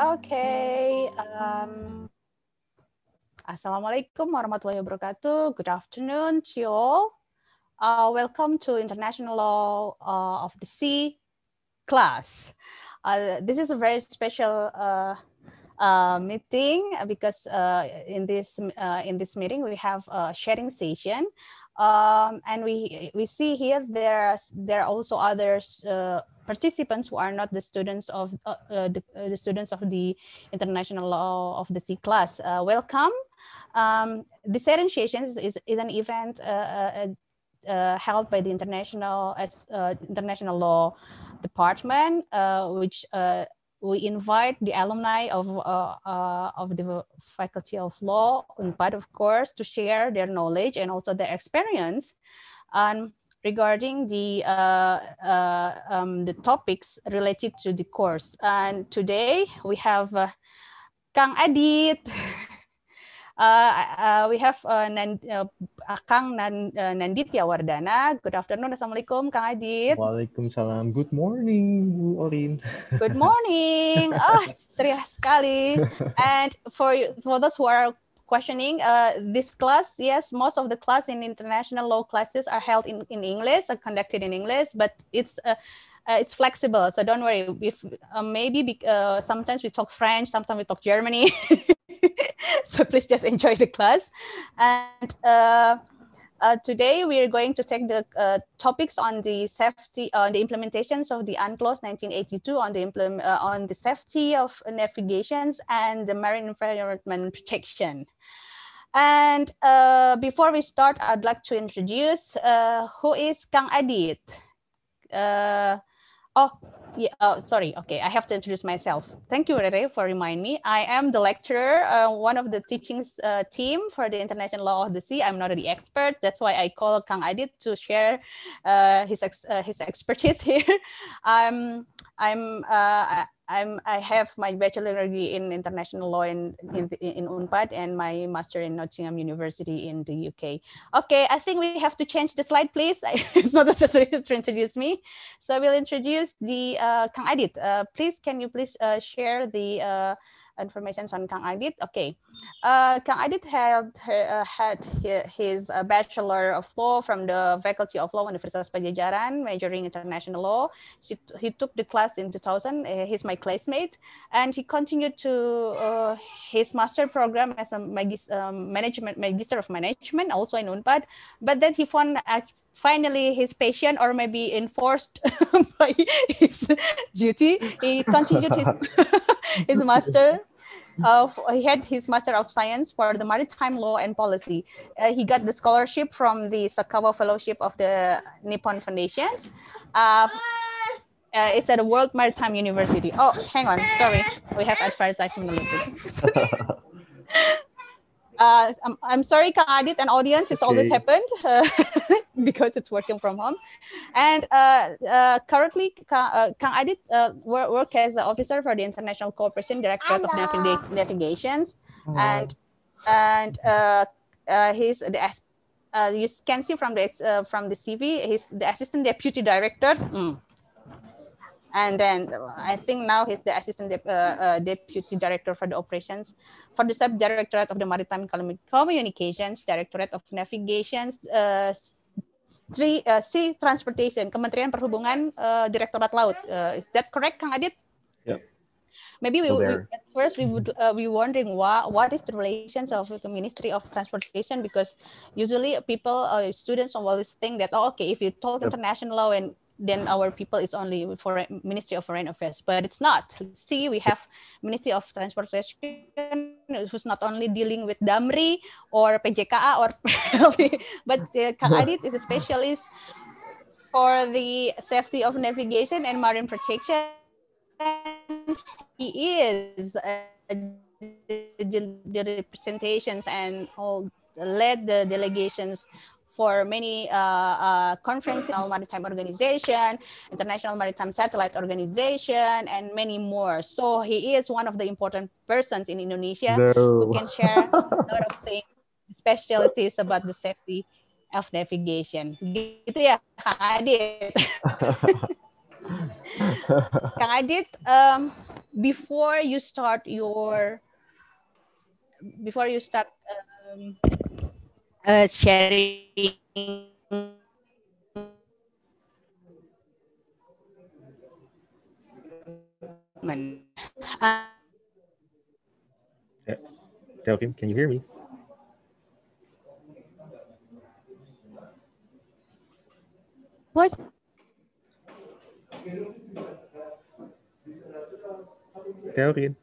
Okay. Um, Assalamualaikum warahmatullahi wabarakatuh. Good afternoon to you all. Uh, welcome to International Law uh, of the Sea class. Uh, this is a very special uh, meeting because uh, in this in this meeting we have a sharing session. Um, and we we see here there there are also others uh, participants who are not the students of uh, uh, the, uh, the, students of the international law of the sea class. Uh, welcome. Um, the sharing sessions is, is an event uh, held by the international international law department which we invite the alumni of, uh, uh, of the Faculty of Law, UNPAD, of course, to share their knowledge and also their experience um, regarding the, uh, uh um, the topics related to the course. And today we have uh, Kang Adit. Uh, uh, we have uh, Nan, uh, Kang Nan, uh, Nanditya Wardhana. Good afternoon. Assalamualaikum, Kang Adit. Waalaikumsalam. Good morning, Bu Orin. Good morning. oh, serius sekali. And for for those who are questioning uh, this class, yes, most of the class in international law classes are held in, in English, are conducted in English, but it's uh, uh, it's flexible. So don't worry. If uh, maybe be, uh, sometimes we talk French, sometimes we talk Germany. so please just enjoy the class. And uh, uh, today we are going to take the uh, topics on the safety, on the implementations of the UNCLOS 1982 on the implement, uh, on the safety of navigations and the marine environment protection. And uh, before we start, I'd like to introduce uh, who is Kang Adit. Oh, yeah, oh, sorry. Okay, I have to introduce myself. Thank you, Rere, for reminding me. I am the lecturer, uh, one of the teaching uh, team for the International Law of the Sea. I'm not the expert. That's why I call Kang Adit to share uh, his ex uh, his expertise here. I'm I'm uh, I'm I have my bachelor degree in international law in in, in UNPAD and my master in Nottingham University in the UK. Okay, I think we have to change the slide, please. it's not necessary to introduce me, so we'll introduce the uh, Kang Adit. Uh, please, can you please uh, share the uh, information on Kang Adit. Okay, uh, Adit had uh, had his uh, Bachelor of Law from the Faculty of Law Universitas Padjadjaran, majoring international law. She, he took the class in 2000. Uh, he's my classmate, and he continued to uh, his master program as a magis um, management magister of management, also in UNPAD. But then he found finally his passion or maybe enforced by his duty he continued his, his master of he had his master of science for the maritime law and policy. Uh, he got the scholarship from the Sasakawa fellowship of the nippon foundation uh, uh, it's at the world maritime university. Oh hang on. Sorry. We have advertisement uh, I'm, I'm sorry, Kang Adit and audience, it's okay. always happened uh, because it's working from home. And uh, uh currently, Kang, uh, Kang Adit uh, work, work as an officer for the International Cooperation Directorate of Navig Navigations. Mm. And and he's the you can see from the from the CV, he's the assistant deputy director. Mm and then I think now he's the assistant uh, uh, deputy director for the operations for the sub directorate of the maritime communications, directorate of navigation, uh, sea, uh, sea transportation, Kementerian Perhubungan, uh, Direktorat Laut. Uh, is that correct, Kang Adit? Yeah. Maybe we, we, at first we would uh, be wondering what what is the relations of the Ministry of Transportation because usually people uh, students always think that oh, okay if you talk yep. international law and then our people is only for Ministry of Foreign Affairs, but it's not. See, we have Ministry of Transportation who's not only dealing with Damri or PJKA or but uh, Kang Adit is a specialist for the safety of navigation and marine protection. He is uh, the, the representations and all led the delegations for many uh, uh, conferences, Maritime Organization, International Maritime Satellite Organization, and many more. So he is one of the important persons in Indonesia no. who can share a lot of things, specialties about the safety of navigation. Gitu ya, Kang Adit. Kang Adit, um, before you start your before you start um, uh, sharing uh, Delvin, can you hear me? What? Delvin.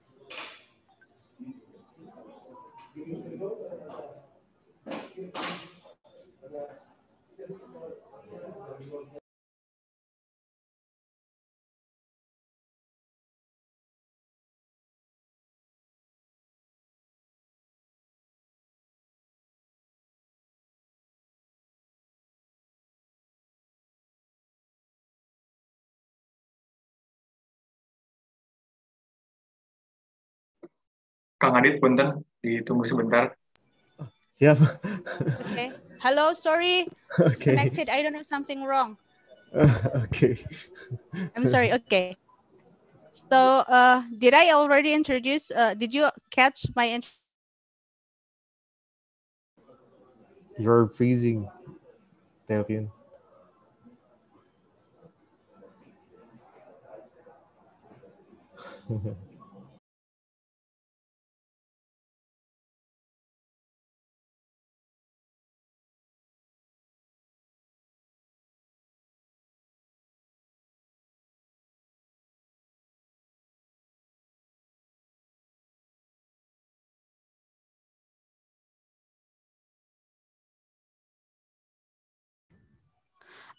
Kang Adit, punten, ditunggu sebentar. Siap. Okay. Hello, sorry. okay. Connected. I don't know something wrong. okay. I'm sorry. Okay. So, uh, did I already introduce? Uh, did you catch my? int- You're freezing, Delvin.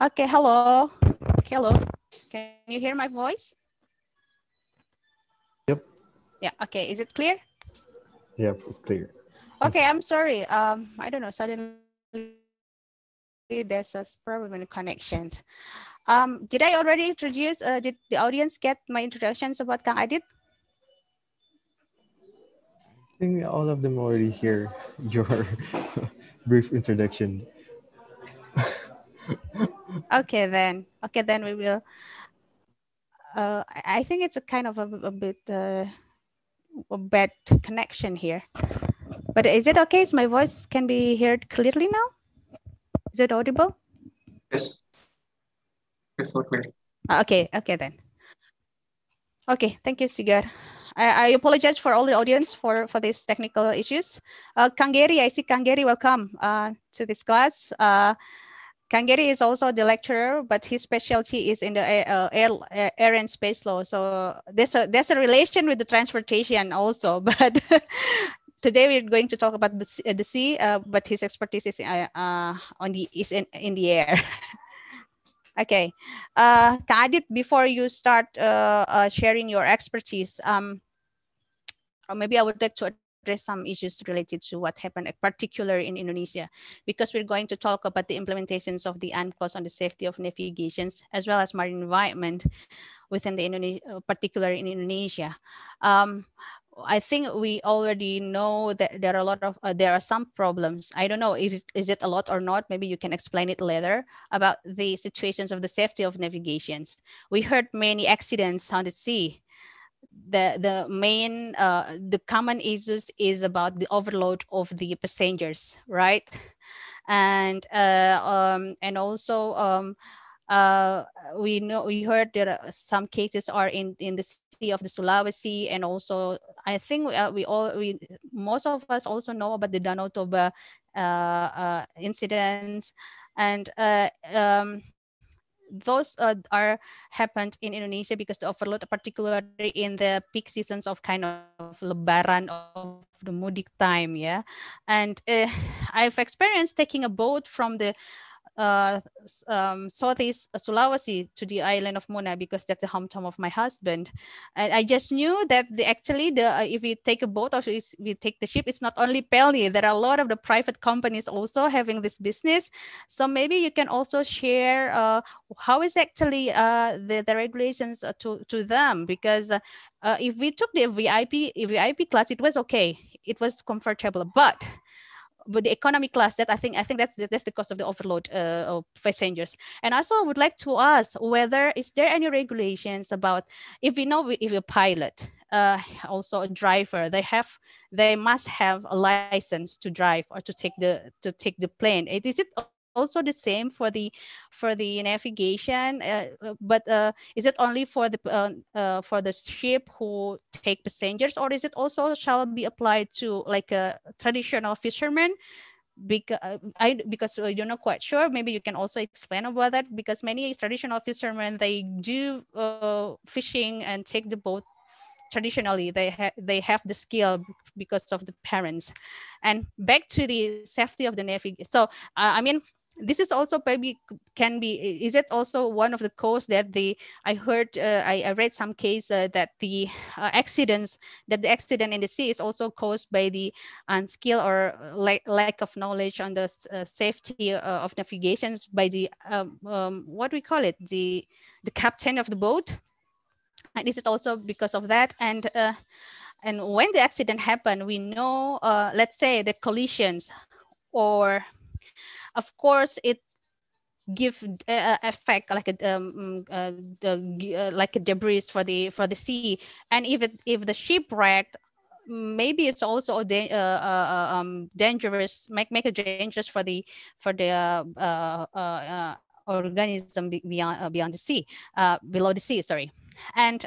Okay. Hello. Hello. Can you hear my voice? Yep. Yeah. Okay. Is it clear? Yep, it's clear. Okay. I'm sorry. Um, I don't know. Suddenly there's a problem in connections. Um, did I already introduce? Uh, did the audience get my introductions about Kang Adit? I think all of them already hear your brief introduction. Okay then. Okay then we will. Uh, I think it's a kind of a, a bit uh, a bad connection here. But is it okay? Is my voice can be heard clearly now? Is it audible? Yes. Crystal clear. Ah, Okay, okay then. Okay, thank you, Sigar. I, I apologize for all the audience for, for these technical issues. Uh, Kangeri, I see Kangeri, welcome uh, to this class. Uh, Kangeri is also the lecturer, but his specialty is in the air, uh, air, air- and space law. So there's a, there's a relation with the transportation also, but today we're going to talk about the, sea- uh, the sea, uh, but his expertise is uh, uh, on the is in, in the air. okay, uh, Kang Adit, before you start uh, sharing your expertise, um, or maybe I would like to address some issues related to what happened, particularly in Indonesia, because we're going to talk about the implementations of the UNCLOS on the safety of navigations as well as marine environment within the Indonesia, particularly in Indonesia. Um, I think we already know that there are a lot of uh, there are some problems. I don't know if is it a lot or not. Maybe you can explain it later about the situations of the safety of navigations. We heard many accidents on the sea. The the main uh, the common issues is about the overload of the passengers, right? And uh, um, and also um, uh, we know we heard that uh, some cases are in in the city of the Sulawesi and also I think uh, we all we most of us also know about the Danau Toba uh, uh, incidents and uh, um, those uh, are happened in Indonesia because the overload, particularly in the peak seasons of kind of Lebaran of the mudik time, yeah. And uh, I've experienced taking a boat from the uh, um, southeast Sulawesi to the island of Muna because that's the hometown of my husband. And I just knew that the, actually the uh, if we take a boat or if we take the ship, it's not only Pelni. There are a lot of the private companies also having this business. So maybe you can also share uh, how is actually uh, the, the regulations uh, to, to them because if we took the VIP VIP class, it was okay. It was comfortable, but but the economy class that I think I think that's the, that's the cost of the overload uh, of passengers. And also, I would like to ask whether is there any regulations about if we know if a pilot uh, also a driver. They have they must have a license to drive or to take the to take the plane. It, is it also the same for the for the navigation uh, uh but uh, is it only for the uh, uh, for the ship who take passengers or is it also shall be applied to like a traditional fisherman because uh, I because you're not quite sure. Maybe you can also explain about that because many traditional fishermen they do uh, fishing and take the boat traditionally they have they have the skill because of the parents and back to the safety of the navy so uh, i mean this is also maybe can be is it also one of the cause that the i heard uh, I, I, read some case uh, that the uh, accidents that the accident in the sea is also caused by the unskill or lack, lack of knowledge on the uh, safety uh, of navigations by the um, um, what we call it? The the captain of the boat? And is it also because of that. And uh, and when the accident happened we know let's say the collisions or of course it give uh, effect like a um, uh, the uh, like a debris for the for the sea. And if it if the shipwreck maybe it's also da- uh, uh, um, dangerous make make it dangerous for the for the uh, organism beyond beyond the sea below the sea sorry. And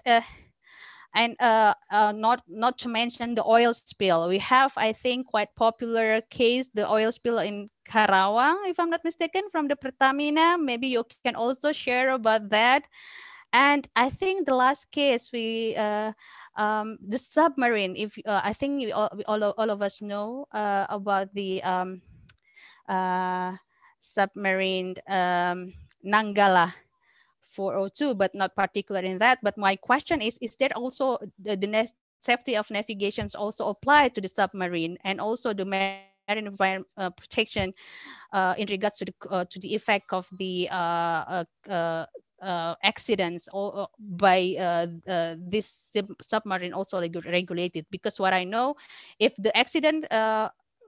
and uh, uh, not not to mention the oil spill. We have, I think, quite popular case the oil spill in Karawang, if I'm not mistaken, from the Pertamina. Maybe you can also share about that. And I think the last case we. Uh, um, the submarine. If uh, I think we all, we all, all of us know uh, about the um, uh, submarine um, Nanggala 402, but not particular in that. But my question is, is there also the, the safety of navigations also applied to the submarine and also the marine environment uh, protection uh, in regards to the, uh, to the effect of the uh, uh, uh, accidents or, by this submarine also regulated? Because what I know, if the accident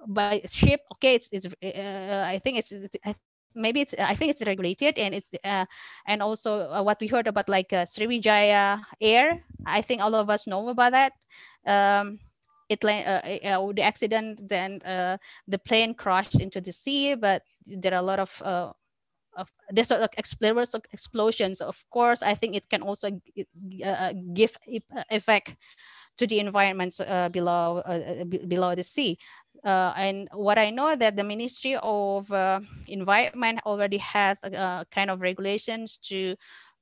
by ship, okay, it's, it's I think it's, maybe it's i think it's regulated and it's uh, and also uh, what we heard about like uh, sriwijaya air i think all of us know about that. Um, it uh, uh, the accident then uh, the plane crashed into the sea but there are a lot of uh, of there's sort of explosions. Of course i think it can also give effect to the environments below below the sea uh, and what I know that the Ministry of uh, Environment already had uh, kind of regulations to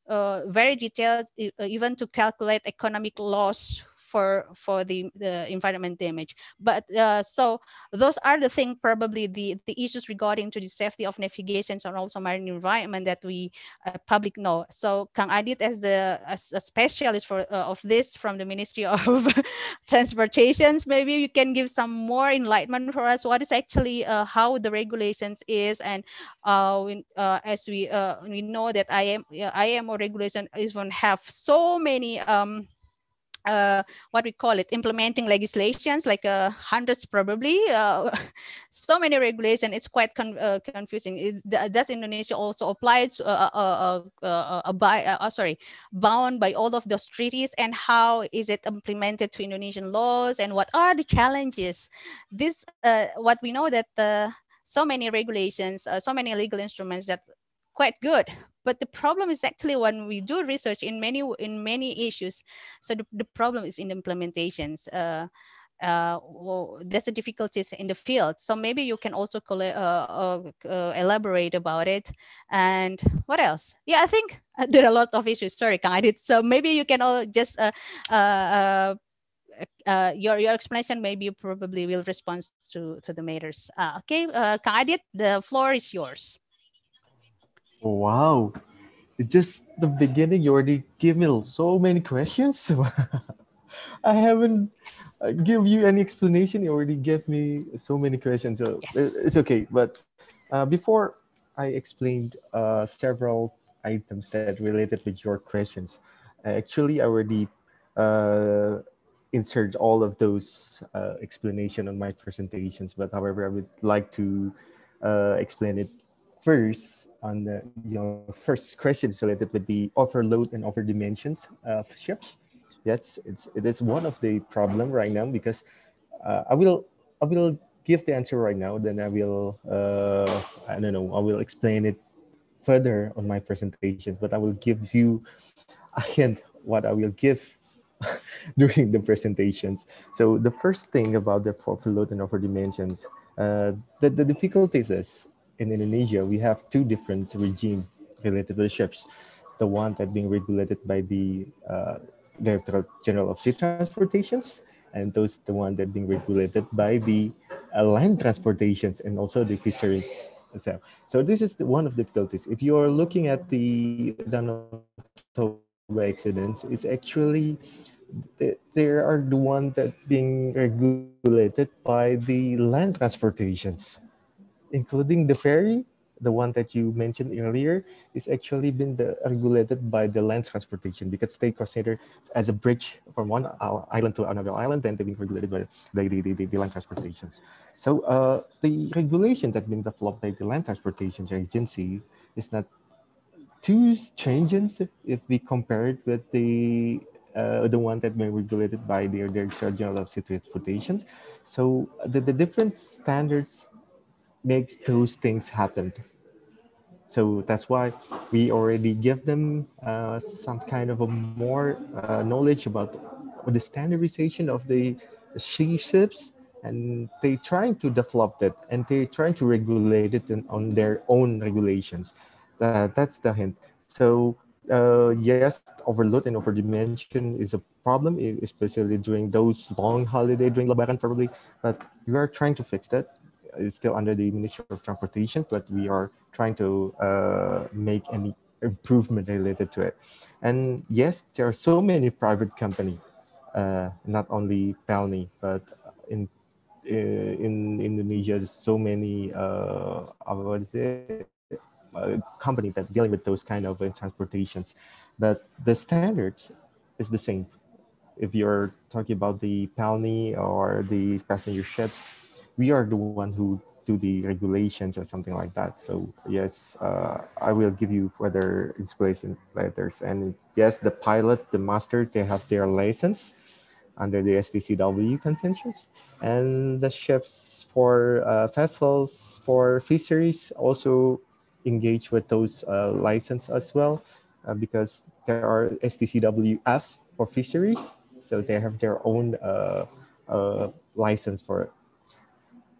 uh, very detailed, even to calculate economic loss for for the, the environment damage. But uh, so those are the thing probably the the issues regarding to the safety of navigations and also marine environment that we uh, public know. So Kang Adit as the as a specialist for uh, of this from the Ministry of Transportations, maybe you can give some more enlightenment for us. What is actually uh, how the regulations is and uh, when, uh, as we we know that I am IMO regulation even have so many um, uh, what we call it implementing legislations like uh, hundreds probably uh, so many regulation it's quite con uh, confusing. Is does indonesia also apply to uh, uh, by sorry bound by all of those treaties? And how is it implemented to indonesian laws? And what are the challenges? This uh, what we know that so many regulations so many legal instruments that quite good but the problem is actually when we do research in many in many issues so the, the problem is in implementations uh, uh, well, there's a difficulties in the field. So maybe you can also uh, uh, uh, elaborate about it. And what else? Yeah, I think there are a lot of issues. Sorry, Kang Adit. So maybe you can all just uh, uh, your your explanation maybe probably will respond to to the matters. okay, uh, Kang Adit, the floor is yours. Wow. It's just the beginning. You already give me so many questions. I haven't uh, give you any explanation. You already gave me so many questions. So yes. it's okay. But uh, before I explained uh, several items that related with your questions, actually I already uh, insert all of those uh, explanation on my presentations. But however, I would like to uh, explain it first on the your first question is related with the overload and over dimensions of ships. Yes, it's it is one of the problem right now because uh, I will I will give the answer right now. Then I will uh, I don't know I will explain it further on my presentation. But I will give you a hint what I will give during the presentations. So the first thing about the overload and over dimensions, uh, the, the difficulties is in Indonesia, we have two different regime related to the ships. The one that being regulated by the uh, Director General of Sea Transportations, and those the one that being regulated by the uh, land transportations and also the fisheries. So, so this is the, one of the difficulties. If you are looking at the Danau accidents, it's actually they are the one that being regulated by the land transportations, including the ferry the one that you mentioned earlier is actually been the, regulated by the land transportation because they consider as a bridge from one island to another island, then they've been regulated by the, the, the, the land transportations. So uh, the regulation that been developed by the land transportation agency is not too stringent if we compare it with the uh, the one that been regulated by the Director General of Sea Transportations. So the, the different standards makes those things happen. So that's why we already give them uh, some kind of a more uh, knowledge about the standardization of the sea ships and they're trying to develop that and they're trying to regulate it in, on their own regulations. Uh, that's the hint. So uh, yes, overload and overdimension is a problem, especially during those long holiday during Lebaran probably, but we are trying to fix that. It's still under the Ministry of Transportation, but we are trying to uh, make any improvement related to it. And yes, there are so many private company, uh, not only Pelni, but in uh, in Indonesia, there's so many uh, what is it? Uh, company that dealing with those kind of uh, transportations, but the standards is the same. If you're talking about the Pelni or the passenger ships, we are the one who do the regulations or something like that. So yes, uh, I will give you further inspiration letters. And yes, the pilot, the master, they have their license under the STCW conventions. And the chefs for uh, vessels, for fisheries also engage with those uh, license as well uh, because there are STCWF for fisheries. So they have their own uh, uh, license for.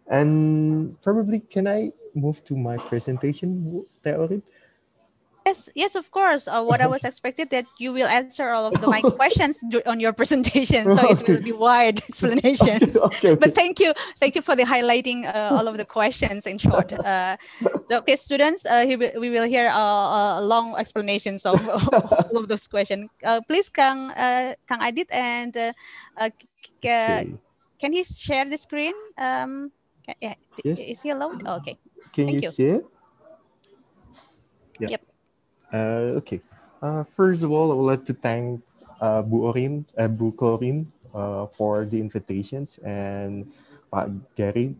And probably, can I move to my presentation, Theorit? Yes, yes, of course. Uh, what I was expected that you will answer all of the, my questions on your presentation, so okay. it will be wide explanation. Okay, okay, But thank you, thank you for the highlighting uh, all of the questions in short. Uh, so, okay, students, uh, we will hear uh, long explanations of all of those questions. Uh, please, Kang uh, Kang Adit, and can he share the screen? Um, yeah. Yes. Is he alone? Oh, okay. Can Thank you, you see it? Yeah. Yep. Uh, okay. Uh, first of all, I would like to thank uh, Bu Orin, uh, Bu Corin uh, for the invitations and uh, Gary.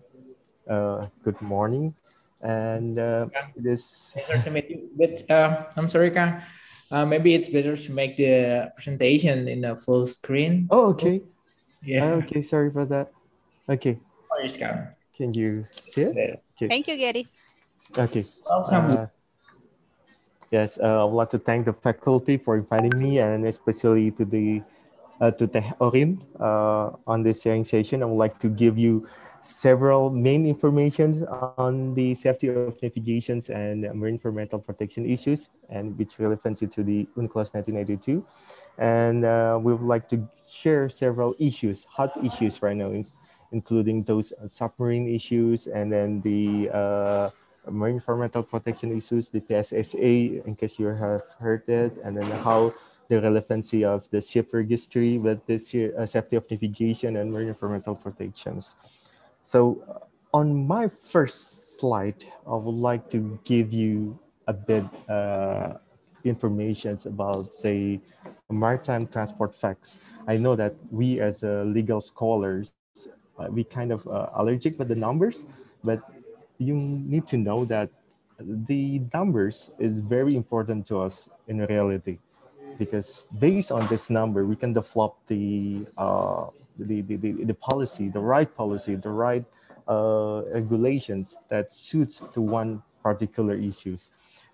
Uh, good morning. And uh, it is pleasure to meet you. But uh, I'm sorry, Kang. Uh, maybe it's better to make the presentation in a full screen. Oh, okay. Yeah. Uh, okay, sorry for that. Okay. Sorry, Kang. Can you see it? Okay. Thank you, Gary. Okay. Uh, yes, uh, I would like to thank the faculty for inviting me and especially to the uh, to the Orin uh, on this sharing session. I would like to give you several main information on the safety of navigations and marine environmental protection issues and which relevancy to the UNCLOS 1982. And uh, we would like to share several issues, hot issues right now in, including those submarine issues and then the uh, marine environmental protection issues, the PSSA, in case you have heard it, and then how the relevancy of the ship registry with this uh, safety of navigation and marine environmental protections. So uh, on my first slide, I would like to give you a bit uh, information about the maritime transport facts. I know that we as uh, legal scholars uh, we kind of uh, allergic with the numbers, but you need to know that the numbers is very important to us in reality because based on this number, we can develop the, uh, the, the, the, the, policy, the right policy, the right uh, regulations that suits to one particular issues.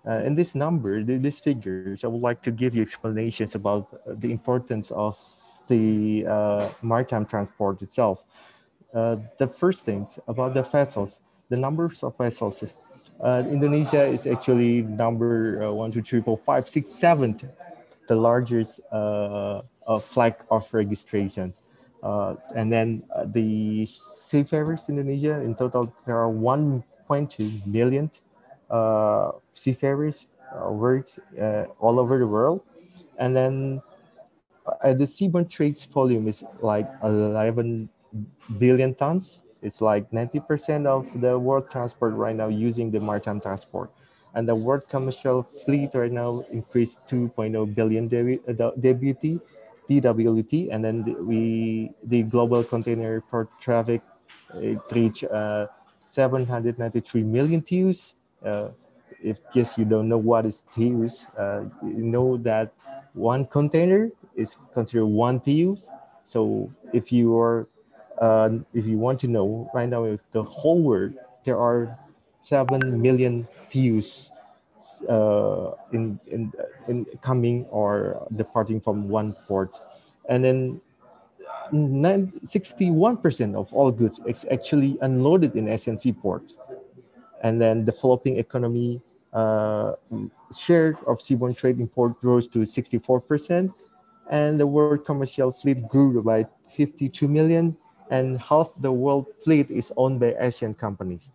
Uh, in this number, the, these figures, I would like to give you explanations about the importance of the uh, maritime transport itself. Uh, the first things about the vessels, the numbers of vessels. Uh, Indonesia is actually number uh, one, two, three, four, five, six, seven, the largest uh, flag of registrations. Uh, and then uh, the seafarers in Indonesia, in total, there are 1.2 million seafarers works all over the world. And then the seaborne trades volume is like 11 billion tons. It's like 90% of the world transport right now using the maritime transport. And the world commercial fleet right now increased 2.0 billion DWT, DWT, and then the, we the global container port traffic reached uh, 793 million TEUs. Uh, if case you don't know what is TEUs, uh, you know that one container is considered one TEU. So if you are, uh, if you want to know right now, the whole world, there are seven million TEUs uh, in, in, in coming or departing from one port. And then 61% of all goods is actually unloaded in SNC ports. And then developing economy uh, share of seaborne trade import rose to 64%, and the world commercial fleet grew by 52 million, and half the world fleet is owned by Asian companies.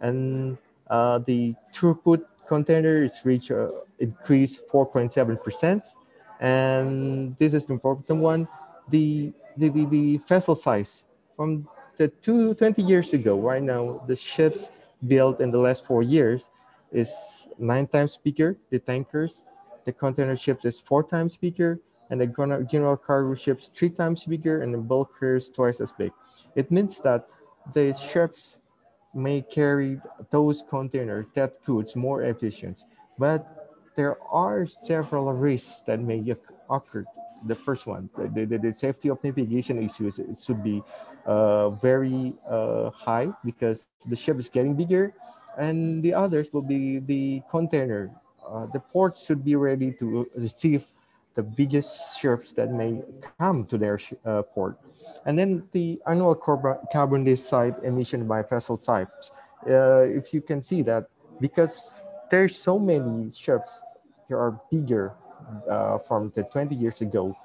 And uh, the throughput container is reached uh, increased 4.7%, and this is the important one. The, the, the, the vessel size from the two, 20 years ago, right now, the ships built in the last four years is nine times bigger, the tankers. The container ships is four times bigger, and the general cargo ships three times bigger, and the bulkers twice as big. It means that the ships may carry those containers, that goods more efficient, but there are several risks that may occur. The first one, the, the, the safety of navigation issues should be uh, very uh, high because the ship is getting bigger and the others will be the container. Uh, the ports should be ready to receive the biggest ships that may come to their uh, port. And then the annual carbon dioxide emission by vessel types. Uh, if you can see that, because there's so many ships, there are bigger uh, from the 20 years ago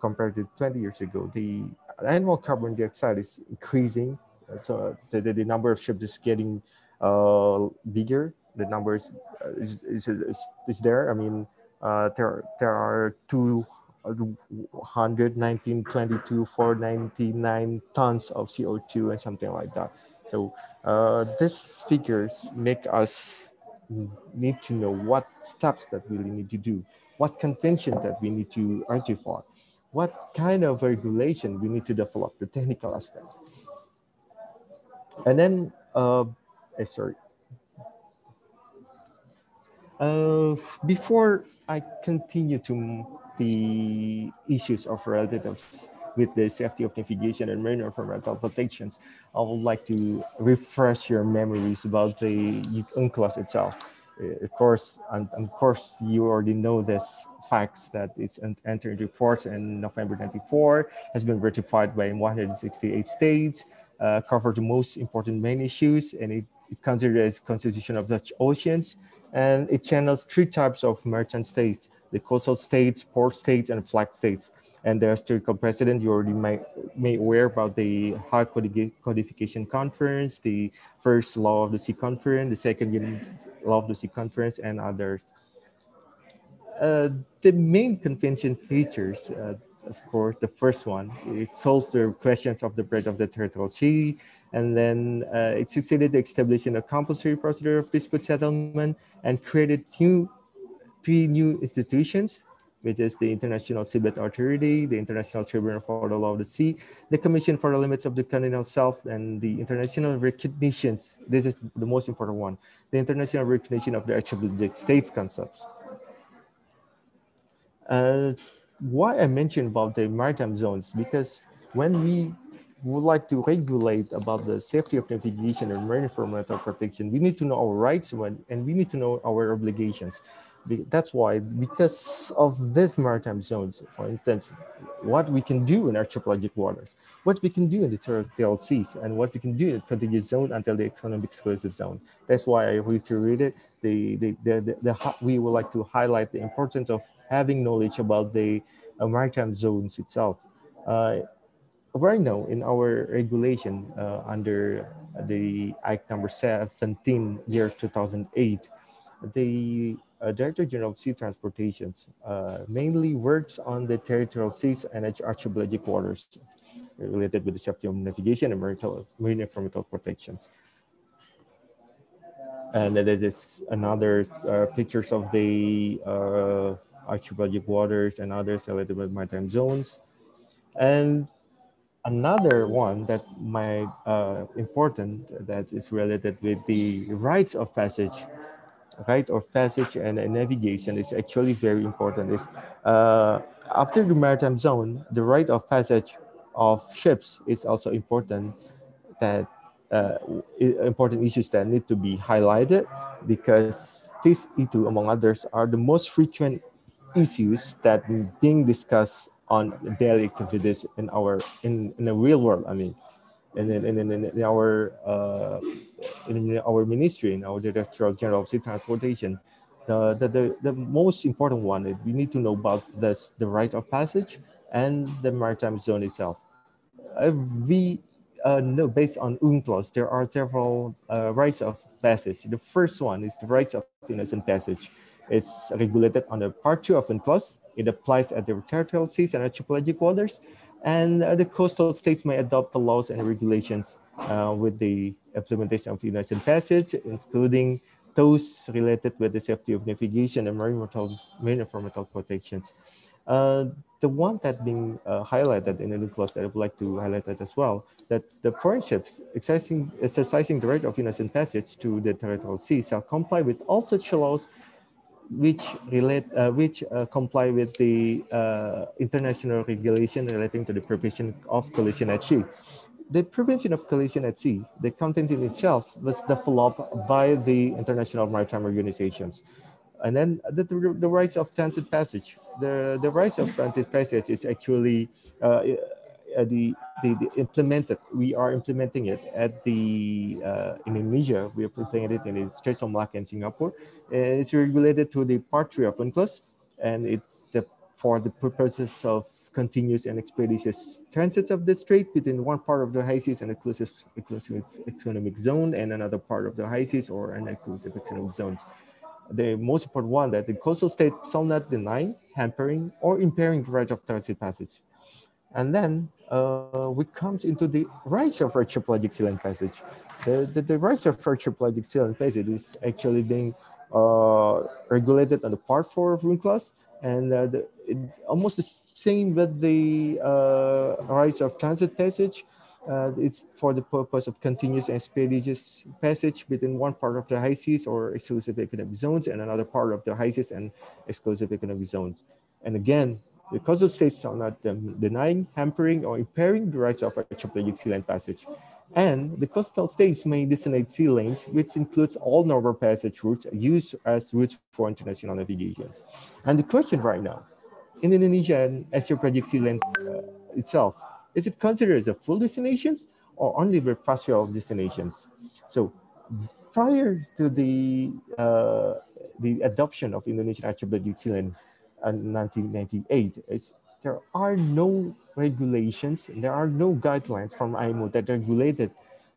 compared to 20 years ago. The annual carbon dioxide is increasing. So the, the, the number of ships is getting uh, bigger. The numbers uh, is, is, is, is there. I mean, uh, there, there are two 119, 22, 499 tons of CO2 and something like that. So uh, these figures make us need to know what steps that we really need to do, what convention that we need to argue for, what kind of regulation we need to develop, the technical aspects. And then uh, uh, sorry. Uh, before I continue to the issues of relatives with the safety of navigation and marine environmental protections, I would like to refresh your memories about the UNCLOS itself. Uh, of course, and of course, you already know this facts that it's entered into force in November 94, has been ratified by 168 states, uh, covered the most important main issues, and it it's considered as constitution of Dutch oceans, and it channels three types of merchant states, the coastal states, port states, and flag states. And there's historical precedent, you already may, may aware about the Hague Codification Conference, the first Law of the Sea Conference, the second Law of the Sea Conference, and others. Uh, the main convention features uh, of course, the first one. It solves the questions of the breadth of the territorial sea. And then uh, it succeeded the establishing a compulsory procedure of dispute settlement and created new, three new institutions, which is the International Seabed Authority, the International Tribunal for the Law of the Sea, the Commission for the Limits of the Continental Shelf, and the international recognitions. This is the most important one, the international recognition of the attributed states concepts. Uh, why I mentioned about the maritime zones, because when we would like to regulate about the safety of navigation and marine environmental protection, we need to know our rights and we need to know our obligations. That's why, because of these maritime zones, for instance, what we can do in archipelagic waters, what we can do in the territorial seas, and what we can do in the contiguous zone until the economic exclusive zone. That's why I reiterated the, the, the, the, the, we would like to highlight the importance of having knowledge about the uh, maritime zones itself. Uh, right now in our regulation uh, under the Act number 17 year 2008, the uh, Director General of Sea Transportations uh, mainly works on the territorial seas and archipelagic waters related with the safety of navigation and marine environmental protections. And there is another uh, pictures of the uh, archipelagic waters and others related with maritime zones. And another one that might uh, important that is related with the rights of passage right of passage and navigation is actually very important is uh, after the maritime zone the right of passage of ships is also important that uh, important issues that need to be highlighted because these two among others are the most frequent issues that being discussed on daily activities in our in, in the real world i mean and then and then in our uh, in our ministry in our director general of sea transportation the, the, the, the most important one is we need to know about this the right of passage and the maritime zone itself. We uh, know based on UNCLOS there are several uh, rights of passage. The first one is the right of innocent passage it's regulated under Part 2 of UNCLOS. It applies at the territorial seas and archipelagic waters. And uh, the coastal states may adopt the laws and regulations uh, with the implementation of innocent passage, including those related with the safety of navigation and marine, marine environmental protections. Uh, the one that being uh, highlighted in the new that I would like to highlight that as well, that the foreign ships exercising, exercising the right of innocent passage to the territorial seas shall comply with all such laws which relate uh, which uh, comply with the uh, international regulation relating to the prevention of collision at sea. The prevention of collision at sea, the convention itself was developed by the international maritime organizations. And then the, the, the rights of transit passage. The, the rights of transit passage is actually uh, uh, the, the, the, implemented, we are implementing it at the uh, in Indonesia. We are implementing it in the Straits of Malacca and Singapore. And it's regulated to the Part 3 of UNCLOS, and it's the for the purposes of continuous and expeditious transits of the strait between one part of the high seas and exclusive, exclusive economic zone and another part of the high seas or an exclusive economic zones. The most important one that the coastal state shall not deny, hampering, or impairing the right of transit passage and then uh, we comes into the rights of archipelagic land passage. The, the, the rights of archipelagic land passage is actually being uh, regulated under Part 4 of UNCLOS, and uh, the, it's almost the same with the uh, rights of transit passage. Uh, it's for the purpose of continuous and expeditious passage between one part of the high seas or exclusive economic zones and another part of the high seas and exclusive economic zones. And again, the coastal states are not um, denying, hampering, or impairing the rights of archipelagic sea lane passage. And the coastal states may designate sea lanes, which includes all normal passage routes used as routes for international navigations. And the question right now, in Indonesia and archipelagic sea lane uh, itself, is it considered as a full destinations or only the partial destinations? So prior to the, uh, the adoption of Indonesian archipelagic sea land 1998 is there are no regulations, there are no guidelines from IMO that regulated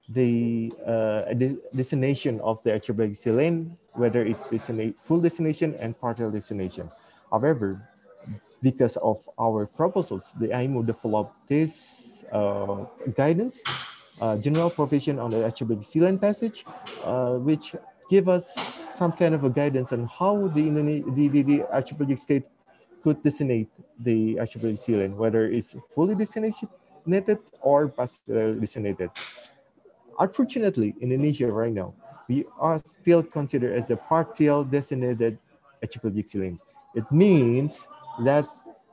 the uh, destination of the sea lane, whether it's full destination and partial destination. However, because of our proposals, the IMO developed this uh, guidance, uh, general provision on the sea lane passage, uh, which give us some kind of a guidance on how the, the, the, the archipelagic state could designate the archipelagic sea whether it's fully designated or partially designated. Unfortunately, Indonesia right now, we are still considered as a partial designated archipelagic sea. It means that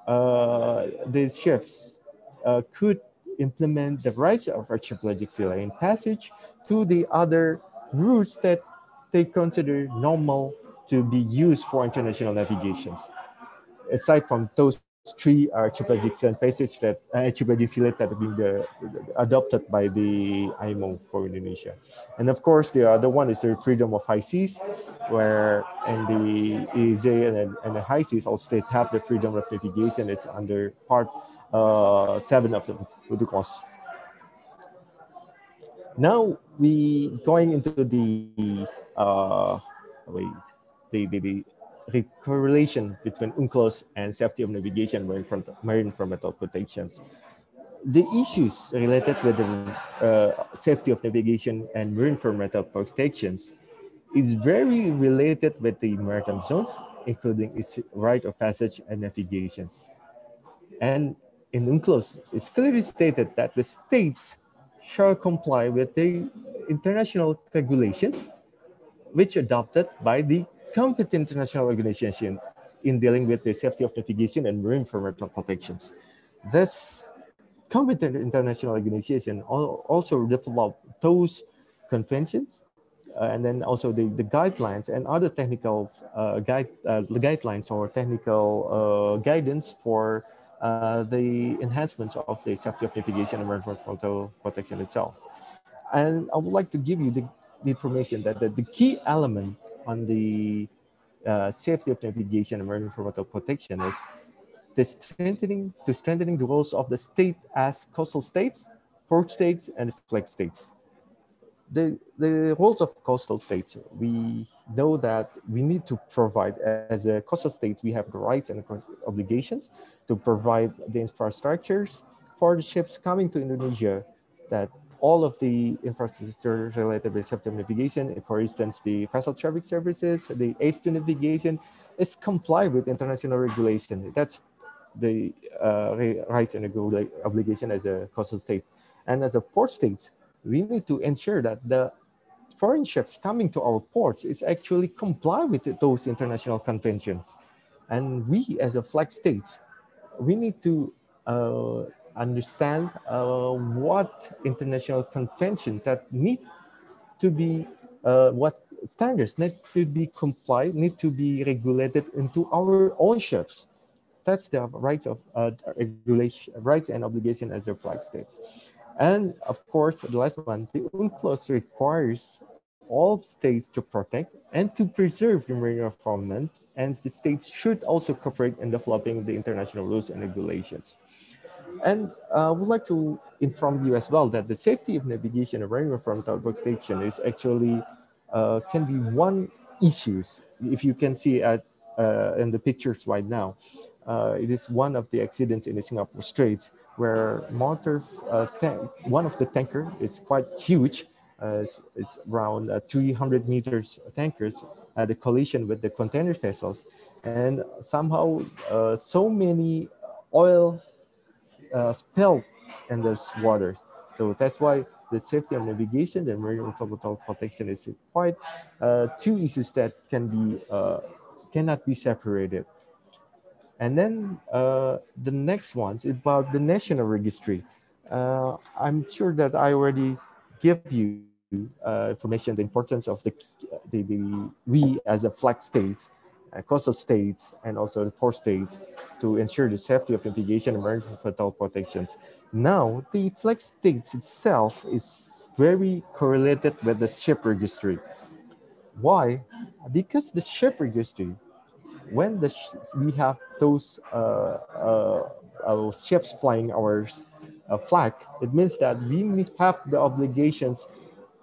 uh, the ships uh, could implement the rights of archipelagic sea passage to the other routes that they consider normal to be used for international navigations. Aside from those three archipelagic sea passage that uh, archipelagic sea that have been the, adopted by the IMO for Indonesia. And of course, the other one is the freedom of high seas, where in the EEZ and, and the high seas, all states have the freedom of navigation. It's under part uh, seven of the UNCLOS. Now we going into the uh, wait, the, the, the the correlation between UNCLOS and safety of navigation marine, front, marine environmental protections. The issues related with the uh, safety of navigation and marine environmental protections is very related with the maritime zones, including its right of passage and navigations. And in UNCLOS, it's clearly stated that the states shall comply with the international regulations which adopted by the competent international organization in dealing with the safety of navigation and marine environmental protections. This competent international organization also developed those conventions uh, and then also the, the guidelines and other technical uh, guide, uh, guidelines or technical uh, guidance for uh, the enhancements of the safety of navigation and environmental protection itself. And I would like to give you the, the information that the, the key element on the uh, safety of navigation and environmental protection is the strengthening to strengthening the roles of the state as coastal states, port states, and flag states. The, the roles of coastal states, we know that we need to provide, as a coastal state, we have the rights and obligations to provide the infrastructures for the ships coming to Indonesia that all of the infrastructure related with safety navigation, for instance, the vessel traffic services, the aids to navigation, is comply with international regulation. That's the uh, rights and obligation as a coastal state. And as a port state, we need to ensure that the foreign ships coming to our ports is actually comply with those international conventions. And we as a flag states, we need to uh, understand uh, what international convention that need to be uh, what standards need to be complied, need to be regulated into our own ships. That's the rights of uh, regulation, rights and obligation as a flag states. And of course, the last one, the UNCLOS requires all states to protect and to preserve the marine environment, and the states should also cooperate in developing the international rules and regulations. And uh, I would like to inform you as well that the safety of navigation around from Talbot Station is actually uh, can be one issues. If you can see at uh, in the pictures right now, uh, it is one of the accidents in the Singapore Straits where motor uh, one of the tanker is quite huge. Uh, it's, it's, around 300 meters tankers had a collision with the container vessels, and somehow so many oil uh, spill in those waters. So that's why the safety of navigation and marine environmental protection is quite uh, two issues that can be uh, cannot be separated. And then uh, the next one is about the national registry. Uh, I'm sure that I already give you uh, information the importance of the, the, the we as a flag states uh, coastal states and also the port states to ensure the safety of navigation and environmental protections. Now, the flag states itself is very correlated with the ship registry. Why? Because the ship registry, when the we have those uh, uh, uh, ships flying our uh, flag, it means that we have the obligations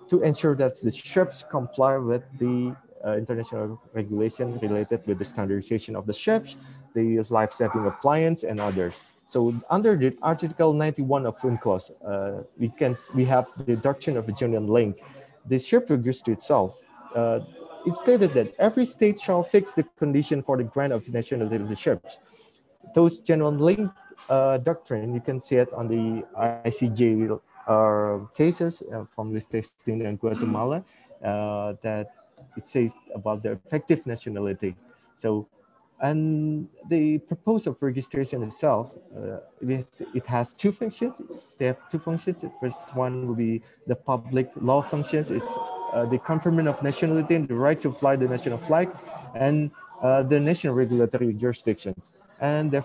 to ensure that the ships comply with the uh, international regulation related with the standardization of the ships, the life-saving appliance, and others. So under the Article 91 of UNCLOS, uh, we can we have the doctrine of the genuine link. The ship registry itself, uh, it stated that every state shall fix the condition for the grant of nationality of the ships. Those genuine link uh, doctrine, you can see it on the ICJ uh, cases uh, from the states in Guatemala uh, that it says about the effective nationality. So And the proposal for registration itself, uh, it, it, has two functions. They have two functions. The first one will be the public law functions is uh, the conferment of nationality and the right to fly the national flag and the national regulatory jurisdictions. And the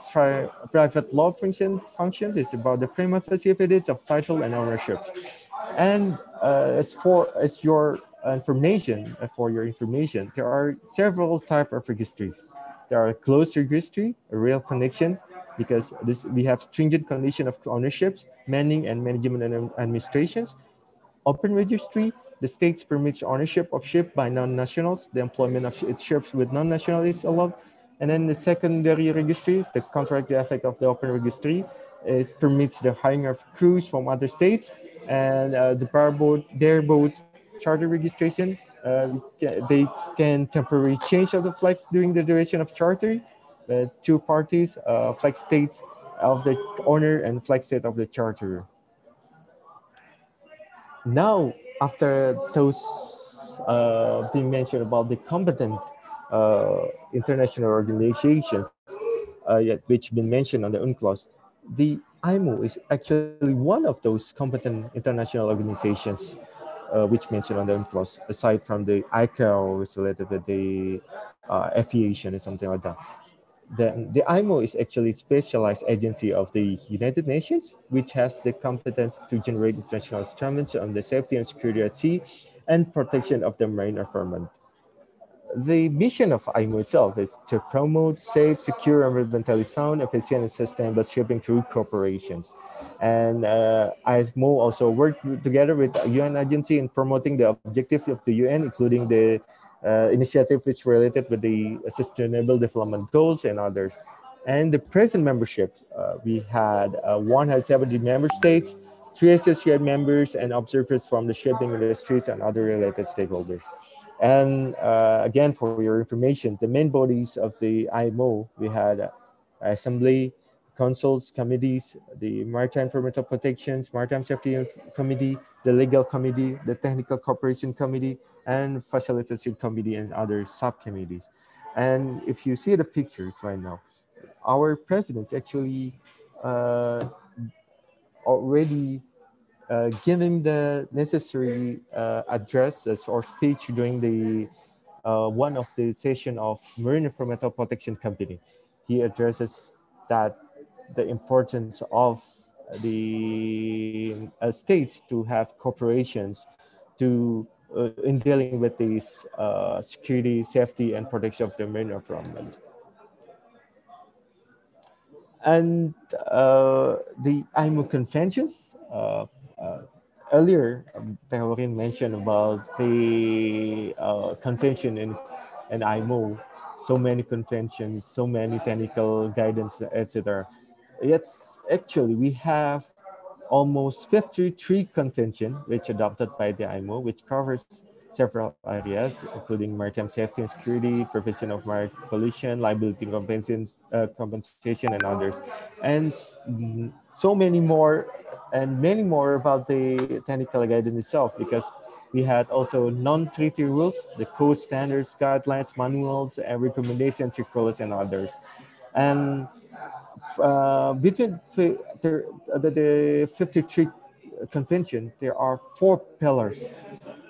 private law function functions is about the prima facie evidence of title and ownership. And uh, as for as your information, uh, for your information, there are several type of registries. There are closed registry, a real connection, because this we have stringent condition of ownerships, manning and management and administrations. Open registry, the states permits ownership of ship by non-nationals. The employment of its ships with non-nationals is allowed. And then the secondary registry, the contract effect of the open registry, it permits the hiring of crews from other states and uh, the bareboat, bareboat charter registration uh, they can temporarily change of the flags during the duration of charter. Uh, two parties, uh, flag states of the owner and flag state of the charter. Now, after those uh, being mentioned about the competent international organizations, uh, which been mentioned on the UNCLOS, the IMO is actually one of those competent international organizations uh, which mentioned on the UNCLOS, aside from the ICAO, which related to the uh, aviation or something like that. The, the IMO is actually a specialized agency of the United Nations, which has the competence to generate international standards on the safety and security at sea and protection of the marine environment the mission of IMO itself is to promote safe, secure, environmentally sound, efficient, and sustainable shipping through corporations. And uh, IMO also work together with the UN agency in promoting the objectives of the UN, including the uh, initiative which related with the Sustainable Development Goals and others. And the present membership, uh, we had uh, 170 member states, three associate members, and observers from the shipping industries and other related stakeholders. And uh, again, for your information, the main bodies of the IMO, we had uh, assembly, councils, committees, the Maritime Environmental Protections, Maritime Safety Committee, the Legal Committee, the Technical Cooperation Committee, and Facilitation Committee and other subcommittees. And if you see the pictures right now, our presidents actually uh, already uh, giving the necessary uh, addresses or speech during the uh, one of the session of Marine Environmental Protection Committee. He addresses that the importance of the uh, states to have corporations to uh, in dealing with these uh, security, safety, and protection of the marine environment. And the IMO conventions, uh, earlier, um, Tehorin mentioned about the uh, convention in, in IMO, so many conventions, so many technical guidance, etc. Yes, actually, we have almost 53 convention which adopted by the IMO, which covers several areas, including maritime safety and security, prevention of maritime pollution, liability compensation, uh, compensation, and others. And so many more, and many more about the technical guidance itself, because we had also non-treaty rules, the code standards, guidelines, manuals, and recommendations, circulars, and others. And uh, between the, the, the 53 convention, there are four pillars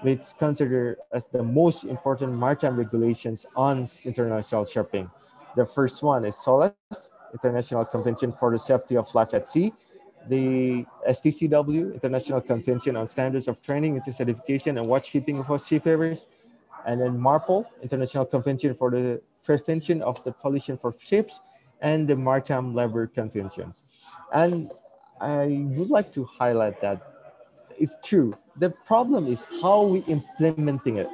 which considered as the most important maritime regulations on international shipping. The first one is SOLAS, International Convention for the Safety of Life at Sea, the STCW, International Convention on Standards of Training, into Certification, and Watchkeeping for Seafarers, and then MARPOL, International Convention for the Prevention of the Pollution for Ships, and the Maritime Labor Conventions. And I would like to highlight that it's true. The problem is how we implementing it.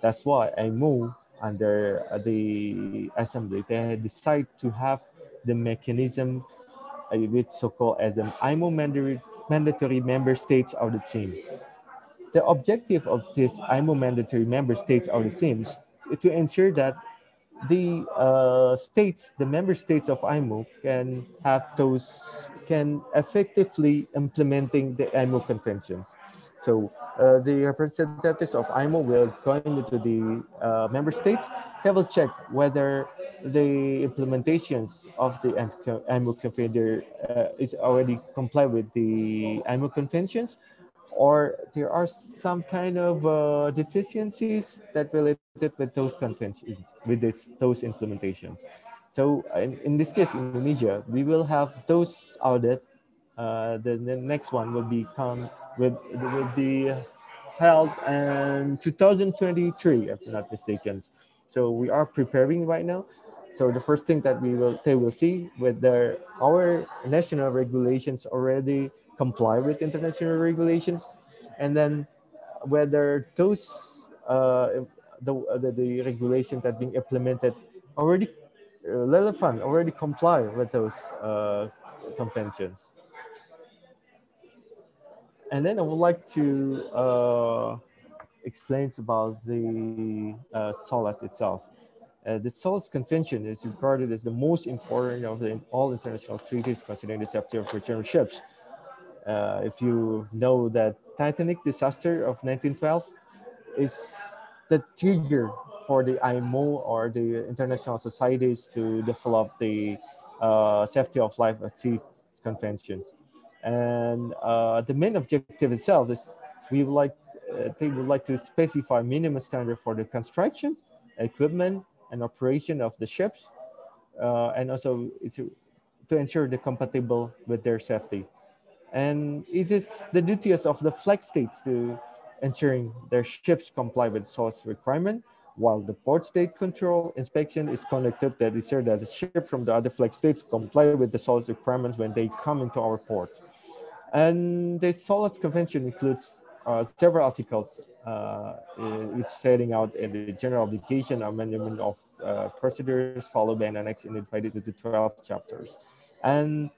That's why IMO under the assembly. They decide to have the mechanism which so-called as an IMO mandatory, member states of the team. The objective of this IMO mandatory member states of the is to ensure that the uh, states, the member states of IMO can have those, can effectively implementing the IMO conventions. So uh, the representatives of IMO will go into the uh, member states. They will check whether the implementations of the IMO convention uh, is already comply with the IMO conventions, or there are some kind of uh, deficiencies that related with those conventions, with this those implementations. So in, in this case, Indonesia, we will have those audit. Uh, the, the next one will become will, will be held in 2023, if I'm not mistaken. So we are preparing right now. So the first thing that we will they will see whether our national regulations already comply with international regulations, and then whether those uh, the, the the regulations that being implemented already uh, relevant, already comply with those uh, conventions. And then I would like to uh, explain about the uh, SOLAS itself. Uh, the SOLAS Convention is regarded as the most important of the, all international treaties concerning the safety of maritime ships. Uh, if you know that Titanic disaster of 1912 is the trigger for the IMO or the international societies to develop the uh, safety of life at sea conventions. And uh, the main objective itself is we would like, uh, they would like to specify minimum standard for the constructions, equipment, and operation of the ships, uh, and also to, ensure they're compatible with their safety. And it is the duties of the flag states to ensuring their ships comply with SOLAS requirement, while the port state control inspection is conducted that ensure that the ship from the other flag states comply with the SOLAS requirements when they come into our port. And the SOLAS convention includes uh, several articles uh, which setting out the general obligation amendment of uh, procedures followed by an annex and divided into 12 chapters. And,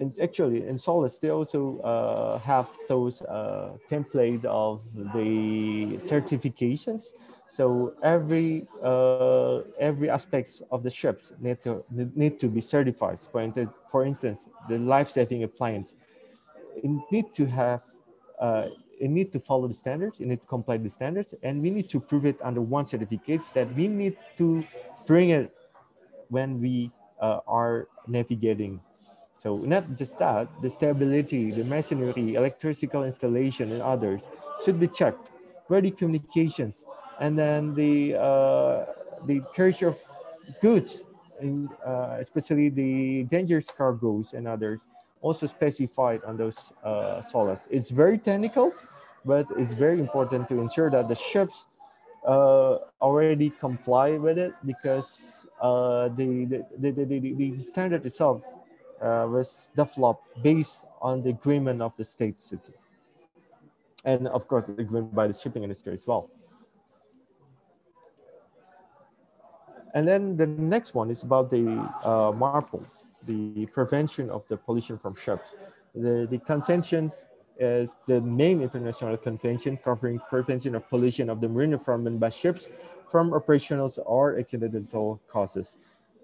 and actually in SOLAS, they also uh, have those uh, template of the certifications. So every uh, every aspects of the ships need to need to be certified. For instance, for instance, the life-saving appliance, need to have it need to follow the standards, it need to comply the standards, and we need to prove it under one certificates that we need to bring it when we uh, are navigating. So not just that, the stability, the masonry, electrical installation, and others should be checked. Ready communications, and then the uh, the carriage of goods, and, uh, especially the dangerous cargoes and others, also specified on those uh, SOLAS. It's very technical, but it's very important to ensure that the ships uh, already comply with it because uh, the, the, the, the, the, standard itself uh, was developed based on the agreement of the state city. And of course, agreement by the shipping industry as well. And then the next one is about the uh, MARPOL the prevention of the pollution from ships. The, the conventions is the main international convention covering prevention of pollution of the marine environment by ships from operational or accidental causes.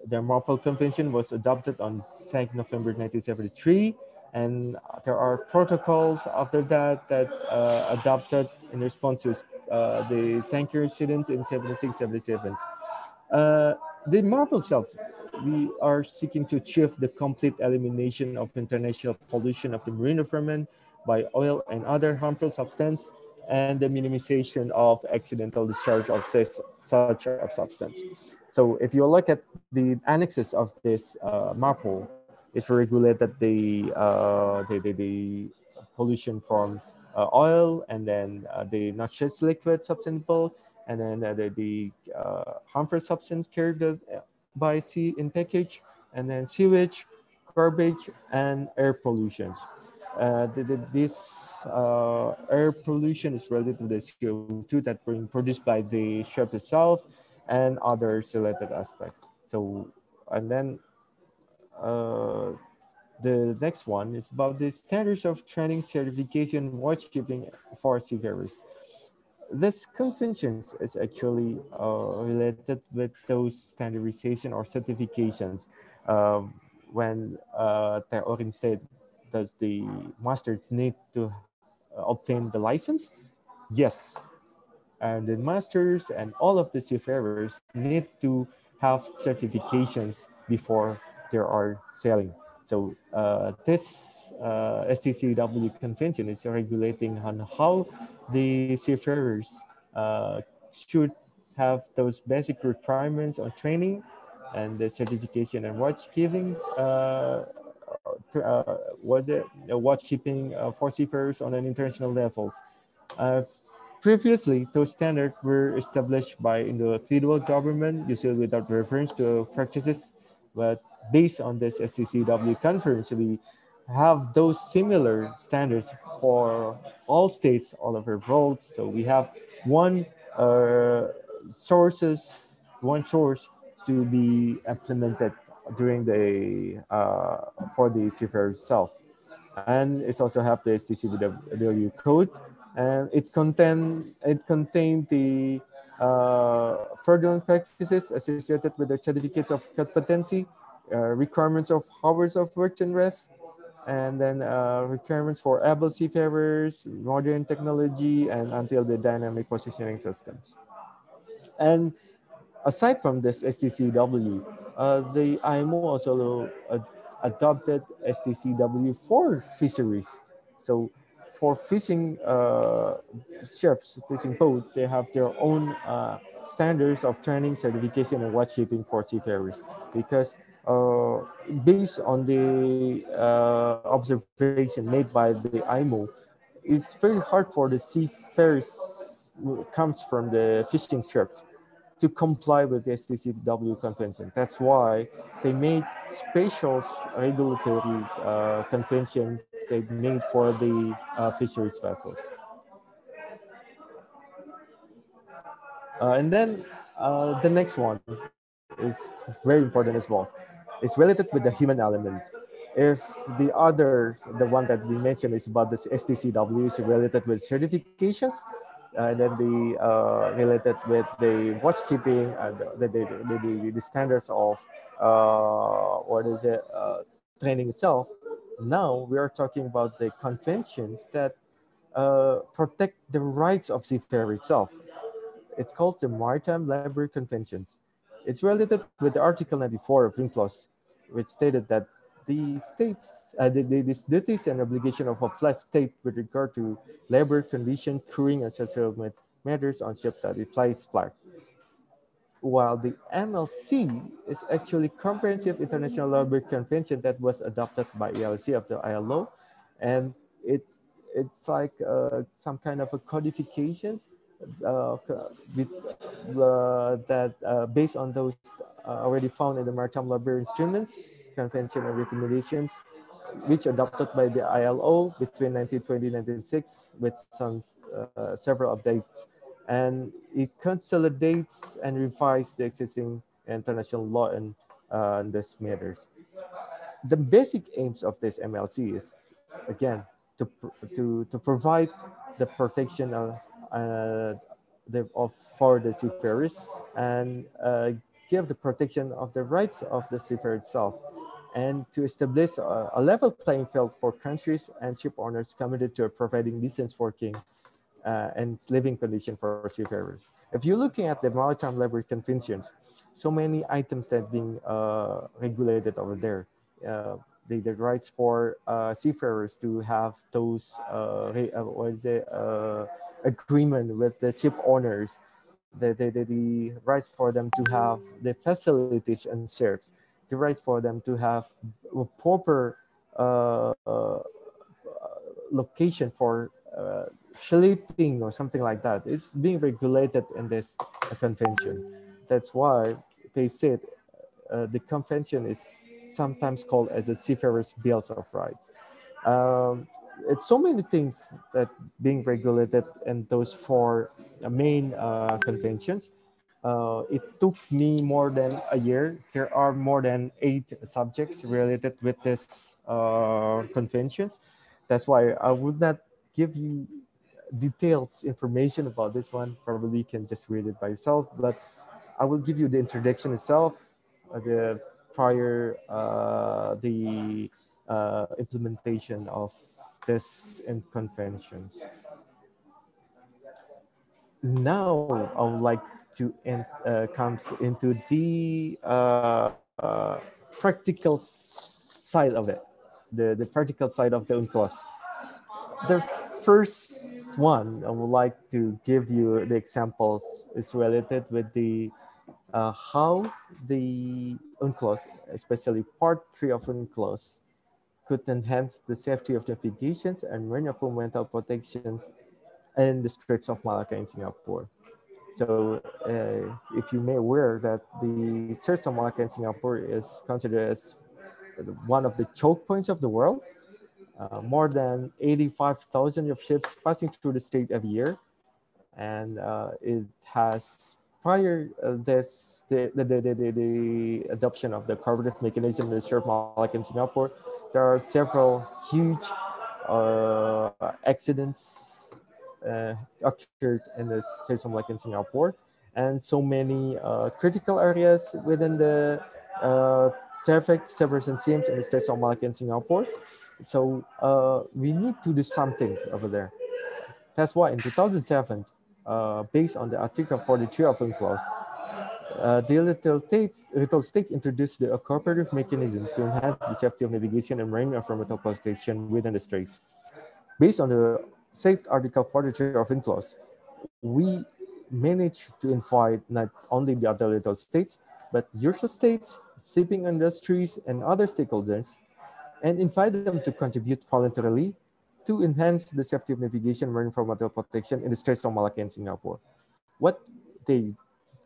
The MARPOL Convention was adopted on 2nd November 1973, and there are protocols after that that uh, adopted in response to uh, the tanker incidents in 76, 77. Uh, the MARPOL itself we are seeking to achieve the complete elimination of international pollution of the marine environment by oil and other harmful substances and the minimization of accidental discharge of such a substance. So if you look at the annexes of this uh, MARPOL, it regulated the, uh, the, the, the, pollution from uh, oil and then uh, the noxious liquid substance and then uh, the, the uh, harmful substance carried by sea in package, and then sewage, garbage, and air pollutions. Uh, this uh, air pollution is related to the CO2 that being produced by the ship itself and other related aspects. So, and then uh, the next one is about the standards of training certification watchkeeping for seafarers this convention is actually uh, related with those standardization or certifications. Um, when uh, the Oregon State does the masters need to uh, obtain the license? Yes. And the masters and all of the seafarers need to have certifications before they are sailing. So uh, this uh, STCW convention is regulating on how the seafarers uh, should have those basic requirements on training and the certification and watch giving uh, uh, was it uh, watch keeping uh, for seafarers on an international level. Uh, previously, those standards were established by the federal government, usually without reference to practices, but based on this STCW conference, we have those similar standards for all states all over the world. So we have one uh, sources, one source to be implemented during the uh, for the seafarer itself. And it also have the STCW code, and it contain it contain the uh, fraudulent practices associated with the certificates of competency, uh, requirements of hours of work and rest, and then uh, requirements for able seafarers, modern technology, and until the dynamic positioning systems. And aside from this STCW, uh, the IMO also uh, adopted STCW for fisheries. So for fishing uh, ships, fishing boat, they have their own uh, standards of training, certification, and watch keeping for seafarers. Because uh, based on the uh, observation made by the IMO, it's very hard for the seafarers who comes from the fishing ships to comply with the STCW convention. That's why they made special regulatory uh, conventions they made for the uh, fisheries vessels. Uh, and then uh, the next one is very important as well. It's related with the human element. If the other, the one that we mentioned is about the STCW is related with certifications, uh, and then the uh, related with the watchkeeping and the, the, the, the, standards of uh, what is it uh, training itself. Now we are talking about the conventions that uh, protect the rights of seafarer itself. It's called the Maritime Labor Conventions. It's related with the Article 94 of UNCLOS, which stated that the states, uh, the, the, the duties and obligation of a flag state with regard to labor condition, crewing, and social matters on ships that it flies flag. While the MLC is actually comprehensive international labor convention that was adopted by ILC of the ILO, and it's it's like uh, some kind of a codifications with, uh, that uh, based on those uh, already found in the maritime labor instruments Convention and Recommendations, which adopted by the ILO between 1920 and 1996 with some uh, several updates. And it consolidates and revises the existing international law in, uh, in this matters. The basic aims of this MLC is, again, to, to, to provide the protection of, uh, the, of for the seafarers and uh, give the protection of the rights of the seafarer itself and to establish a, a, level playing field for countries and ship owners committed to providing decent working uh, and living condition for seafarers. If you're looking at the Maritime Labor Convention, so many items that being uh, regulated over there. Uh, the, the rights for uh, seafarers to have those uh, uh, what is it, agreement with the ship owners, the, the, the, the rights for them to have the facilities and service the rights for them to have a proper uh, uh, location for uh, sleeping or something like that. It's being regulated in this convention. That's why they said uh, the convention is sometimes called as the Seafarers Bills of Rights. Um, it's so many things that being regulated in those four main uh, conventions uh, it took me more than a year. There are more than eight subjects related with this uh, conventions. That's why I would not give you details information about this one. Probably you can just read it by yourself, but I will give you the introduction itself, uh, the prior, uh, the uh, implementation of this in conventions. Now I would like to in, uh, comes into the uh, uh, practical side of it, the, the practical side of the UNCLOS. The first one I would like to give you the examples is related with the uh, how the UNCLOS, especially part three of UNCLOS, could enhance the safety of navigations and marine environmental protections in the Straits of Malacca in Singapore. So uh, if you may aware that the Straits of Malacca in Singapore is considered as one of the choke points of the world, uh, more than 85,000 of ships passing through the strait every year. And uh, it has prior uh, this the, the, the, the, the adoption of the cooperative mechanism in the Strait of Malacca in Singapore, there are several huge uh, accidents uh, occurred in the Strait of Malacca in Singapore, and so many uh, critical areas within the uh, traffic separation schemes in the Strait of Malacca in Singapore. So uh, we need to do something over there. That's why in 2007, uh, based on the Article 43 of UNCLOS, uh, the littoral states, littoral states introduced the cooperative mechanisms to enhance the safety of navigation and marine environmental protection within the straits. Based on the State Article 43 of UNCLOS, we managed to invite not only the other littoral states, but user states, shipping industries, and other stakeholders, and invite them to contribute voluntarily to enhance the safety of navigation marine environmental protection in the Straits of Malacca and Singapore. What they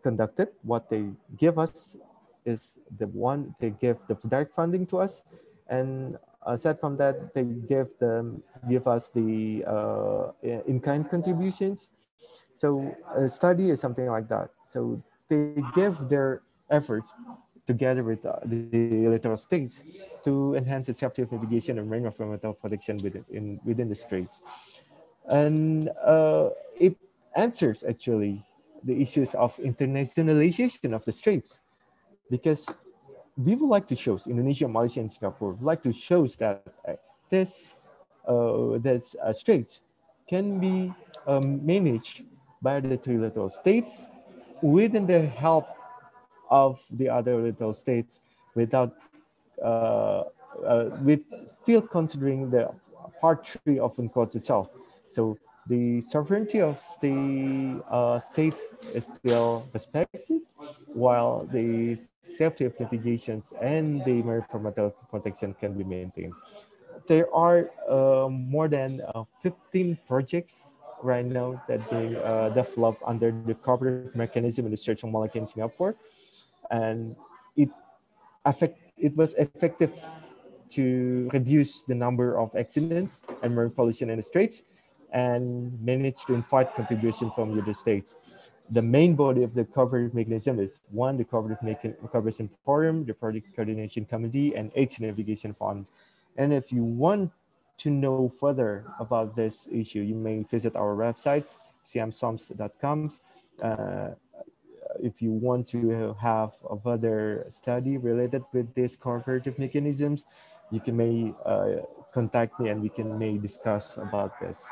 conducted, what they give us is the one, they give the direct funding to us, and aside from that, they give them give us the uh, in-kind contributions. So a study is something like that. So they give their efforts together with uh, the littoral states to enhance safety of navigation and marine environmental protection within, in, within the straits. And uh, it answers actually the issues of internationalization of the straits because we would like to show Indonesia, Malaysia, and Singapore would like to show that uh, this uh, this uh, straits can be um, managed by the littoral states within the help of the other little states without uh, uh, with still considering the part three of UNCLOS itself. So the sovereignty of the uh, states is still respected, while the safety of navigations and the maritime protection can be maintained. There are uh, more than uh, 15 projects right now that being uh, developed under the cooperative mechanism in the Strait of Malacca in Singapore, and it affect it was effective to reduce the number of accidents and marine pollution in the straits and managed to invite contribution from the United States. The main body of the cooperative mechanism is one, the cooperative cooperation forum, the project coordination committee, and H navigation fund. And if you want to know further about this issue, you may visit our websites, cmsoms.com. Uh, if you want to have a further study related with these cooperative mechanisms, you can may uh, contact me and we can may discuss about this.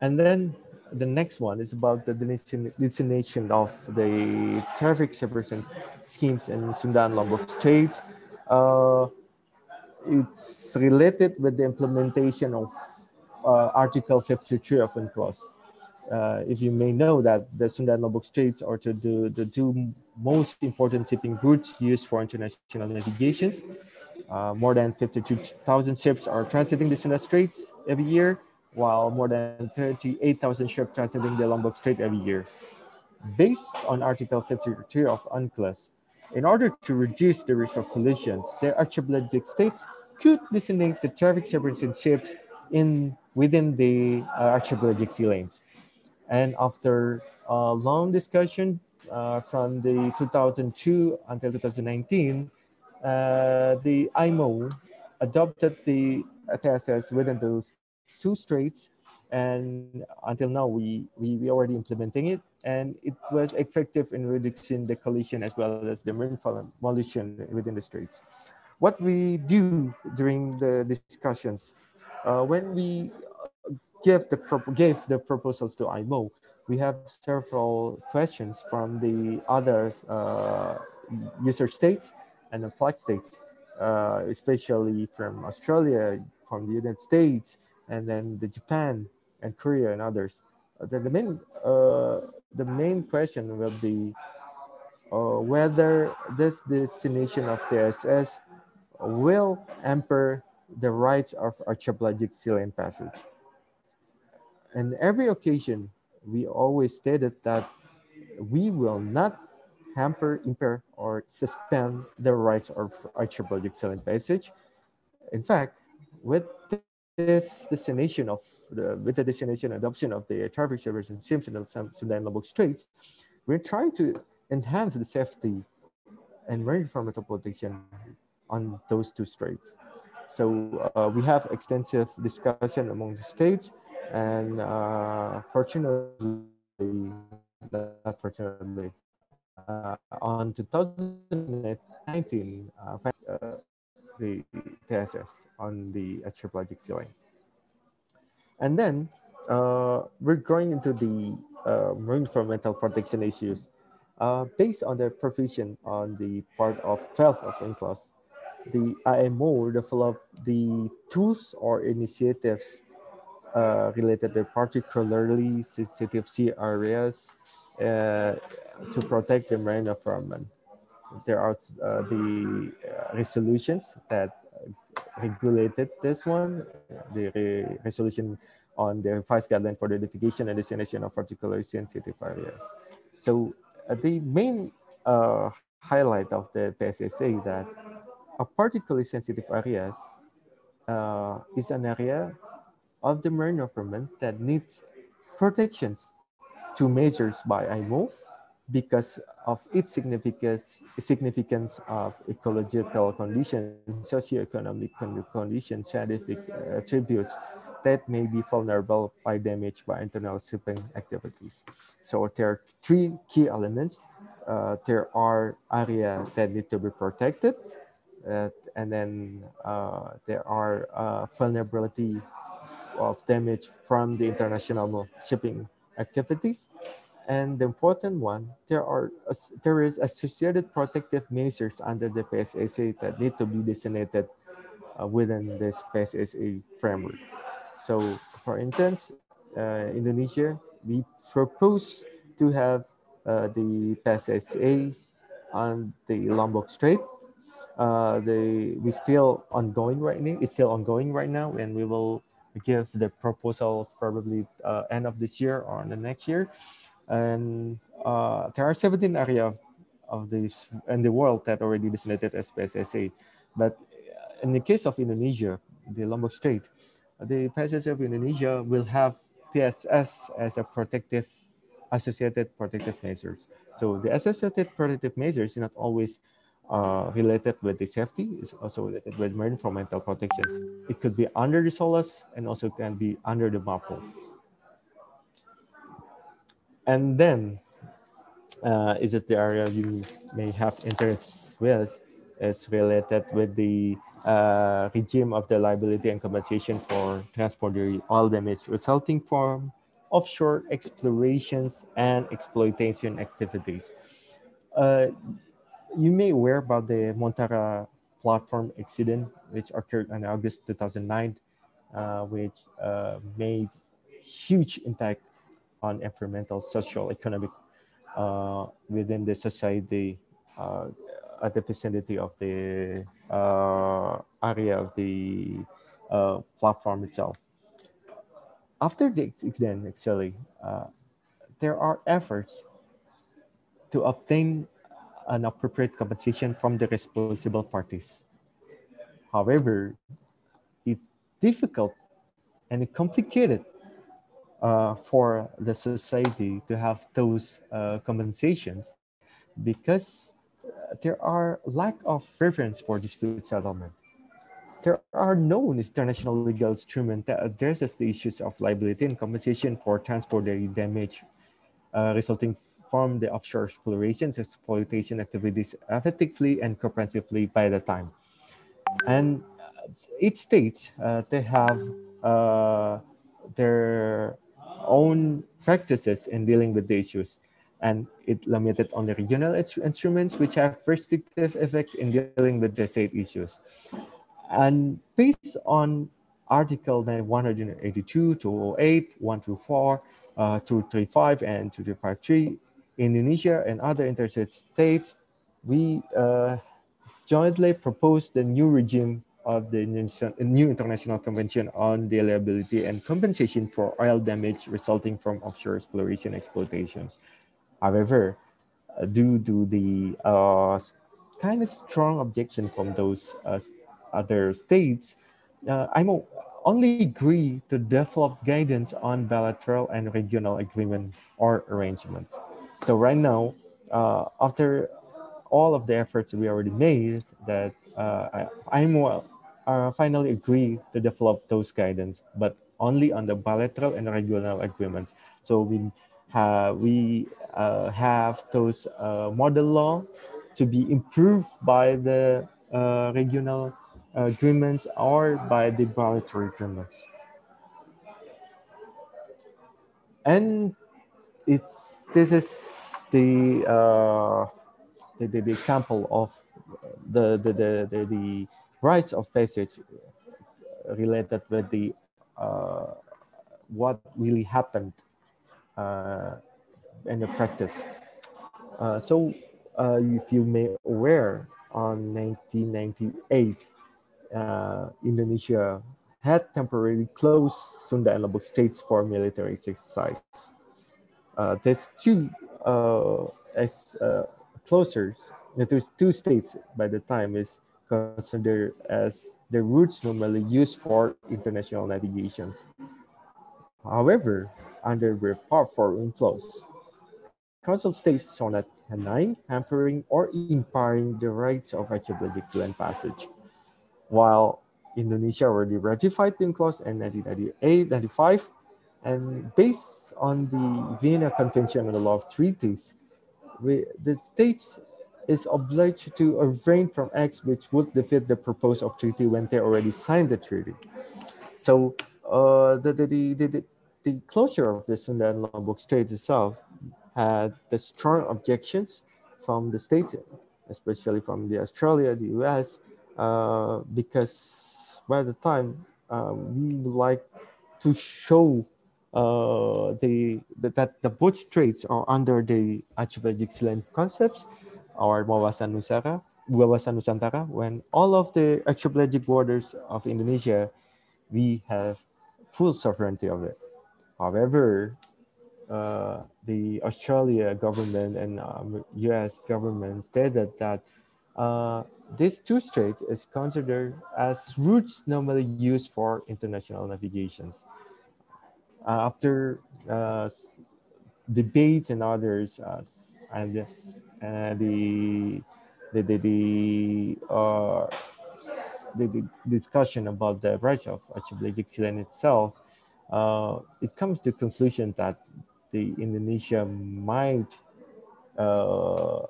And then the next one is about the designation of the traffic separation schemes in Sunda and Lombok Straits. Uh, it's related with the implementation of uh, Article 53 of UNCLOS. Uh, if you may know that the Sunda and Lombok Straits are the, the two most important shipping routes used for international navigations. Uh, more than 52,000 ships are transiting the Sunda Straits every year while more than 38,000 ships transiting the Lombok Strait every year. Based on Article 53 of UNCLOS, in order to reduce the risk of collisions, the archipelagic states could designate the traffic separation ships in within the uh, archipelagic sea lanes. And after a long discussion uh, from the 2002 until 2019, uh, the IMO adopted the TSS within those two straits and until now we, we we already implementing it and it was effective in reducing the collision as well as the marine pollution within the straits what we do during the discussions uh, when we give the gave the proposals to IMO we have several questions from the other uh, user states and the flag states, uh, especially from Australia, from the United States, and then the Japan and Korea and others. The, the main uh, the main question will be uh, whether this destination of TSS will hamper the rights of archipelagic lane passage. And every occasion, we always stated that we will not hamper, impair, or suspend the rights of archipelagic lane passage. In fact, with this destination of the with the destination adoption of the traffic servers in Simpson and Sundan Lombok Straits, we're trying to enhance the safety and environmental protection on those two straits. So uh, we have extensive discussion among the states and uh, fortunately, not fortunately, uh, on 2019, uh, uh, the TSS on the archipelagic sea lane. And then uh, we're going into the uh, marine environmental protection issues uh, based on the provision on the part of 12 of UNCLOS, the IMO developed the tools or initiatives uh, related to particularly sensitive sea areas uh, to protect the marine environment. There are uh, the uh, resolutions that regulated this one, the re resolution on the revised guideline for the identification and destination of particularly sensitive areas. So uh, the main uh, highlight of the PSSA that a particularly sensitive areas uh, is an area of the marine environment that needs protections to measures by IMO because of its significance, significance of ecological conditions, socioeconomic conditions, scientific attributes that may be vulnerable by damage by internal shipping activities. So there are three key elements. Uh, there are areas that need to be protected, uh, and then uh, there are uh, vulnerability of damage from the international shipping activities. And the important one, there are there is associated protective measures under the PSSA that need to be designated uh, within this PSSA framework. So for instance, uh, Indonesia, we propose to have uh, the PSSA on the Lombok Strait. Uh, the we still ongoing right now. It's still ongoing right now, and we will give the proposal probably uh, end of this year or the next year. And uh, there are 17 areas of, of this in the world that already designated as PSSA. But in the case of Indonesia, the Lombok state, the PSSA of Indonesia will have TSS as a protective associated protective measures. So the associated protective measures is not always uh, related with the safety, it's also related with environmental protections. It could be under the SOLAS and also can be under the MARPOL. And then, uh, is it the area you may have interest with is related with the uh, regime of the liability and compensation for transport oil damage resulting from offshore explorations and exploitation activities. Uh, you may aware about the Montara platform accident, which occurred in August 2009, uh, which uh, made huge impact on environmental, social, economic uh, within the society uh, at the vicinity of the uh, area of the uh, platform itself. After the accident, actually, there are efforts to obtain an appropriate compensation from the responsible parties. However, it's difficult and complicated uh, for the society to have those uh, compensations because there are lack of reference for dispute settlement. There are no international legal instrument that addresses the issues of liability and compensation for transport damage uh, resulting from the offshore explorations exploitation activities effectively and comprehensively by the time. And each state, uh, they have uh, their own practices in dealing with the issues. And it limited on the regional instruments which have restrictive effect in dealing with the state issues. And based on Article 182, 208, 124, uh, 235, and 2353, Indonesia and other interested states, we uh, jointly proposed the new regime of the new International Convention on the Liability and Compensation for Oil Damage resulting from offshore exploration exploitations. However, uh, due to the uh, kind of strong objection from those uh, other states, uh, IMO only agree to develop guidance on bilateral and regional agreement or arrangements. So right now, uh, after all of the efforts we already made, that uh, I, am uh, finally agree to develop those guidance, but only on the bilateral and regional agreements. So we have we uh, have those uh, model law to be improved by the uh, regional agreements or by the bilateral agreements. And it's this is the uh, the, the, the example of the the, the, the, the rights of passage related with the uh, what really happened uh, in the practice. Uh, so uh, if you may aware, on 1998, uh, Indonesia had temporarily closed Sunda and Lombok states for military exercise. Uh, there's two as closers. There's two states by the time is considered as the routes normally used for international navigations. However, under the Part 4 UNCLOS, Council states shall not deny, hampering, or impairing the rights of archipelagic lane passage. While Indonesia already ratified the UNCLOS in 1998-95, and based on the Vienna Convention on the Law of Treaties, we, the states is obliged to refrain from acts which would defeat the purpose of treaty when they already signed the treaty. So uh, the, the, the, the, the closure of the Sunda and Lombok Strait itself had the strong objections from the states, especially from the Australia, the US, uh, because by the time um, we would like to show uh, the, that the both straits are under the archipelagic land concepts or Wawasan Nusantara, Wawasan Nusantara, when all of the archipelagic borders of Indonesia, we have full sovereignty of it. However, uh, the Australia government and um, US government stated that uh, these two straits is considered as routes normally used for international navigations. Uh, after uh, debates and others, uh, and this the the the the, uh, the, the discussion about the rights of archipelagic sea itself, uh, it comes to conclusion that the Indonesia might uh,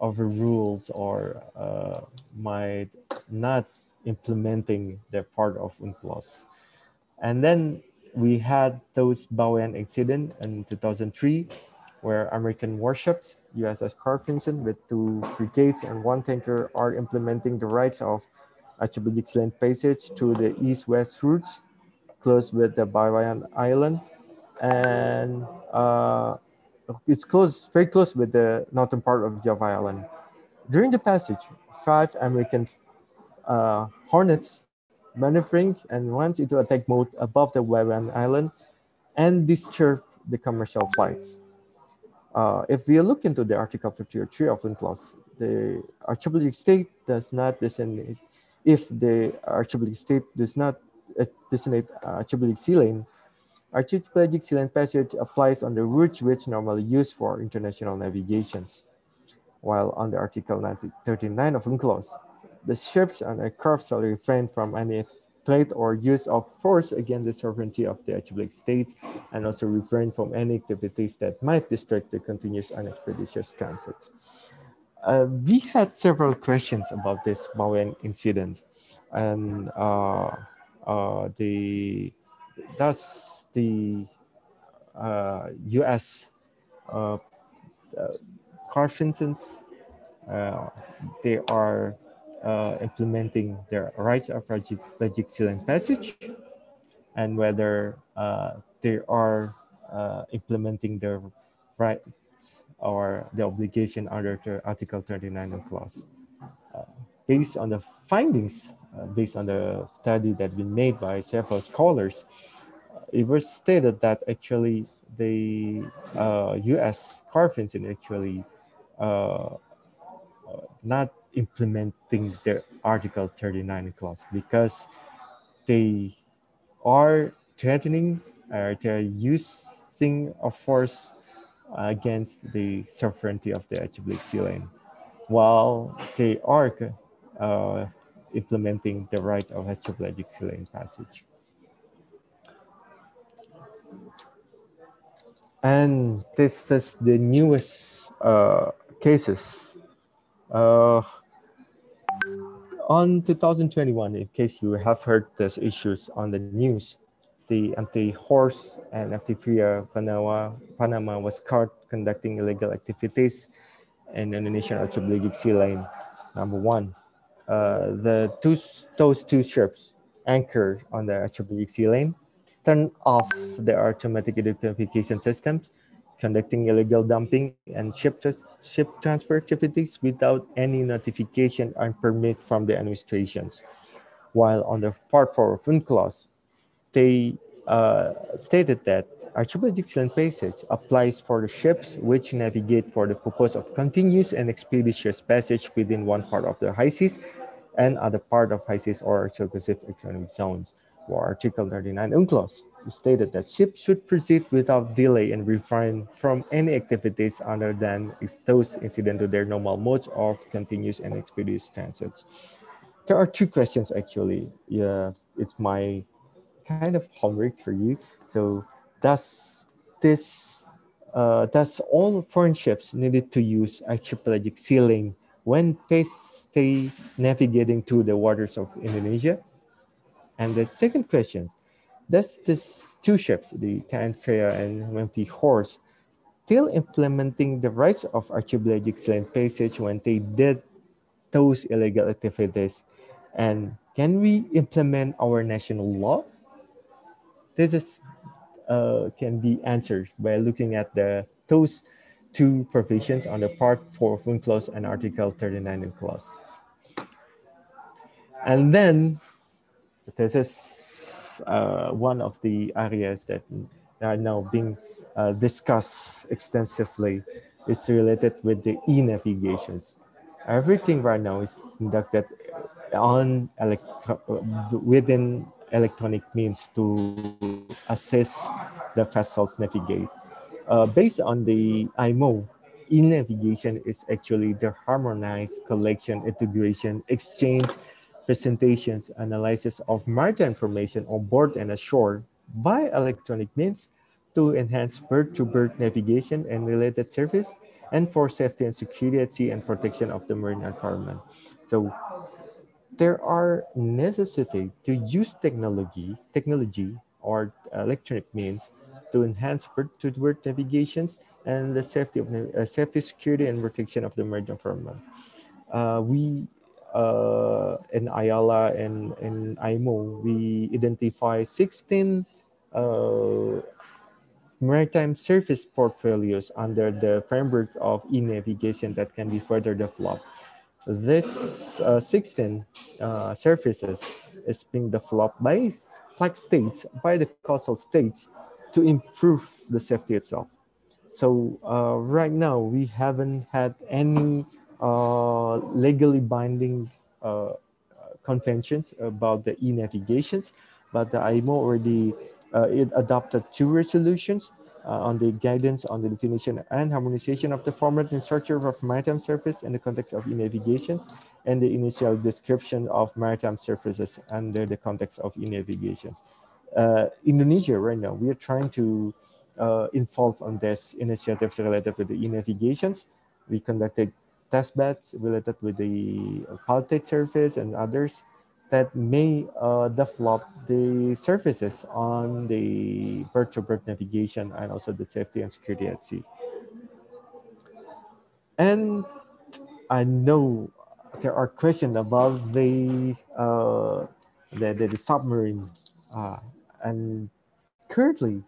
overrules or uh, might not implementing their part of UNCLOS. And then we had those Bawean incident in 2003 where American warships USS Carl Vinson with two frigates and one tanker are implementing the rights of archipelagic lane passage to the east-west routes close with the Bawean Island. And uh, it's close, very close with the northern part of Java Island. During the passage, five American uh, Hornets maneuvering and once into attack mode above the Bawean Island and disturbed the commercial flights. Uh, if we look into the Article 53 of UNCLOS, the archipelagic state does not designate, if the archipelagic state does not uh, designate archipelagic sea lane, archipelagic sea lane passage applies on the routes which normally used for international navigations. While under Article 39 of UNCLOS, the ships and aircraft shall refrain from any threat or use of force against the sovereignty of the archipelagic states and also refrain from any activities that might distract the continuous and expeditious transits. Uh, we had several questions about this Bawean incident and uh, uh, the does the uh, U.S. Uh, Carl Vinson, they are implementing their rights of sea passage, and whether they are implementing their rights or the obligation under Article 39 clause. Uh, based on the findings, uh, based on the study that been made by several scholars, uh, it was stated that actually the U.S. Vinson actually not implementing the Article 39 clause because they are threatening or they're using of force against the sovereignty of the Sea Lane, while they are uh, implementing the right of sea lane passage. And this is the newest uh, cases. Uh, on 2021, in case you have heard these issues on the news, the MT Horse and MT Freya Panama, Panama was caught conducting illegal activities in the Indonesian Archipelagic Sea Lane. Number one, uh, the two, those two ships anchored on the Archipelagic Sea Lane turned off the automatic identification systems, conducting illegal dumping and ship, ship transfer activities without any notification or permit from the administrations. While on the part for UNCLOS, they uh, stated that archipelagic lane passage applies for the ships which navigate for the purpose of continuous and expeditious passage within one part of the high seas and other part of high seas or exclusive economic zones. Or Article 39 UNCLOS stated that ships should proceed without delay and refrain from any activities other than those incident to their normal modes of continuous and expeditious transits. There are two questions actually. Yeah, it's my kind of homework for you. So does this, uh, does all foreign ships needed to use archipelagic sea lane when they stay navigating through the waters of Indonesia? And the second question, does this two ships, the KN Freya and MT Horse, still implementing the rights of archipelagic lane passage when they did those illegal activities? And can we implement our national law this is uh, can be answered by looking at the those two provisions on the part 4 of UNCLOS and Article 39 UNCLOS. And then this is uh, one of the areas that are now being uh, discussed extensively is related with the e-navigations. Everything right now is conducted on electro within electronic means to assist the vessels navigate. Uh, based on the IMO, e-navigation is actually the harmonized collection, integration, exchange, presentations, analysis of maritime information on board and ashore by electronic means to enhance berth-to-berth -bird navigation and related service and for safety and security at sea and protection of the marine environment. So there are necessity to use technology, technology or electronic means to enhance berth-to-berth navigations and the safety of uh, safety, security, and protection of the marine environment. Uh, we uh, in IALA and in IMO, we identify 16 uh, maritime service portfolios under the framework of e-navigation that can be further developed this uh, 16 uh, services is being developed by flag states, by the coastal states to improve the safety itself. So uh, right now, we haven't had any uh, legally binding uh, conventions about the e-navigations, but the IMO already uh, it adopted two resolutions uh, on the guidance on the definition and harmonization of the format and structure of maritime service in the context of e-navigations and the initial description of maritime services under the context of e-navigations. Indonesia right now, we are trying to uh, involve on this initiatives related to the e-navigations. We conducted test beds related with the Paltate surface and others. that may uh, develop the services on the berth-to-berth navigation and also the safety and security at sea. And I know there are questions about the uh, the, the, the, submarine, uh, and currently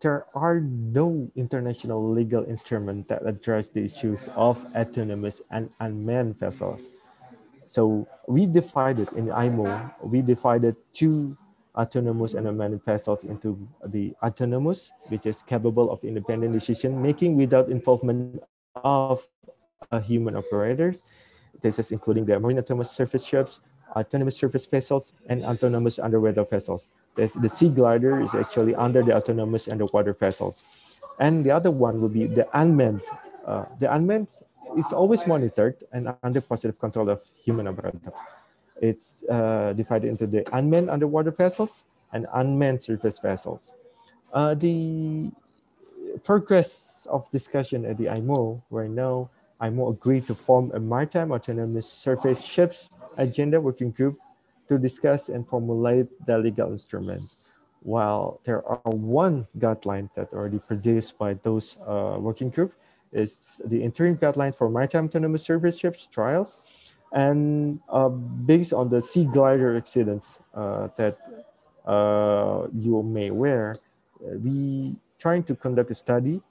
there are no international legal instruments that address the issues of autonomous and unmanned vessels. So we divided in IMO, we divided two autonomous and unmanned vessels into the autonomous, which is capable of independent decision making without involvement of uh, human operators. This is including the marine autonomous surface ships, autonomous surface vessels, and autonomous underwater vessels. There's, the sea glider is actually under the autonomous underwater vessels. And the other one will be the unmanned. Uh, the unmanned is always monitored and under positive control of human operator. It's uh, divided into the unmanned underwater vessels and unmanned surface vessels. Uh, the progress of discussion at the IMO, right now IMO agreed to form a maritime autonomous surface ships agenda working group to discuss and formulate the legal instruments. While there are one guideline that already produced by those uh, working group is the interim guideline for maritime autonomous surface ships trials. And uh, based on the sea glider accidents uh, that uh, you may aware, we trying to conduct a study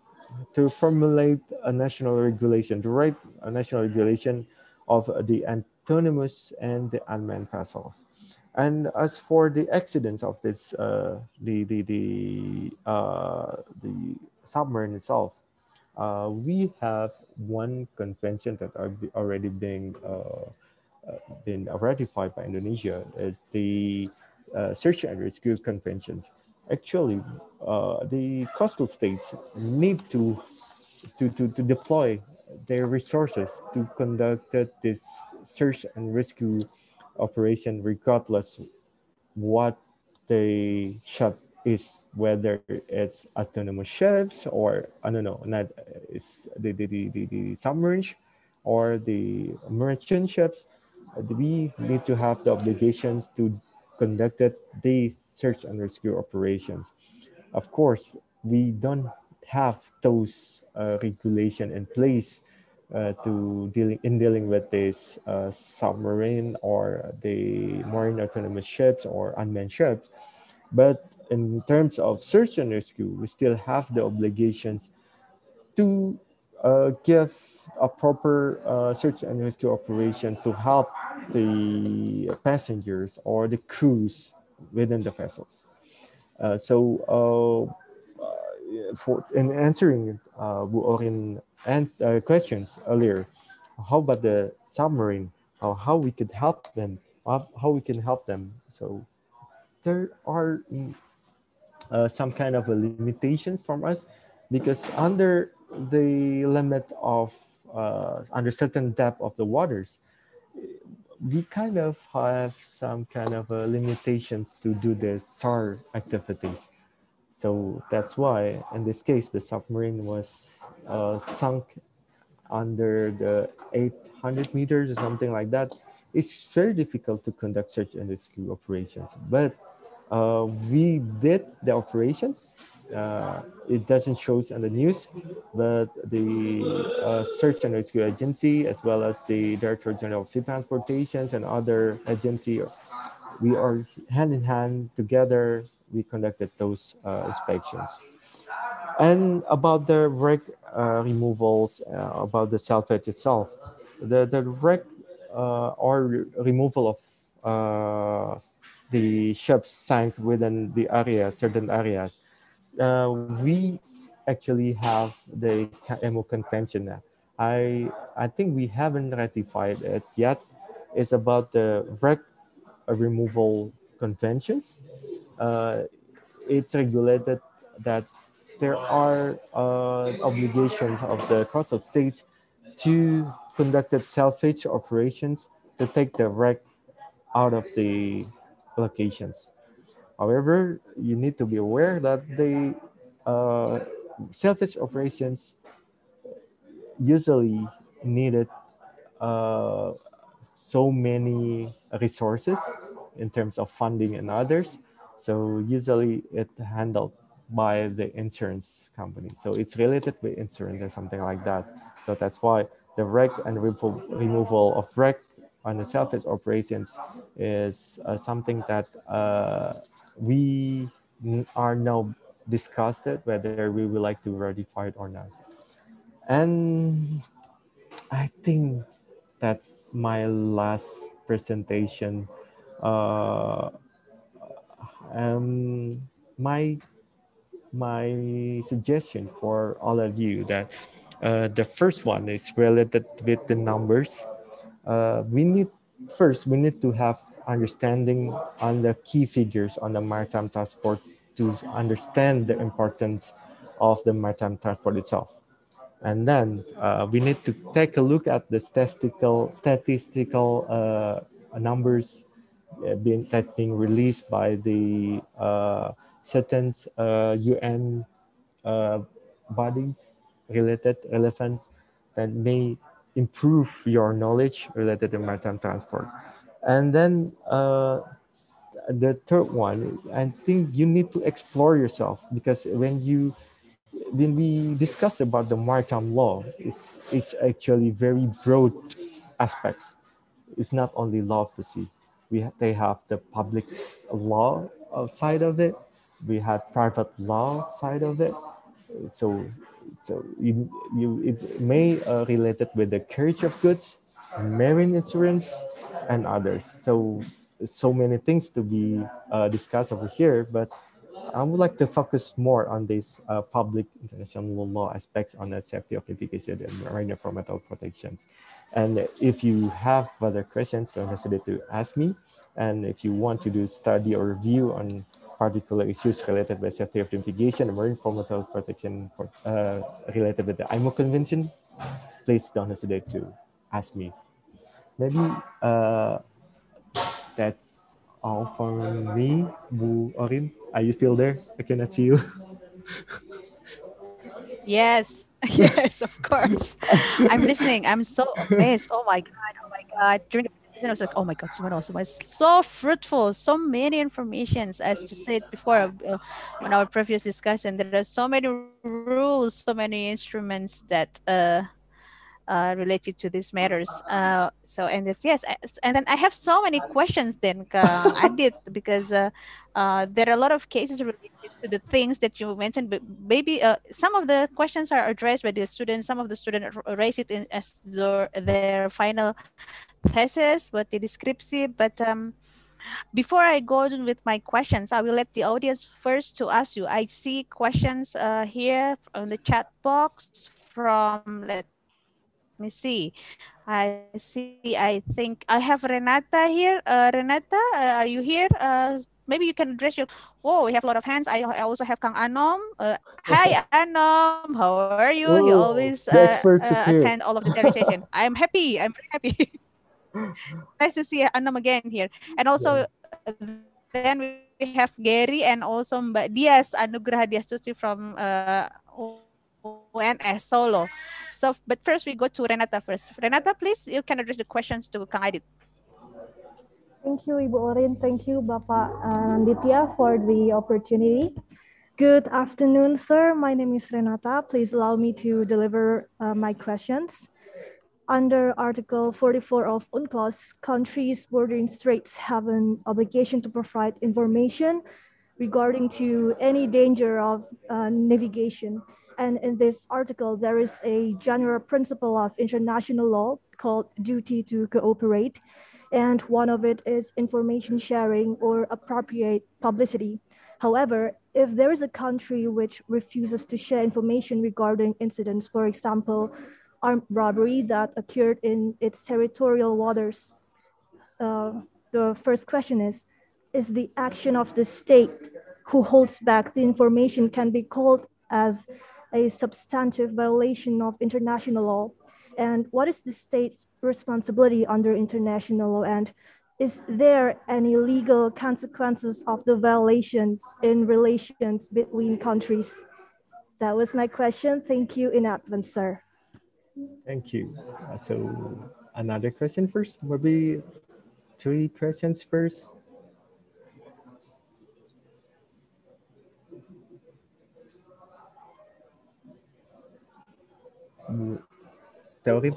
to formulate a national regulation, to write a national regulation of the autonomous and the unmanned vessels. And as for the accidents of this, uh, the the the uh, the submarine itself, uh, we have one convention that are already being uh, uh, been ratified by Indonesia. Is the uh, search and rescue conventions actually uh, the coastal states need to, to, to, to deploy their resources to conduct this search and rescue operation regardless what the ship is, whether it's autonomous ships or I don't know, not it's the, the, the, the, the submarine or the merchant ships. We need to have the obligations to conducted these search and rescue operations. Of course, we don't have those uh, regulation in place uh, to dealing in dealing with this uh, submarine or the marine autonomous ships or unmanned ships. But in terms of search and rescue, we still have the obligations to uh, give a proper uh, search and rescue operation to help the passengers or the crews within the vessels. Uh, so uh, uh for in answering uh, Orin uh, questions earlier, how about the submarine? Or how we could help them? How we can help them? So there are uh, some kind of a limitation from us because under the limit of uh, under certain depth of the waters, we kind of have some kind of uh, limitations to do the SAR activities. So that's why, in this case, the submarine was uh, sunk under the 800 meters or something like that. It's very difficult to conduct search and rescue operations, but uh, we did the operations uh, it doesn't show on the news, but the uh, Search and Rescue Agency, as well as the Director General of Sea Transportations and other agency, we are hand in hand together. We conducted those uh, inspections. And about the wreck uh, removals, uh, about the salvage itself, the, the wreck uh, or removal of the ships sank within the area, certain areas, uh, we actually have the IMO convention I, I think we haven't ratified it yet. It's about the wreck removal conventions. Uh, it's regulated that there are uh, obligations of the coastal states to conduct salvage operations to take the wreck out of the locations. However, you need to be aware that the uh, salvage operations usually needed uh, so many resources in terms of funding and others. So usually it handled by the insurance company. So it's related with insurance or something like that. So that's why the wreck and removal, removal of wreck on the salvage operations is uh, something that uh, we are now discussed whether we would like to ratify it or not. And I think that's my last presentation. Uh, um, my my suggestion for all of you that uh, the first one is related with the numbers. Uh, we need first we need to have understanding on the key figures on the maritime transport to understand the importance of the maritime transport itself. And then uh, we need to take a look at the statistical statistical uh, numbers uh, being that being released by the uh, certain UN uh, uh, bodies related relevant that may improve your knowledge related to maritime transport. And then uh, the third one, I think you need to explore yourself because when you when we discuss about the maritime law, it's it's actually very broad aspects. It's not only law of the sea. We they have the public law side of it. We have private law side of it. So so you, you it may uh, related with the carriage of goods, marine insurance, and others. So so many things to be uh, discussed over here, but I would like to focus more on these uh, public international law aspects on the safety of navigation and marine environmental protections. And if you have further questions, don't hesitate to ask me. And if you want to do study or review on particular issues related with safety of navigation and marine environmental protection uh, related with the IMO convention, please don't hesitate to ask me. Maybe uh, that's all for me, Bu Orin. Are you still there? I cannot see you. yes, yes, of course. I'm listening. I'm so amazed. Oh my god! Oh my god! During the presentation, I was like, oh my god, Sumano, Sumano is so fruitful. So many informations, as you said before uh, on our previous discussion. There are so many rules, so many instruments that. Uh, uh, related to these matters. Uh, so and it's yes, and then I have so many questions then uh, I did because uh, uh, there are a lot of cases related to the things that you mentioned. But maybe uh, some of the questions are addressed by the students. Some of the students raise it in, as their, their final thesis, but the description. But um, before I go on with my questions, I will let the audience first to ask you. I see questions here on the chat box from let me see. I see. I think I have Renata here. Uh, Renata, uh, are you here? Uh, maybe you can address your. Whoa, we have a lot of hands. I, I also have Kang Anom. Uh, hi, Anom. How are you? You always uh, uh, attend all of the presentation. I'm happy. I'm very happy. nice to see Anom again here. And also, yeah. then we have Gary and also Mbak Dias Anugraha Diasuci from uh, UNS Solo. So, but first we go to Renata first. Renata, please, you can address the questions to Kang Adit. Thank you, Ibu Orin. Thank you, Bapak Nanditya, for the opportunity. Good afternoon, sir. My name is Renata. Please allow me to deliver uh, my questions. Under Article 44 of UNCLOS, countries bordering straits have an obligation to provide information regarding to any danger of uh, navigation and in this article, there is a general principle of international law called duty to cooperate. And one of it is information sharing or appropriate publicity. However, if there is a country which refuses to share information regarding incidents, for example, armed robbery that occurred in its territorial waters, uh, the first question is, is the action of the state who holds back the information can be called as a substantive violation of international law? And what is the state's responsibility under international law? And is there any legal consequences of the violations in relations between countries? That was my question. Thank you in advance, sir. Thank you. Uh, so another question first? Maybe three questions first. Teori.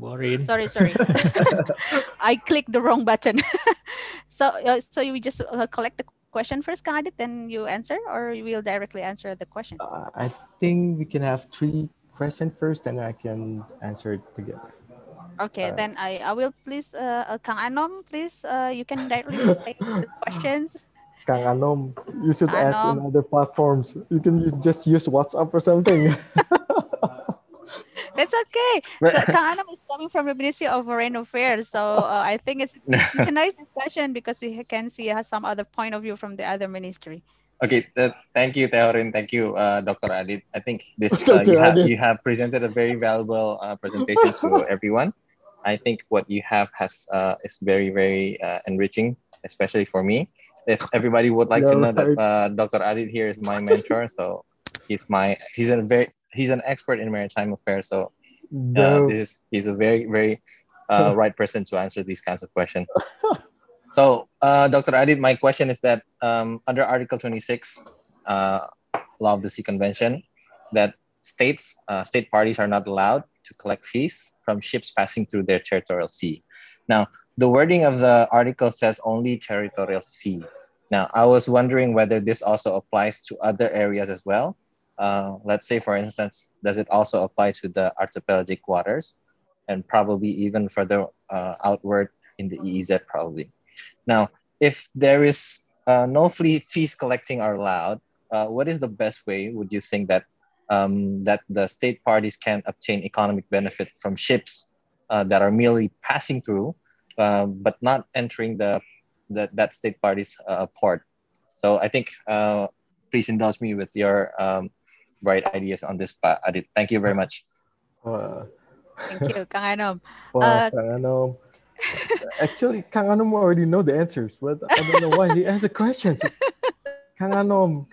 Boring. Sorry, sorry. I clicked the wrong button. so, uh, so you just uh, collect the question first, Kang Adit, then you answer, or you will directly answer the question? Uh, I think we can have three questions first, and I can answer it together. Okay, Uh, then I, I will please, uh, uh, Kang Anom, please, uh, you can directly say the questions. Kang Anom, you should ask in other platforms. You can use, just use WhatsApp or something. It's okay. Right. So Kang is coming from the Ministry of Foreign Affairs, so uh, I think it's, it's a nice discussion because we can see uh, some other point of view from the other ministry. Okay, th- thank you, Theorin. Thank you, uh, Dr. Adit. I think this uh, you, have, you have presented a very valuable uh, presentation to everyone. I think what you have has uh, is very very uh, enriching, especially for me. If everybody would like to Yeah, know that right. uh, Dr. Adit here is my mentor, so he's my he's a very he's an expert in maritime affairs. So uh, this is he's a very very uh, right person to answer these kinds of questions. So, uh, Dr. Adit, my question is that um, under Article 26, uh, Law of the Sea Convention, that states, uh, state parties are not allowed to collect fees from ships passing through their territorial sea. Now, the wording of the article says only territorial sea. Now, I was wondering whether this also applies to other areas as well. Uh, let's say, for instance, does it also apply to the archipelagic waters and probably even further uh, outward in the EEZ, probably? Now, if there is uh, no fee fees collecting are allowed, uh, what is the best way, would you think, that um, that the state parties can obtain economic benefit from ships uh, that are merely passing through, uh, but not entering the, the that state party's port? So I think, please indulge me with your um, bright ideas on this, Pa- Adit. Thank you very much. Uh, Thank you, Kang Anom. well, Uh, Kang Anom. Actually, Kang Anom already know the answers, but I don't know why he asks the questions. Kang Anom.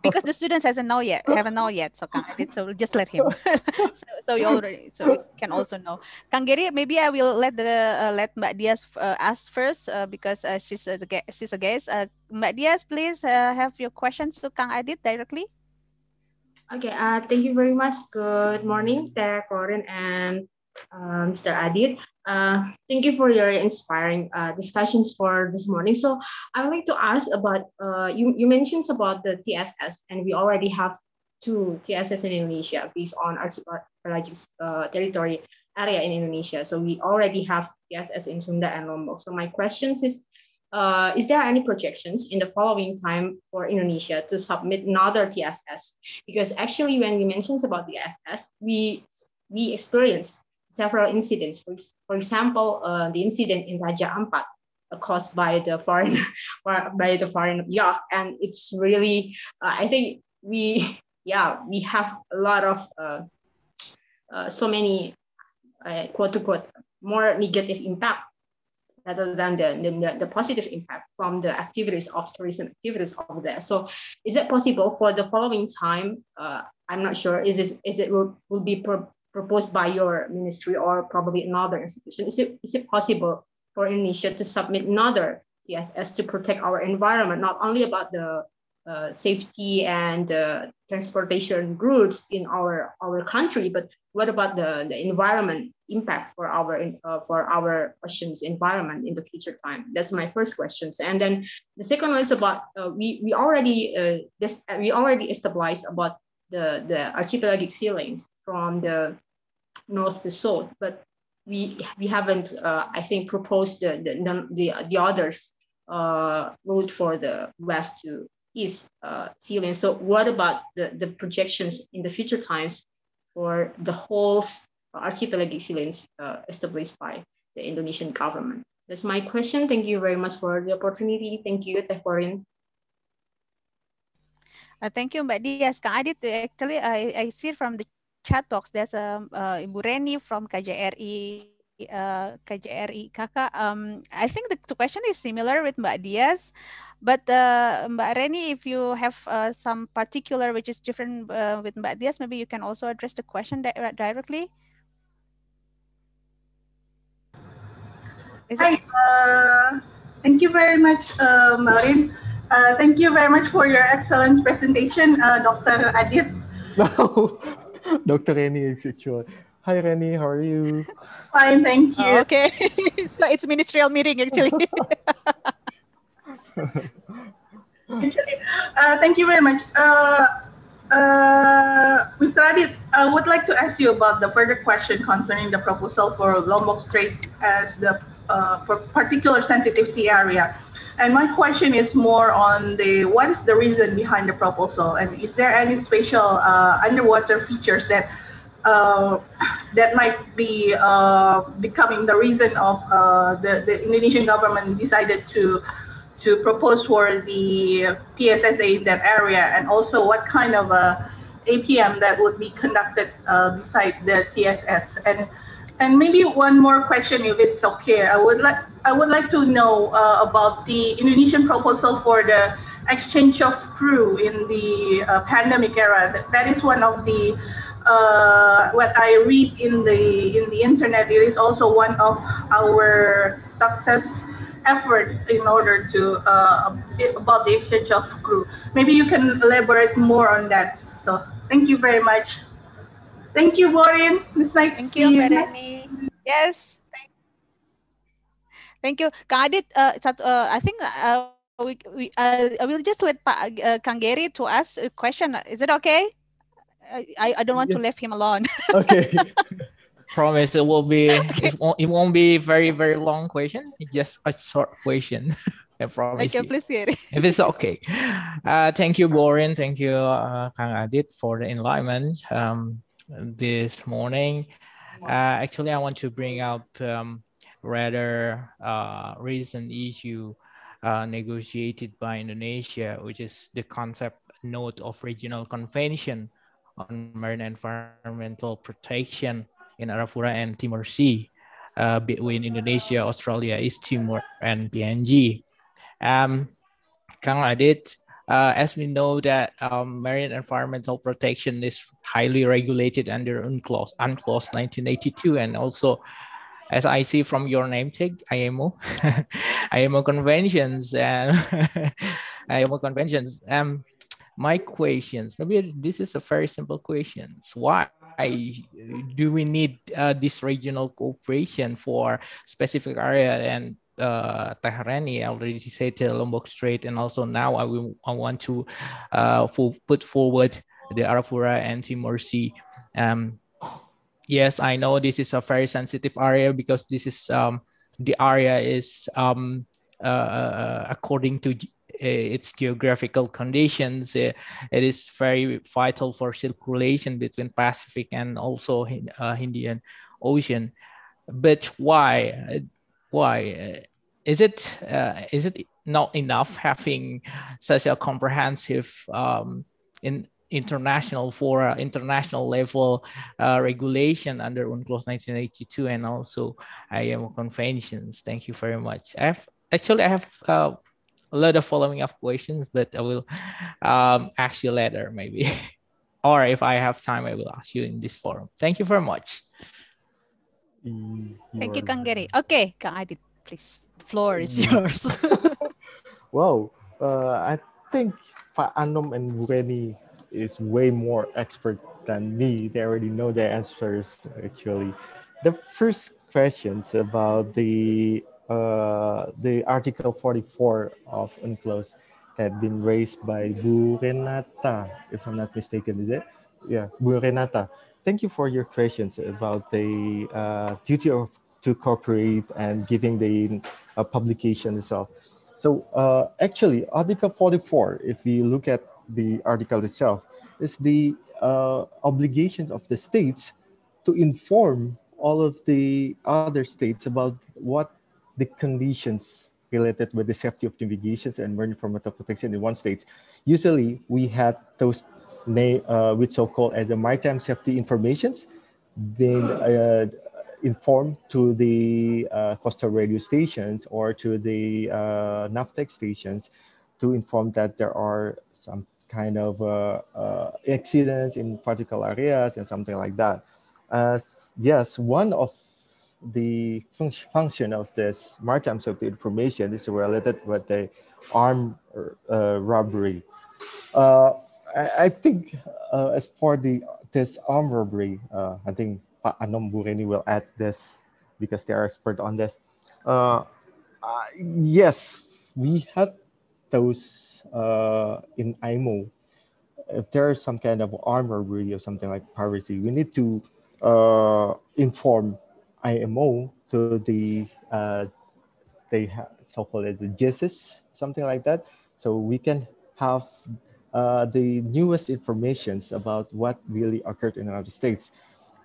because the students hasn't know yet, haven't know yet. So Kang Adit, so just let him. so, so you already, so you can also know. Kang Geri, maybe I will let the uh, let Mbak Diaz uh, ask first uh, because uh, she's a the she's a guest. Uh, Mbak Diaz, please uh, have your questions to Kang Adit directly. Okay, uh, thank you very much. Good morning, Teh Orin and uh, Mr. Adit. Uh, thank you for your inspiring uh, discussions for this morning. So I would like to ask about, uh, you, you mentioned about the TSS and we already have two TSS in Indonesia based on archipelagic uh, territory area in Indonesia. So we already have TSS in Sunda and Lombok. So my questions is, uh, is there any projections in the following time for Indonesia to submit another TSS? Because actually, when we mentioned about the TSS, we we experienced several incidents. For, for example, uh, the incident in Raja Ampat uh, caused by the foreign by the foreign yacht, and it's really uh, I think we yeah we have a lot of uh, so many quote unquote more negative impact rather than the, the, the positive impact from the activities of tourism activities over there. So is it possible for the following time? Uh, I'm not sure. Is this is it will, will be pro- proposed by your ministry or probably another institution? Is it is it possible for Indonesia to submit another TSS to protect our environment, not only about the uh, safety and uh, transportation routes in our our country, but what about the, the environment impact for our uh, for our oceans environment in the future time? That's my first questions. And then the second one is about uh, we we already uh, this we already established about the the archipelagic sea lanes from the north to south, but we we haven't uh, I think proposed the the the, the others uh, route for the west to east uh, lane. So what about the the projections in the future times? for the whole archipelagic sea lanes uh, established by the Indonesian government. That's my question. Thank you very much for the opportunity. Thank you, Teforin. Uh, thank you, Mbak Diaz. Kang Adit, uh, actually, I, I see from the chat box, there's a uh, Ibu Reni from KJRI, uh, KJRI Kakak. Um, I think the question is similar with Mbak Diaz, but uh, Mbak Reni, if you have uh, some particular which is different uh, with Mbak Diaz, maybe you can also address the question di directly. Hi. Uh, thank you very much, uh, Maureen. Uh, thank you very much for your excellent presentation, uh, Dr. Adit. No, Dr. Rennie is actually. Hi, Rennie. How are you? Fine, thank you. Oh, okay. so it's ministerial meeting actually. actually, uh, thank you very much. Uh, uh, Mr. Adit, I would like to ask you about the further question concerning the proposal for Lombok Strait as the uh, particular sensitivity area. And my question is more on the what is the reason behind the proposal, and is there any special uh, underwater features that uh, that might be uh, becoming the reason of uh, the the Indonesian government decided to to propose for the PSSA in that area, and also what kind of a APM that would be conducted beside the TSS. And and maybe one more question, if it's okay. I would like I would like to know uh, about the Indonesian proposal for the exchange of crew in the uh, pandemic era. That, that is one of the uh, what I read in the in the internet. It is also one of our success effort in order to uh, about the exchange of crew. Maybe you can elaborate more on that. So thank you very much. Thank you, Maureen. It's nice thank to you, see you. Berani. Yes. Thank you, Kang Adit. Uh, uh, I think uh, we, we uh, I will just let pa, uh, Kang Gary to ask a question. Is it okay? I, I don't want yes. to leave him alone. okay. promise it will be okay. it, won't, it won't be very very long question just a short question i promise okay you. please Gary. if it's okay uh, thank you Borin thank you uh, Kang Adit for the enlightenment um, this morning uh, actually i want to bring up um, rather uh, recent issue uh, negotiated by indonesia which is the concept note of regional convention on marine environmental protection in Arafura and Timor Sea uh, between Indonesia, Australia, East Timor, and PNG. Um, Kang Adit, uh, as we know that um, marine environmental protection is highly regulated under UNCLOS, UNCLOS 1982, and also as I see from your name tag, IMO, IMO conventions and IMO conventions. Um, my questions, maybe this is a very simple questions. Why do we need uh, this regional cooperation for specific area and uh, Taharani already said uh, Lombok Strait, and also now I will I want to uh, put forward the Arafura and Timor Sea. Um, yes, I know this is a very sensitive area because this is um, the area is um, uh, uh according to uh, its geographical conditions. It is very vital for circulation between Pacific and also uh, Indian Ocean. But why? Why is it? is it not enough having such a comprehensive um, in international for uh, international level uh, regulation under UNCLOS 1982 and also IMO conventions. Thank you very much. I have actually I have uh, a lot of following up questions, but I will um, ask you later, maybe. or if I have time, I will ask you in this forum. Thank you very much. Thank you, Kang Gary. Okay, Kang Adit, please. Floor is mm. yours. wow. Uh, I think Pak Anom and Bureni is way more expert than me. They already know the answers, actually. The first questions about the uh, the Article 44 of UNCLOS had been raised by Bu Renata, if I'm not mistaken, is it? Yeah, Bu Renata. Thank you for your questions about the uh, duty of to cooperate and giving the uh, publication itself. So uh, actually, Article 44, if we look at the article itself, is the uh, obligations of the states to inform all of the other states about what the conditions related with the safety of navigations and marine environmental protection in one states. Usually we had those uh, which so-called as the maritime safety informations being uh, informed to the uh, coastal radio stations or to the uh, NAVTEX stations to inform that there are some kind of uh, uh, accidents in particular areas and something like that. yes, one of the fun function of this maritime safety information is related with the armed uh, robbery. Uh, I, I, think as for the this armed robbery, I think Pa Anom Bureni will add this because they are expert on this. Uh, yes, we have those in IMO if there is some kind of armor really or something like piracy, we need to uh, inform IMO to the uh, they have so-called as a GISIS, something like that. So we can have uh, the newest informations about what really occurred in the United States.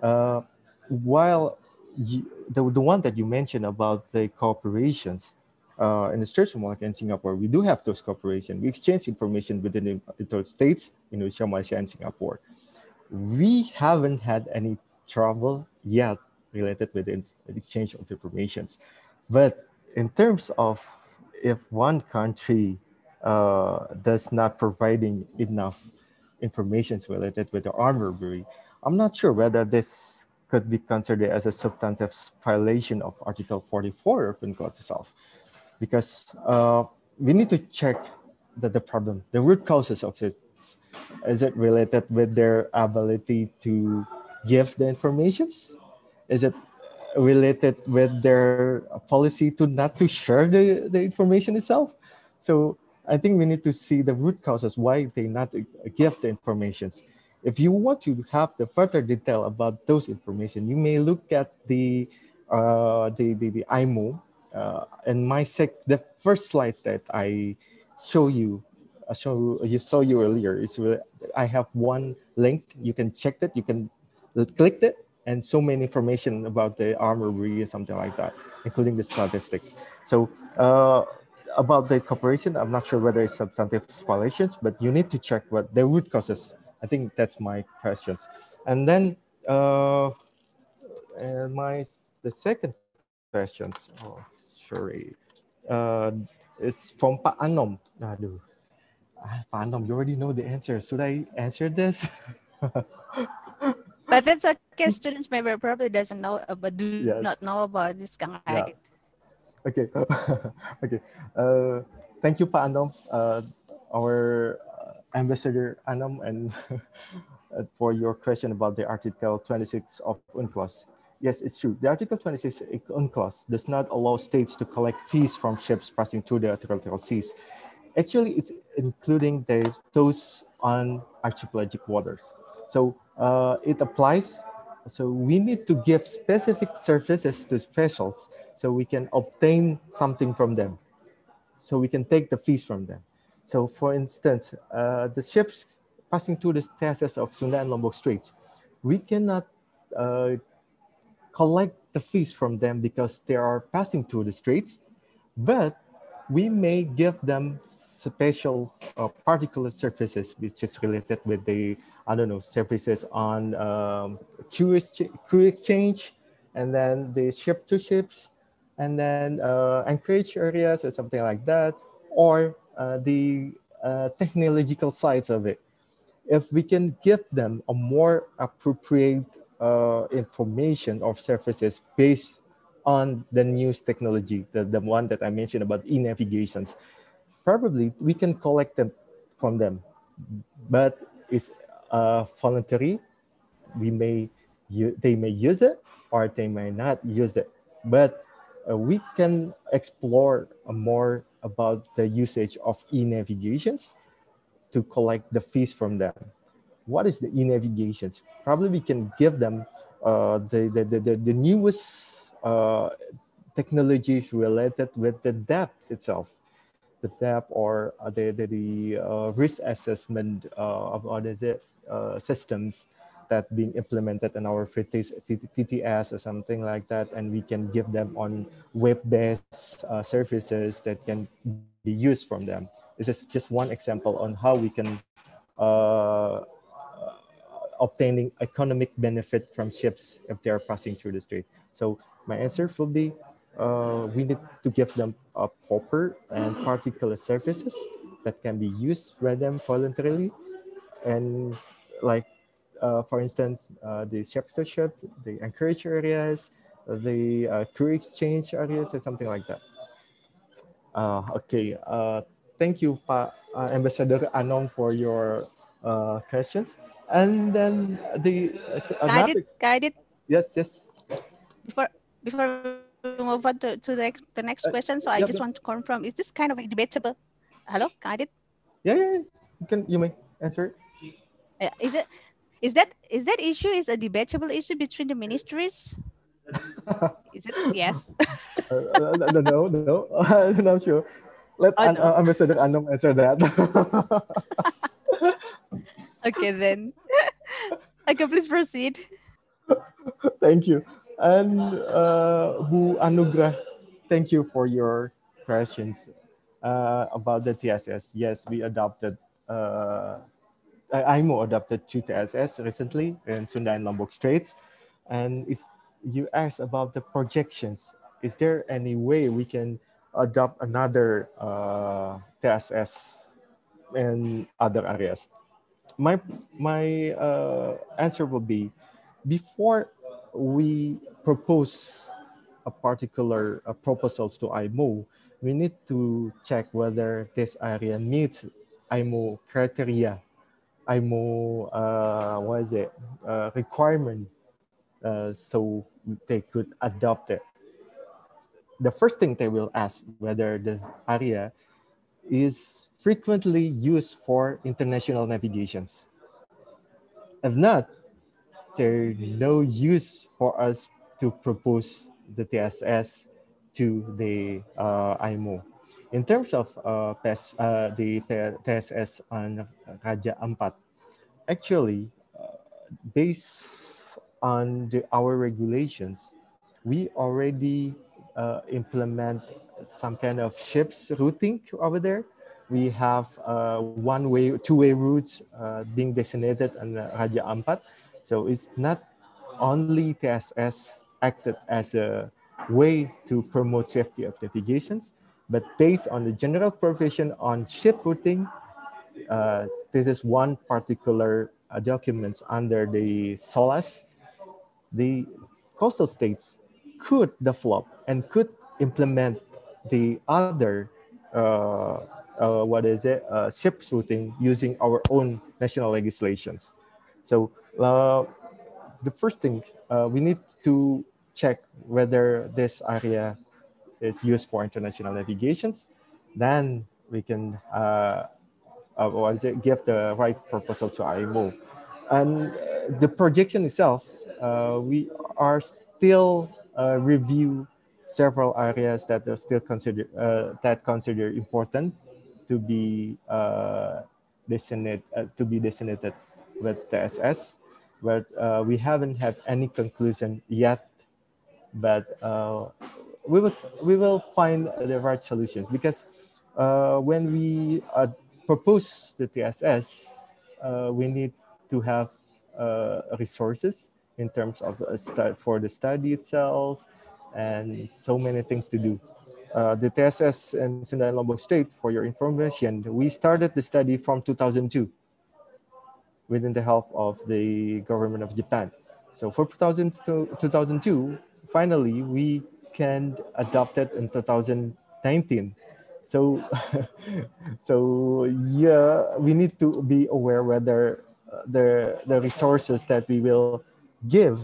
Uh, while you, the, the one that you mentioned about the corporations uh, in the Straits of Malacca and Singapore, we do have those corporations. We exchange information within the United States, Indonesia, Malaysia, and Singapore. We haven't had any trouble yet related with the exchange of informations. But in terms of if one country uh, does not providing enough information related with the armed robbery, I'm not sure whether this could be considered as a substantive violation of Article 44 of UNCLOS itself because uh, we need to check the, the problem, the root causes of it. Is it related with their ability to give the informations? Is it related with their policy to not to share the, the information itself? So I think we need to see the root causes why they not give the informations. If you want to have the further detail about those information, you may look at the uh, the, the, the IMO uh, and my sec the first slides that I show you, I show you saw you earlier is really, I have one link. You can check it. You can click it, and so many information about the armory and something like that, including the statistics. So uh, about the cooperation, I'm not sure whether it's substantive violations, but you need to check what the root causes. I think that's my questions. And then uh, and my the second questions. Oh, sorry. Uh, it's from Pak Anom. Aduh. Ah, Pak Anom, you already know the answer. Should I answer this? but that's okay. Students maybe probably doesn't know, uh, but do yes. not know about this kind of yeah. Okay. okay. Uh, thank you, Pak Anom, uh, our ambassador Anom, and for your question about the Article 26 of UNCLOS. Yes, it's true. The Article 26 UNCLOS does not allow states to collect fees from ships passing through the territorial seas. Actually, it's including the, those on archipelagic waters. So uh, it applies. So we need to give specific services to vessels so we can obtain something from them. So we can take the fees from them. So for instance, uh, the ships passing through the TSS of Sunda and Lombok Straits, we cannot uh, collect the fees from them because they are passing through the streets, but we may give them special uh, particular services which is related with the I don't know services on um, crew, crew exchange and then the ship to ships and then uh, anchorage areas or something like that or the uh, technological sides of it. If we can give them a more appropriate uh, information or services based on the news technology, the, the one that I mentioned about e-navigations, probably we can collect them from them, but it's uh, voluntary. We may, they may use it or they may not use it, but uh, we can explore more about the usage of e-navigations to collect the fees from them. What is the e-navigations? Probably we can give them uh, the, the, the, the, newest uh, technologies related with the depth itself, the depth or uh, the, the, the uh, risk assessment uh, of what is it, uh, that being implemented in our VTS or something like that. And we can give them on web-based services that can be used from them. This is just one example on how we can uh, obtaining economic benefit from ships if they are passing through the strait. So my answer will be uh, we need to give them a proper and particular services that can be used by them voluntarily. And like, uh, for instance, uh, the ship to the anchorage areas, the uh, career exchange areas or something like that. Uh, okay, uh, thank you, pa, uh, Ambassador Anom, for your uh, questions. And then the uh, guided, guided. Yes, yes. Before before we move on to, to the, the next question, so I yeah, just want to confirm: is this kind of debatable? Hello, guided. Yeah, yeah, yeah. You can you may answer. it. Uh, is it is that is that issue is a debatable issue between the ministries? is it yes? Uh, uh, no, no, no, I'm not sure. Let Oh, An- no. uh, Ambassador Anom answer that. okay then. okay, please proceed. thank you. And uh, Bu Anugrah, thank you for your questions uh, about the TSS. Yes, we adopted, uh, IMO adopted two TSS recently in Sunda and Lombok Straits. And is, you asked about the projections. Is there any way we can adopt another uh, TSS in other areas? My, my uh, answer will be before we propose a particular uh, proposals to IMO, we need to check whether this area meets IMO criteria, IMO, uh, what is it, uh, requirement, uh, so they could adopt it. The first thing they will ask whether the area is frequently used for international navigations. If not, there's no use for us to propose the TSS to the uh, IMO. In terms of uh, PES, uh, the TSS on Raja Ampat, actually, uh, based on the, our regulations, we already uh, implement some kind of ships routing over there. We have uh, one-way, two-way routes uh, being designated on Raja Ampat. So it's not only TSS acted as a way to promote safety of navigations, but based on the general provision on ship routing, uh, this is one particular uh, document under the SOLAS. The coastal states could develop and could implement the other, uh, uh, what is it, uh, ship routing using our own national legislations. So uh, the first thing we need to check whether this area is used for international navigations. Then we can uh, uh, give the right proposal to IMO. And uh, the projection itself, uh, we are still uh, review several areas that are still considered uh, that consider important to be uh, designated to be designated with the TSS, but we haven't had any conclusion yet. But we will we will find the right solution because uh, when we uh, propose the TSS, uh, we need to have uh, resources in terms of uh, for the study itself and so many things to do. Uh, the TSS in Sunda and Lombok Strait, for your information, we started the study from 2002 within the help of the government of Japan. So for 2002, 2002 finally, we can adopt it in 2019. So, so yeah, we need to be aware whether uh, the the resources that we will give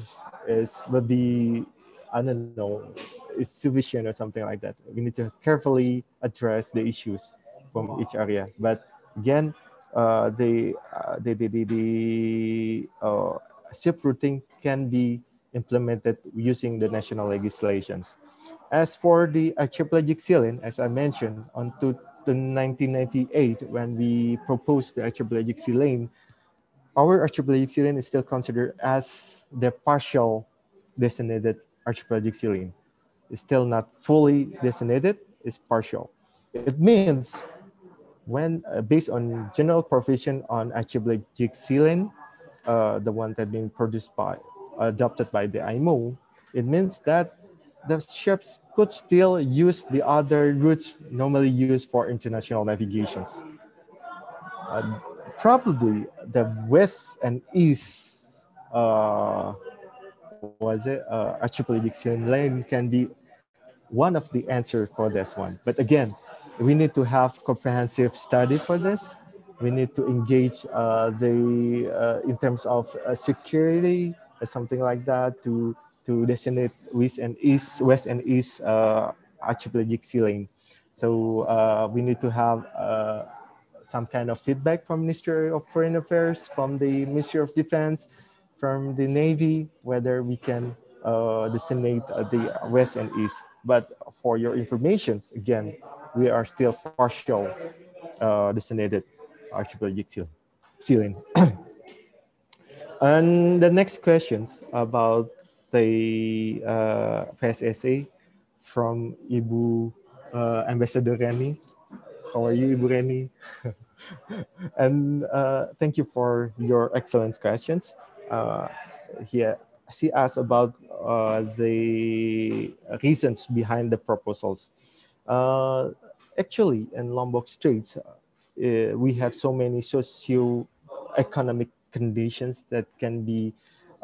is will be I don't know is sufficient or something like that. We need to carefully address the issues from each area. But again, uh, the, uh, the the the, the uh, ship routing can be implemented using the national legislations. As for the archipelagic sea lane, as I mentioned, on to the 1998 when we proposed the archipelagic sea lane, our archipelagic sea lane is still considered as the partial designated archipelagic sea lane. It's still not fully designated, it's partial. It means when uh, based on general provision on archipelagic ceiling, uh, the one that being produced by, adopted by the IMO, it means that the ships could still use the other routes normally used for international navigations. Uh, probably the west and east uh, was it uh, archipelagic sealing lane can be one of the answers for this one. But again, we need to have comprehensive study for this. We need to engage uh, the uh, in terms of uh, security or something like that to to designate west and east, west and east uh, archipelagic sea lane. So uh, we need to have uh, some kind of feedback from Ministry of Foreign Affairs, from the Ministry of Defense, from the Navy, whether we can uh, designate uh, the west and east. But for your information, again, we are still partial uh, designated archipelagic sea lane. and the next questions about the uh, PSSA from Ibu uh, Ambassador Reni. How are you, Ibu Reni? and uh, thank you for your excellent questions. Uh, here, she asked about uh, the reasons behind the proposals. Uh, actually, in Lombok Straits, uh, we have so many socio-economic conditions that can be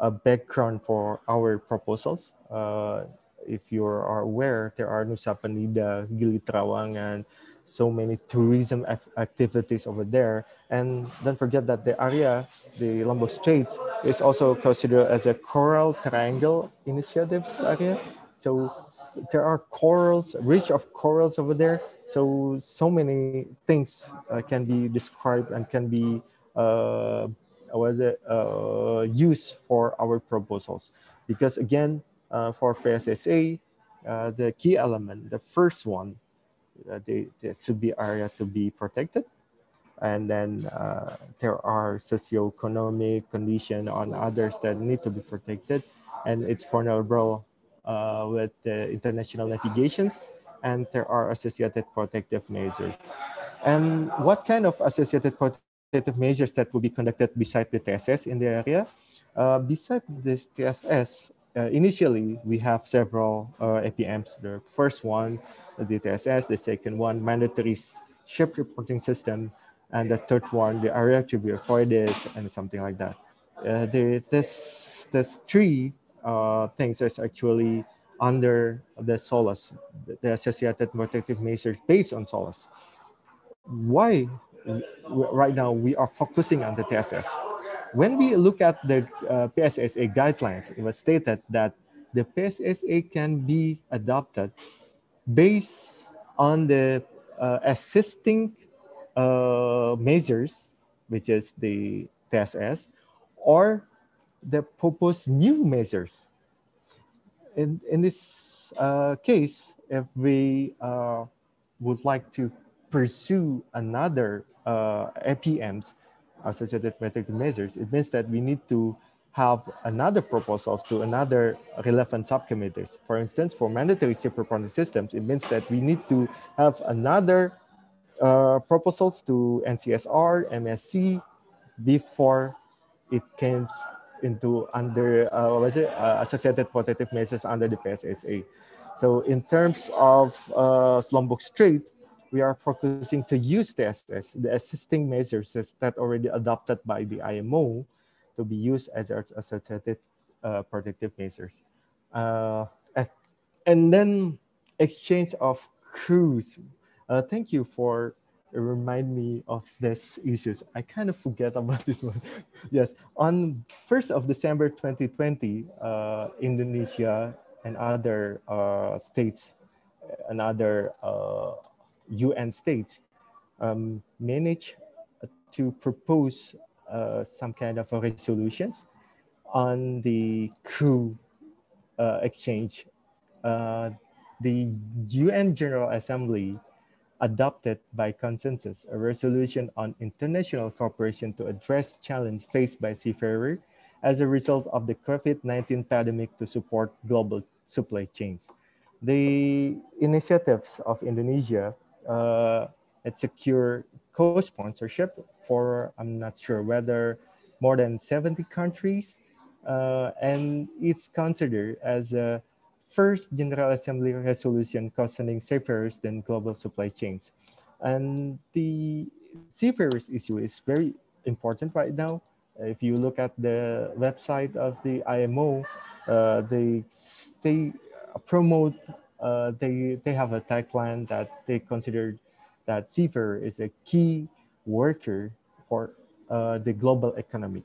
a background for our proposals. Uh, if you are aware, there are Nusa Penida, Gili Trawangan, so many tourism activities over there. And don't forget that the area, the Lombok Straits, is also considered as a coral triangle initiatives area. So there are corals, rich of corals over there. So so many things uh, can be described and can be uh, was it uh, used for our proposals. Because again, uh, for PSSA, uh, the key element, the first one, uh, they, there should be area to be protected. And then uh, there are socio-economic condition on others that need to be protected. And it's vulnerable uh, with the international navigations and there are associated protective measures. And what kind of associated protective measures that will be conducted beside the TSS in the area? Uh, beside this TSS, uh, initially, we have several uh, APMs. The first one, the TSS, the second one, mandatory ship reporting system, and the third one, the area to be avoided, and something like that. Uh, the, this, this three uh, things is actually under the SOLAS, the associated protective measures based on SOLAS. Why right now we are focusing on the TSS? When we look at the uh, PSSA guidelines, it was stated that the PSSA can be adopted based on the uh, assisting uh, measures, which is the TSS, or the proposed new measures. In, in this uh, case, if we uh, would like to pursue another APMs, associated protective measures, it means that we need to have another proposals to another relevant subcommittees. For instance, for mandatory ship systems, it means that we need to have another uh, proposals to NCSR, MSC before it comes into under uh, what was it uh, associated protective measures under the PSSA. So in terms of uh, Lombok Strait, we are focusing to use the TSS, the assisting measures that already adopted by the IMO to be used as associated uh, protective measures. Uh, and then exchange of crews. Uh, thank you for remind me of these issues. I kind of forget about this one. yes, on 1st of December 2020, uh, Indonesia and other uh, states and other uh, UN states um, managed to propose uh, some kind of resolutions on the crew uh, exchange. Uh, the UN General Assembly adopted by consensus a resolution on international cooperation to address challenge faced by seafarers as a result of the COVID-19 pandemic to support global supply chains. The initiatives of Indonesia uh, it secure co-sponsorship for I'm not sure whether more than 70 countries, uh, and it's considered as a first General Assembly resolution concerning seafarers and global supply chains. And the seafarers issue is very important right now If you look at the website of the IMO, uh, they they promote uh, they they have a tagline that they consider that seafarer is a key worker for uh, the global economy.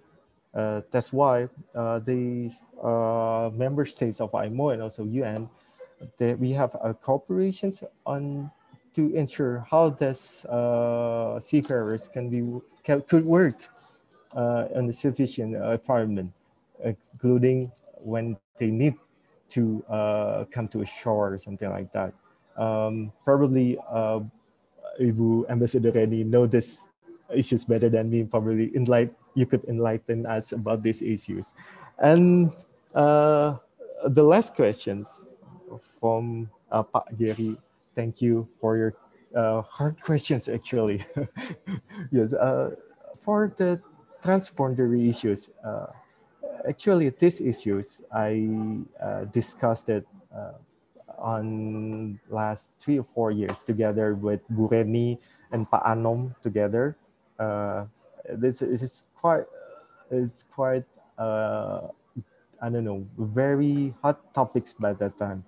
Uh, that's why uh, the uh, member states of IMO and also UN, that we have uh, cooperations on to ensure how this seafarers can be can, could work in a sufficient environment, including when they need to uh, come to a shore or something like that. Um, probably uh, Ibu Ambassador Reni know this issues better than me. Probably enlight you could enlighten us about these issues. And uh, the last questions from uh, Pak Gary. Thank you for your uh, hard questions, actually. yes, uh, for the transboundary issues, uh, actually these issues I uh, discussed it uh, on last three or four years together with Bu Reni and Pak Anom together. Uh, this, is quite is quite uh, I don't know very hot topics by that time.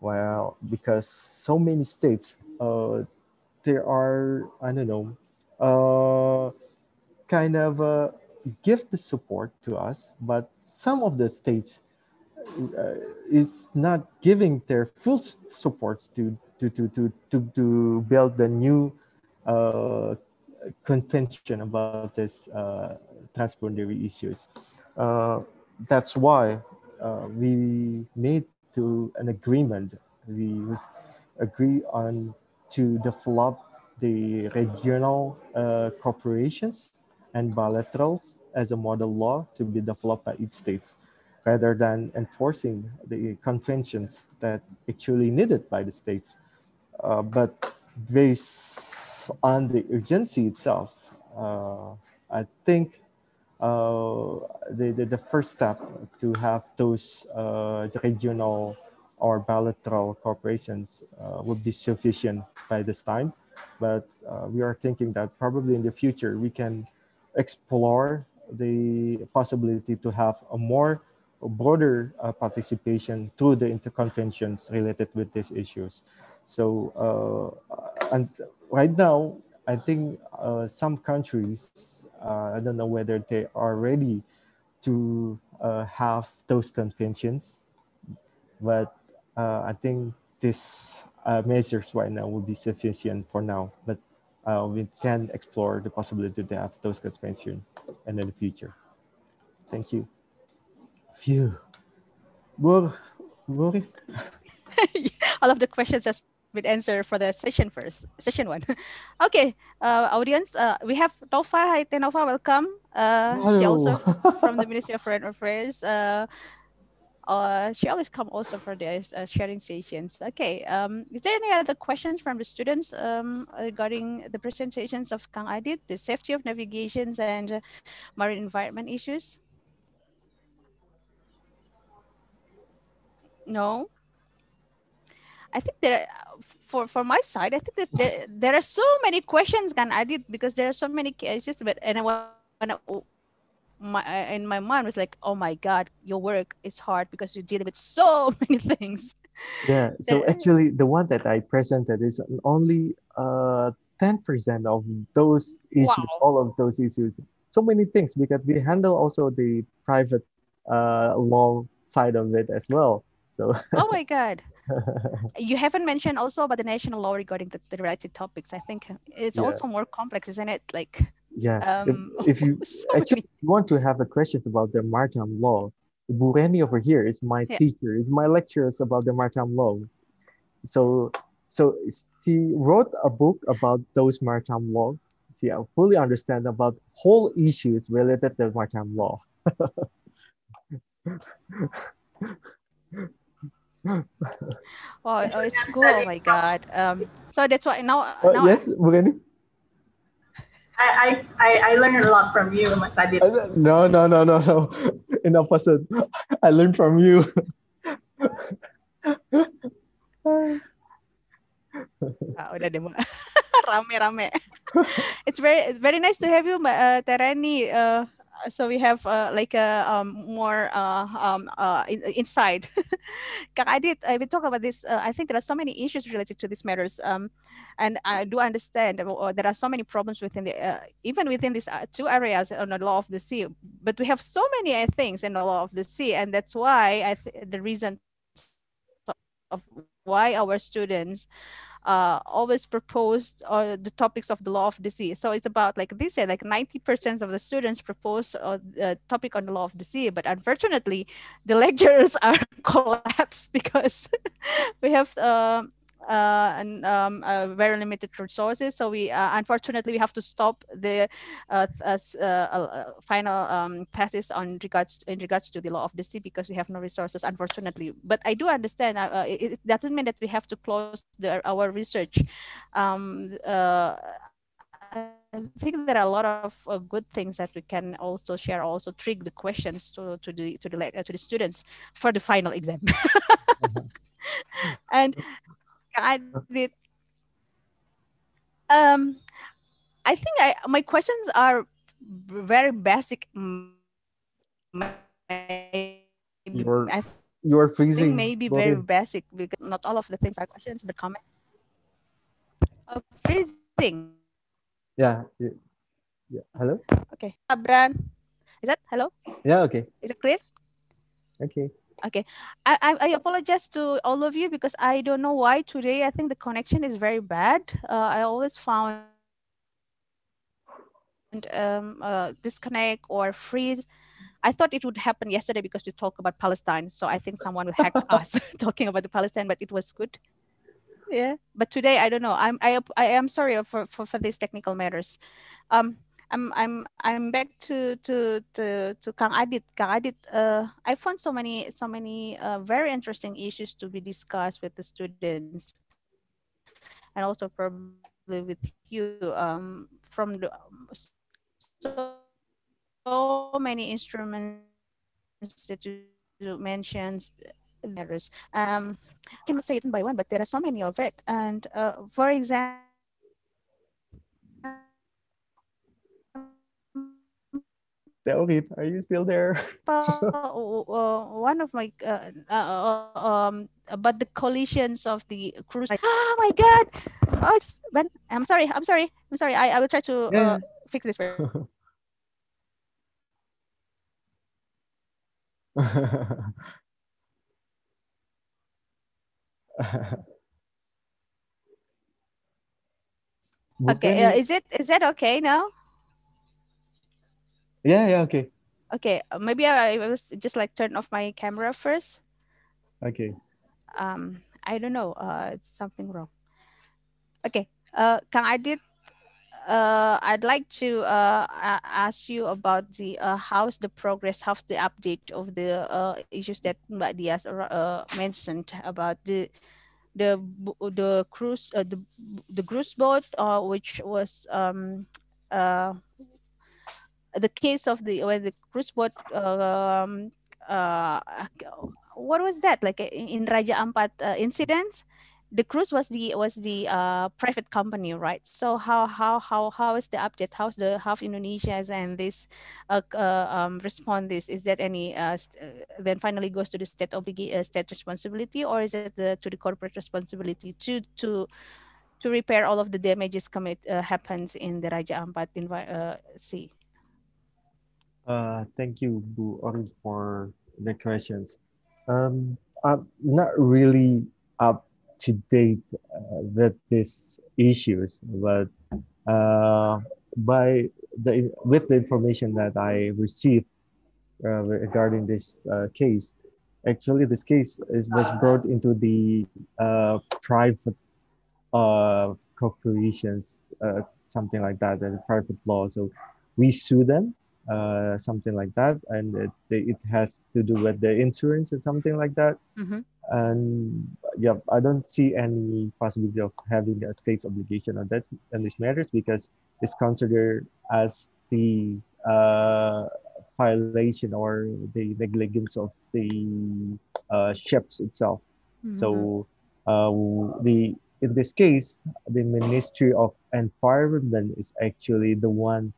Well, because so many states uh, there are I don't know uh, kind of give the support to us, but some of the states uh, is not giving their full support to to to to to, to build the new uh, convention about this uh, transboundary issues. Uh, that's why uh, we made to an agreement. We agree on to develop the regional uh, corporations and bilaterals as a model law to be developed by each state rather than enforcing the conventions that actually needed by the states. Uh, but based on the urgency itself, uh, I think uh, the, the, the, first step to have those uh, regional or bilateral corporations uh, would be sufficient by this time. But uh, we are thinking that probably in the future we can explore the possibility to have a more broader uh, participation through the interconventions related with these issues. So, uh, and right now, I think uh, some countries, uh, I don't know whether they are ready to uh, have those conventions, but uh, I think these measures right now will be sufficient for now. But uh, we can explore the possibility to have those and in the future. Thank you. Phew. Bor, Bori? All of the questions has been answered for the session first, session one. okay, uh, audience, uh, we have Nova. Hi, Nova, welcome. Uh, she also from the Ministry of Foreign Affairs. Uh, uh, she always come also for this uh, sharing sessions. Okay, um, is there any other questions from the students um, regarding the presentations of Kang Adit, the safety of navigations and uh, marine environment issues? No. I think there, for for my side, I think there there are so many questions Kang Adit because there are so many cases. But and I want my uh, in my mind was like, oh my god, your work is hard because you're dealing with so many things. Yeah. So actually, the one that I presented is only uh 10% of those issues, wow. all of those issues. So many things because we handle also the private uh law side of it as well. So Oh my god. you haven't mentioned also about the national law regarding the, the related topics. I think it's yeah. also more complex, isn't it? Like yeah. Um, if, if, you so actually want to have a question about the maritime law, Bu Reni over here is my yeah. teacher, is my lecturers about the maritime law. So so she wrote a book about those maritime law. She fully understand about whole issues related to maritime law. oh, oh, it's cool. Oh my god. Um, so that's why now. Uh, now yes, Bu Reni. I, I, I learned a lot from you, Mas Adit. No, no, no, no, no. In opposite, I learned from you. ah, udah deh, rame rame. It's very very nice to have you, uh, Terani. Uh, so we have uh, like a um, more uh, um, uh, insight. Kak Adit, I will talk about this. Uh, I think there are so many issues related to these matters, um, and I do understand uh, there are so many problems within the uh, even within these two areas on the law of the sea. But we have so many things in the law of the sea, and that's why I th- the reason of why our students uh, always proposed uh, the topics of the law of the sea. So it's about like they say, like 90% of the students propose uh, a topic on the law of sea, but unfortunately, the lecturers are collapsed because we have uh, uh, and um, uh, very limited resources. So we uh, unfortunately we have to stop the uh, uh, uh, final um, thesis on regards in regards to the law of the sea because we have no resources, unfortunately. But I do understand it, it, doesn't mean that we have to close the, our research. Um, I think there are a lot of uh, good things that we can also share, also trick the questions to, to the to the uh, to the students for the final exam. Mm-hmm. and I did. Um, I think I my questions are very basic. Maybe, you're, I you're freezing. maybe very basic because not all of the things are questions but comments. Uh, freezing. Yeah, yeah. Yeah. Hello. Okay. Abran. Is that hello? Yeah. Okay. Is it clear? Okay. Okay, I, I, I apologize to all of you because I don't know why today I think the connection is very bad. Uh, I always found um, uh, disconnect or freeze. I thought it would happen yesterday because we talked about Palestine. So I think someone would hack us talking about the Palestine, but it was good. Yeah, but today I don't know. I'm I I am sorry for for, for these technical matters. Um, I'm I'm I'm back to to to to Kang Adit. Kang Adit, uh, I found so many so many uh, very interesting issues to be discussed with the students, and also probably with you um, from the so, so many instruments that you mentioned matters. Um, I cannot say it by one, but there are so many of it. And uh, for example Delvin, are you still there? uh, one of my uh, uh, um, but the collisions of the cruise. Like, oh my god! Oh, it's Ben. I'm sorry. I'm sorry. I'm sorry. I, I will try to yeah. fix this. For okay. is it is that okay now? Yeah, yeah, okay. Okay, uh, maybe I, I was just like turn off my camera first. Okay. Um, I don't know. Uh, it's something wrong. Okay. Uh, Kang Adit, uh, I'd like to uh, ask you about the uh, how's the progress, how's the update of the uh, issues that Mbak Dias uh, mentioned about the the the cruise uh, the the cruise boat uh, which was um, uh, the case of the when the cruise boat um, uh, what was that? Like in Raja Ampat uh, incident the cruise was the was the uh, private company right? So how how how how is the update? How's the how Indonesia's and this uh, uh, um, respond this? Is that any uh, uh, then finally goes to the state uh, state responsibility or is it the, to the corporate responsibility to to to repair all of the damages commit uh, happens in the Raja Ampat envi- uh, sea uh, thank you, Bu Ori, for the questions. Um, I'm not really up to date uh, with these issues, but uh, by the with the information that I received uh, regarding this uh, case, actually this case is, was brought into the uh, private corporations, something like that, the private law. So we sue them uh, something like that, and it, it has to do with the insurance or something like that. Mm-hmm. And yeah, I don't see any possibility of having a state's obligation on that on these matters because it's considered as the uh, violation or the negligence of the uh, ships itself. Mm-hmm. So uh, the in this case, the Ministry of Environment is actually the one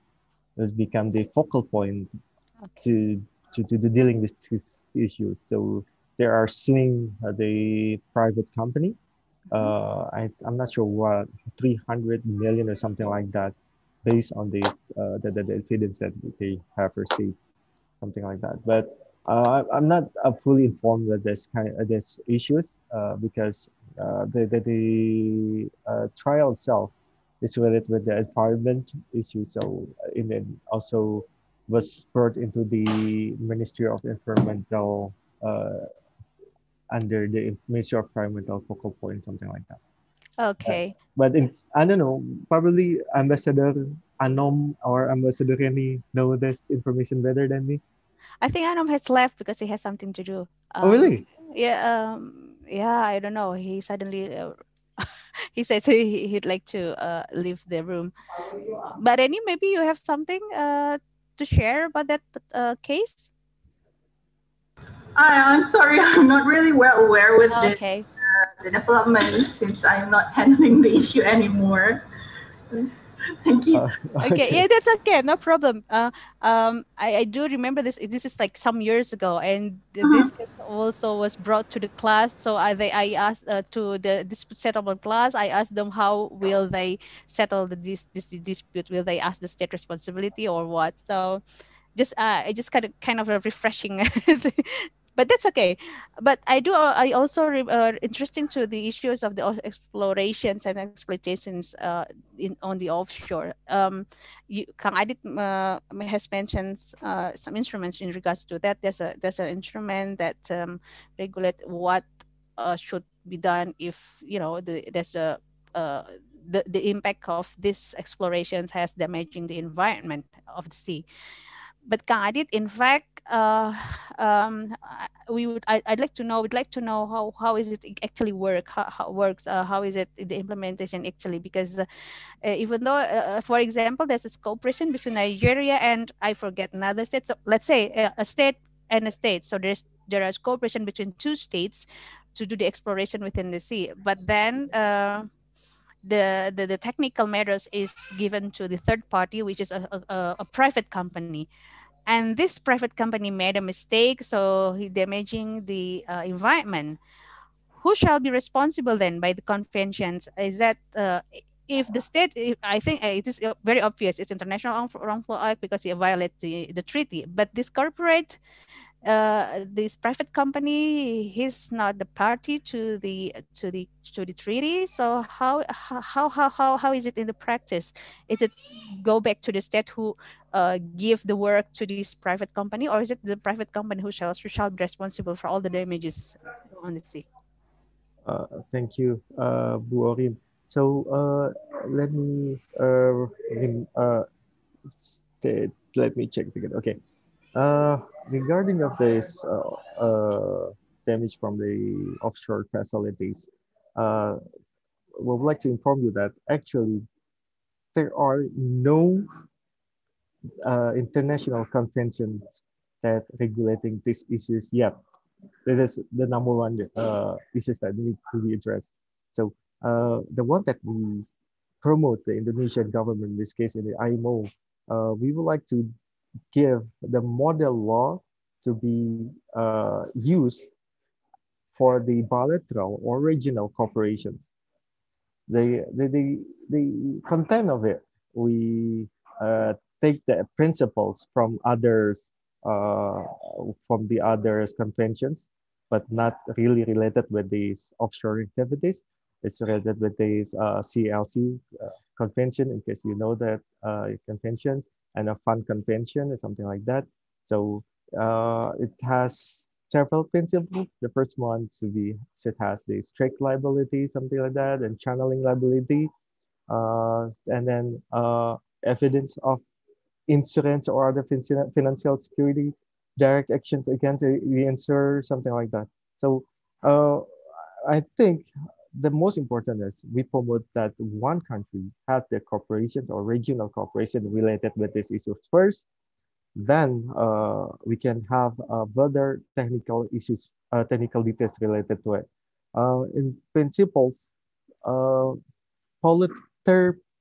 has become the focal point to, to, to, to dealing with these issues. So they are suing uh, the private company. Uh, I, I'm not sure what 300 million or something like that, based on the uh, the, the, the evidence that they have received, something like that. But uh, I'm not uh, fully informed with this kind of this issues uh, because uh, the the, the uh, trial itself is related with the environment issue. So and then also was brought into the Ministry of Environmental uh, under the Ministry of Environmental focal point, something like that. Okay. but in, I don't know, probably Ambassador Anom or Ambassador Kenny know this information better than me. I think Anom has left because he has something to do. oh, really? Yeah. Um. Yeah. I don't know. He suddenly. Uh, he says he, he'd like to uh, leave the room. But any maybe you have something uh, to share about that uh, case? I, I'm sorry, I'm not really well aware with the, Okay. uh, the developments since I'm not handling the issue anymore. Thank you. Uh, okay yeah that's okay no problem. Uh um i i do remember this this is like some years ago and th- this also was brought to the class so i they i asked uh, to the dispute settlement class i asked them how will they settle the this this dispute will they ask the state responsibility or what? So just uh i just kind of kind of a refreshing but that's okay. But i do uh, i also uh, interesting to the issues of the explorations and exploitations uh, in on the offshore. Um you Kang Adit uh, has mentioned uh, some instruments in regards to that. There's a there's an instrument that um, regulate what uh, should be done if you know the, there's a uh, the, the impact of these explorations has damaging the environment of the sea but Adit, in fact, uh, um, we would I, I'd like to know. We'd like to know how how is it actually work? How, how works? Uh, how is it the implementation actually? Because uh, uh, even though, uh, for example, there's this cooperation between Nigeria and I forget another state. So let's say uh, a state and a state. So there's there is cooperation between two states to do the exploration within the sea. But then. Uh, the, the, the technical matters is given to the third party, which is a, a- a private company and this private company made a mistake so damaging the uh, environment. Who shall be responsible then by the conventions? Is that uh, if the state if, i think uh, it is uh, very obvious. It's international wrongful, act because it violates the, the treaty. But this corporate uh, this private company he's not the party to the to the to the treaty so how how how how, how is it in the practice is it go back to the state who uh, give the work to this private company or is it the private company who shall who shall be responsible for all the damages on the sea Uh, thank you, uh, Bu Orin. So uh, let me uh, state, let me check again. Okay. Uh, regarding of this uh, uh, damage from the offshore facilities, uh, we would like to inform you that actually there are no uh, international conventions that regulating these issues yet. This is the number one uh, issues that need to be addressed. So uh, the one that we promote the Indonesian government, in this case in the IMO, uh, we would like to give the model law to be uh, used for the bilateral or regional corporations. The, the, the, the content of it, we uh, take the principles from others, uh, from the others conventions, but not really related with these offshore activities. It's related with these uh, CLC uh, convention, in case you know that uh, conventions, and a fund convention or something like that. So uh, it has several principles. The first one to be it has the strict liability, something like that, and channeling liability, uh, and then uh, evidence of insurance or other financial security, direct actions against the the insurer, something like that. So uh, I think the most important is we promote that one country has the corporations or regional corporation related with these issues first. Then uh, we can have uh, further technical issues, uh, technical details related to it. Uh, in principles, uh,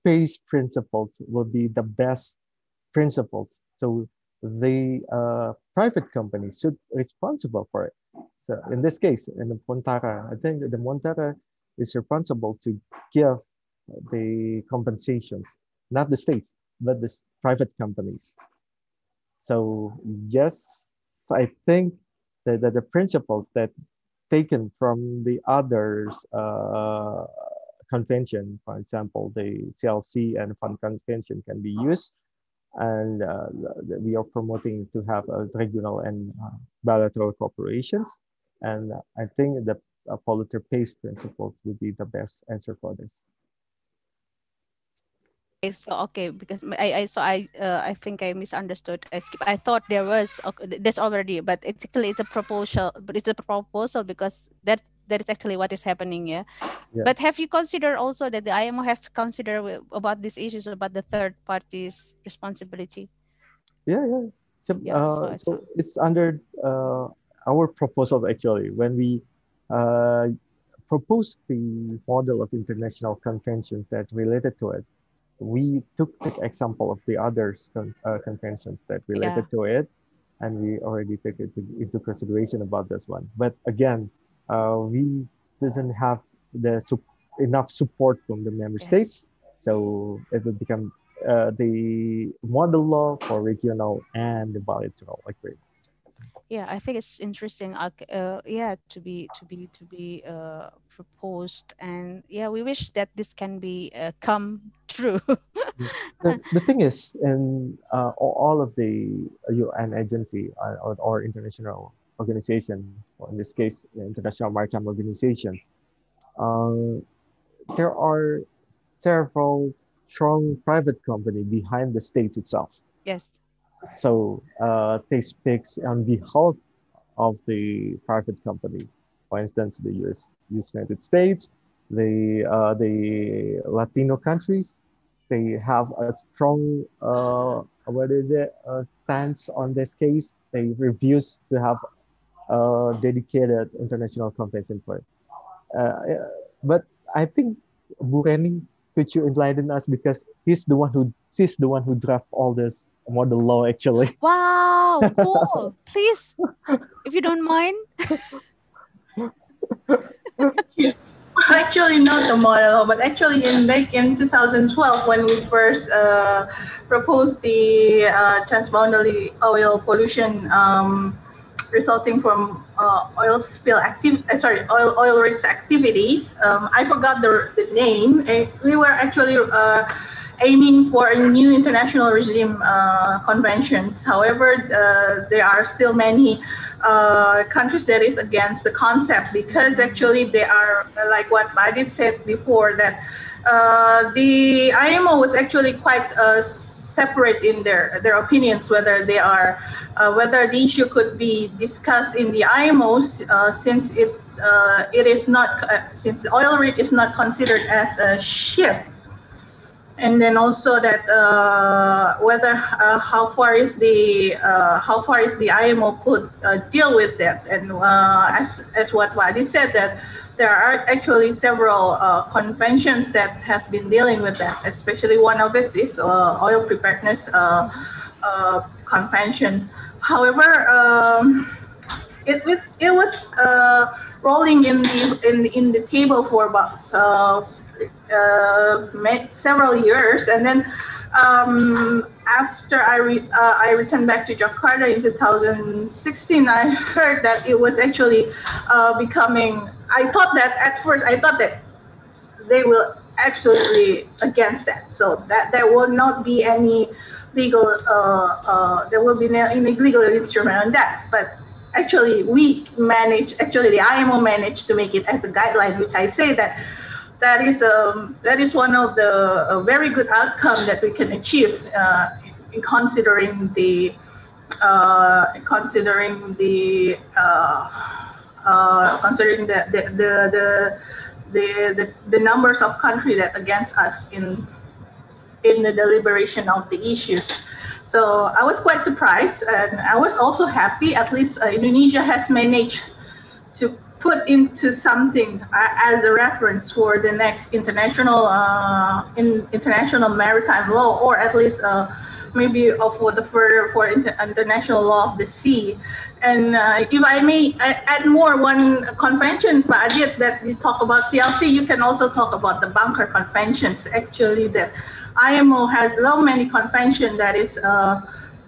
pays principles will be the best principles. So the uh, private company should responsible for it. So in this case, in the Montara, I think the Montara is responsible to give the compensations, not the states, but the private companies. So yes, I think that, that the principles that taken from the others uh, convention, for example, the CLC and fund convention can be used. And uh, we are promoting to have a regional and uh, bilateral corporations. And I think the uh, polluter pays principles would be the best answer for this Okay, so okay because I, I so I uh, I think I misunderstood. I skip. I thought there was okay, there's already, but it's actually it's a proposal, but it's a proposal because that that is actually what is happening. Yeah? yeah. But have you considered also that the IMO have considered about these issues about the third parties responsibility? Yeah, yeah. So, yeah, uh, so, it's, so it's under uh, our proposal actually when we uh, proposed the model of international conventions that related to it we took the example of the other con uh, conventions that related yeah. to it, and we already took it into consideration about this one. But again, uh, we doesn't have the su enough support from the member yes. states, so it would become uh, the model law for regional and the bilateral agreement yeah i think it's interesting uh, uh, yeah to be to be to be uh, proposed. And yeah we wish that this can be uh, come true. The, the thing is in uh, all of the un agency uh, or, or international organization or in this case international maritime organizations there are several strong private company behind the states itself. Yes so uh, they speak on behalf of the private company. For instance, the US, United States, the uh, the Latino countries, they have a strong uh, what is it a stance on this case. They refuse to have a dedicated international compensation for it. Uh, but I think Bu Reni, could you enlighten us because he's the one who she's the one who draft all this model law actually. Wow, cool. Please, if you don't mind. actually not the model, but actually in back in 2012 when we first uh, proposed the uh, transboundary oil pollution um, resulting from uh, oil spill active, uh, sorry, oil oil rigs activities. Um, I forgot the, the name. And we were actually uh, aiming for a new international regime uh, conventions. However, uh, there are still many uh, countries that is against the concept because actually they are like what Adit said before that uh, the IMO was actually quite uh, separate in their their opinions whether they are uh, whether the issue could be discussed in the IMO since it it is not since the oil rig is not considered as a ship and then also that uh, whether uh, how far is the uh, how far is the IMO could uh, deal with that, and uh, as as what Wadi said that there are actually several uh, conventions that has been dealing with that. Especially one of it is oil preparedness convention. However, um, it was it was rolling in the in in the table for about uh, several years, and then um, after I re- uh, I returned back to Jakarta in 2016, I heard that it was actually uh, becoming. I thought that at first I thought that they will absolutely against that, so that there will not be any legal. Uh, uh, there will be no any legal instrument on that, but actually we managed. Actually, the IMO managed to make it as a guideline, which I say that that is um, that is one of the very good outcome that we can achieve uh, in considering the uh, considering the uh, uh considering the the, the the the the numbers of countries that against us in in the deliberation of the issues. So I was quite surprised, and I was also happy. At least uh, Indonesia has managed to put into something uh, as a reference for the next international uh, in international maritime law, or at least uh, maybe of the further for inter international law of the sea. And uh, if I may add more, one convention, Adit, that we talk about CLC, you can also talk about the bunker conventions. Actually, that IMO has so many conventions that is uh,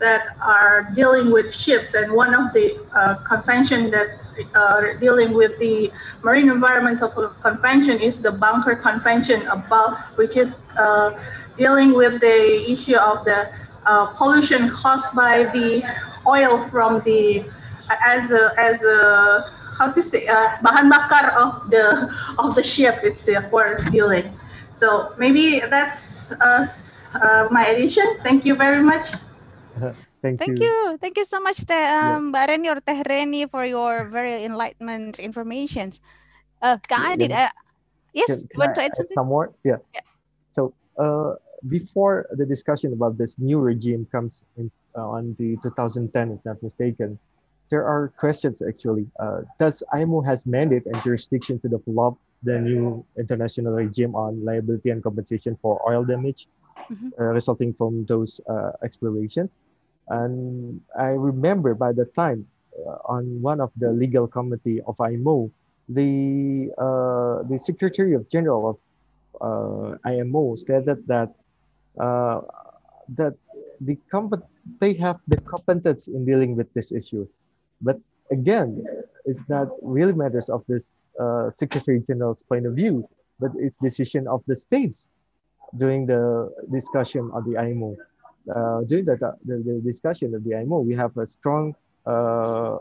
that are dealing with ships, and one of the uh, convention that uh, dealing with the Marine Environmental Convention is the Bunker Convention, about which is uh, dealing with the issue of the uh, pollution caused by the oil from the as a, as a how to say uh, bahan bakar of the of the ship it's for fueling. So maybe that's uh, my addition. Thank you very much. Thank, Thank you. you. Thank you so much, Teh, um, Mbak Reni or Teh Reni for your very enlightenment information. Uh, Adit, Yeah. uh, yes, Can, can want I to add add something? some more? Yeah. Yeah. So uh, before the discussion about this new regime comes in uh, on the 2010, if not mistaken, there are questions actually. Uh, does IMO has mandate and jurisdiction to develop the new international regime on liability and compensation for oil damage Mhm. uh, resulting from those uh, explorations? And I remember by the time uh, on one of the legal committee of IMO, the the Secretary of General of IMO stated that that the they have the competence in dealing with these issues, but again, it's not really matters of this uh, Secretary General's point of view, but it's decision of the states during the discussion of the IMO. Uh, during the, the, the discussion of the IMO, we have a strong uh,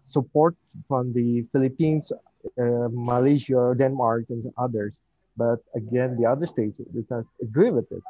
support from the Philippines, uh, Malaysia, Denmark, and others. But again, the other states does not agree with this.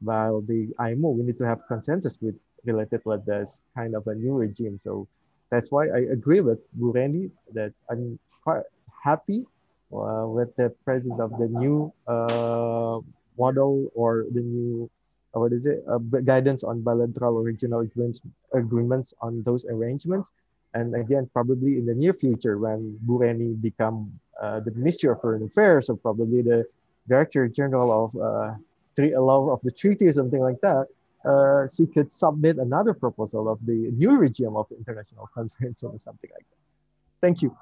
While the IMO, we need to have consensus with related with this kind of a new regime. So that's why I agree with Bu Randy that I'm quite happy uh, with the presence of the new uh, model or the new uh, what is it? Uh, guidance on bilateral or regional agreements, agreements on those arrangements. And again probably in the near future when Bu Reni become uh, the minister of Foreign Affairs or probably the Director General of uh, tre- law of the treaty or something like that uh, she could submit another proposal of the new regime of international convention or something like that. Thank you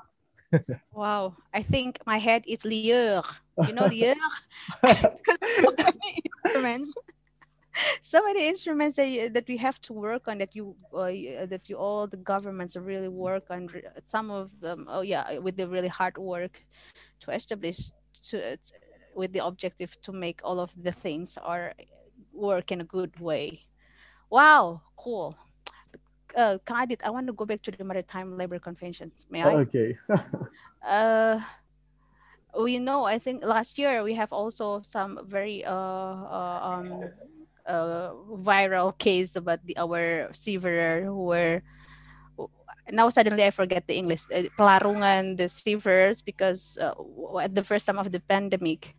Wow, I think my head is lieur. You know? Because so many instruments. So many instruments that, you- that we have to work on that you uh, uh, that you all the governments really work on some of them oh yeah with the really hard work to establish to with the objective to make all of the things are work in a good way. Wow, cool. Uh, Kang I want to go back to the Maritime Labor Conventions. May I? okay uh we know i think last year we have also some very uh, uh um uh viral case about the our seafarer who were now suddenly I forget the English uh, pelarungan the seafarers because uh, at the first time of the pandemic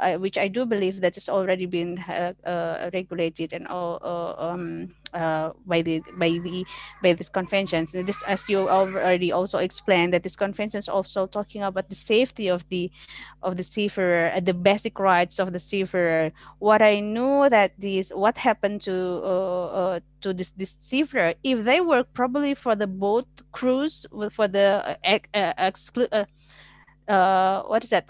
I, which I do believe that has already been uh, uh, regulated and all uh, um, uh, by the by the by these conventions. And this, as you already also explained, that this convention is also talking about the safety of the of the seafarer, uh, the basic rights of the seafarer. What I knew that this what happened to uh, uh, to this this seafarer if they work probably for the boat with- for the uh, uh, exclu- uh, uh, what is that?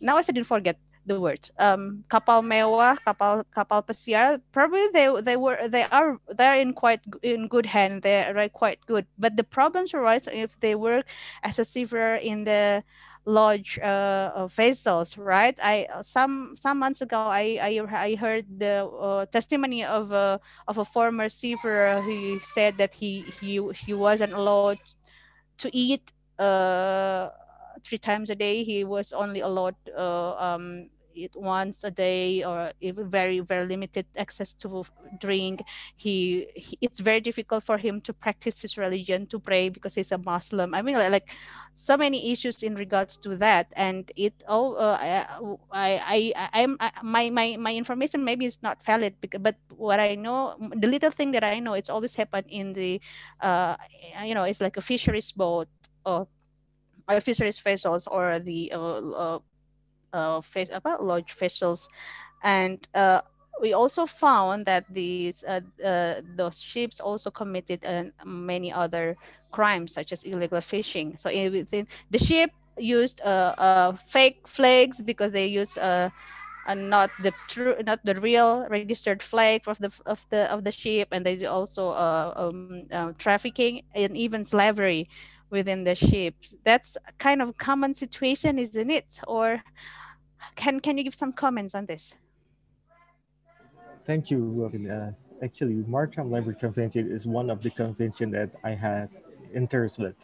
Now I didn't forget the word. Um, kapal mewah, kapal kapal pesiar. Probably they they were they are they're in quite in good hand. They're right quite good. But the problems arise if they work as a seafarer in the large uh, vessels, right? I some some months ago I I, I heard the uh, testimony of a of a former seafarer who said that he he he wasn't allowed to eat uh three times a day he was only allowed uh, um eat once a day or very very limited access to drink. He, he it's very difficult for him to practice his religion to pray because he's a muslim. I mean like, like so many issues in regards to that. And it all uh, I, I i i'm I, my my my information maybe is not valid because, but what i know the little thing that i know it's always happened in the uh you know it's like a fisheries boat or uh, fisheries vessels or the uh, uh, uh, about large vessels. And uh, we also found that these uh, uh, those ships also committed uh, many other crimes such as illegal fishing. So in, within the ship used uh, uh, fake flags because they use uh, uh, not the true, not the real registered flag of the of the of the ship, and they also uh, um, uh, trafficking and even slavery within the ship. That's kind of common situation, isn't it? Or can can you give some comments on this? Thank you, Robin. Uh, actually, Maritime Labor Convention is one of the convention that I had interest with.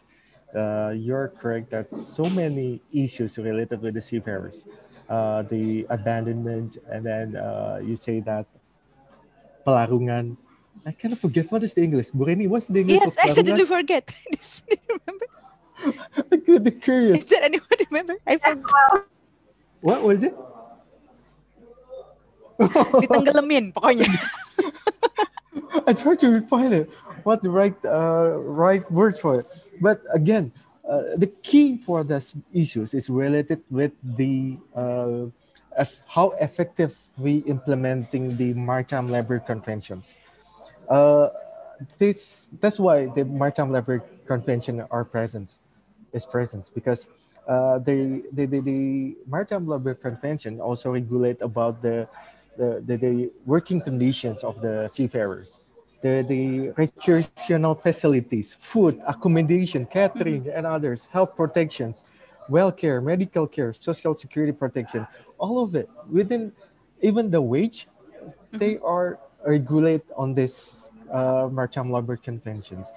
Uh, you're correct that so many issues related with the seafarers, uh, the abandonment, and then uh, you say that pelarungan. I kind of forget what is the English. Bu Reni, what's the English? Yes, of I pelarungan? forget. remember? I'm good, curious. Is there anyone remember? I forgot. What was it? Ditenggelamin pokoknya. I tried to find it. What the right uh, right words for it? But again, uh, the key for this issues is related with the uh, as how effective we implementing the maritime labor conventions. Uh, this that's why the maritime labor convention are present is present because uh, the, the, the, the maritime labor convention also regulate about the the, the, the working conditions of the seafarers. The, the recreational facilities, food, accommodation, catering, and others, health protections, well care, medical care, social security protection, all of it. Within even the wage, they are regulate on this uh, maritime labor conventions.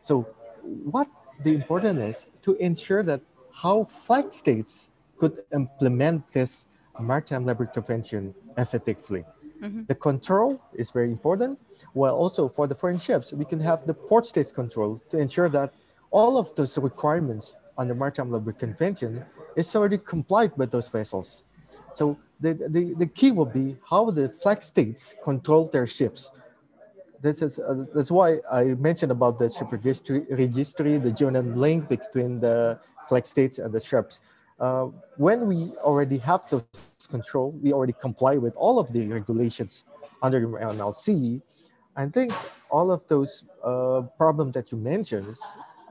So, what the important is to ensure that how flag states could implement this maritime labor convention effectively. Mhm. The control is very important. While also for the foreign ships, we can have the port states control to ensure that all of those requirements on the Maritime Labor Convention is already complied with those vessels. So the, the, the key will be how the flag states control their ships. This is uh, that's why I mentioned about the ship registry, registry the joint link between the flag states and the ships. Uh, when we already have those control, we already comply with all of the regulations under the MLC. I think all of those uh, problems that you mentioned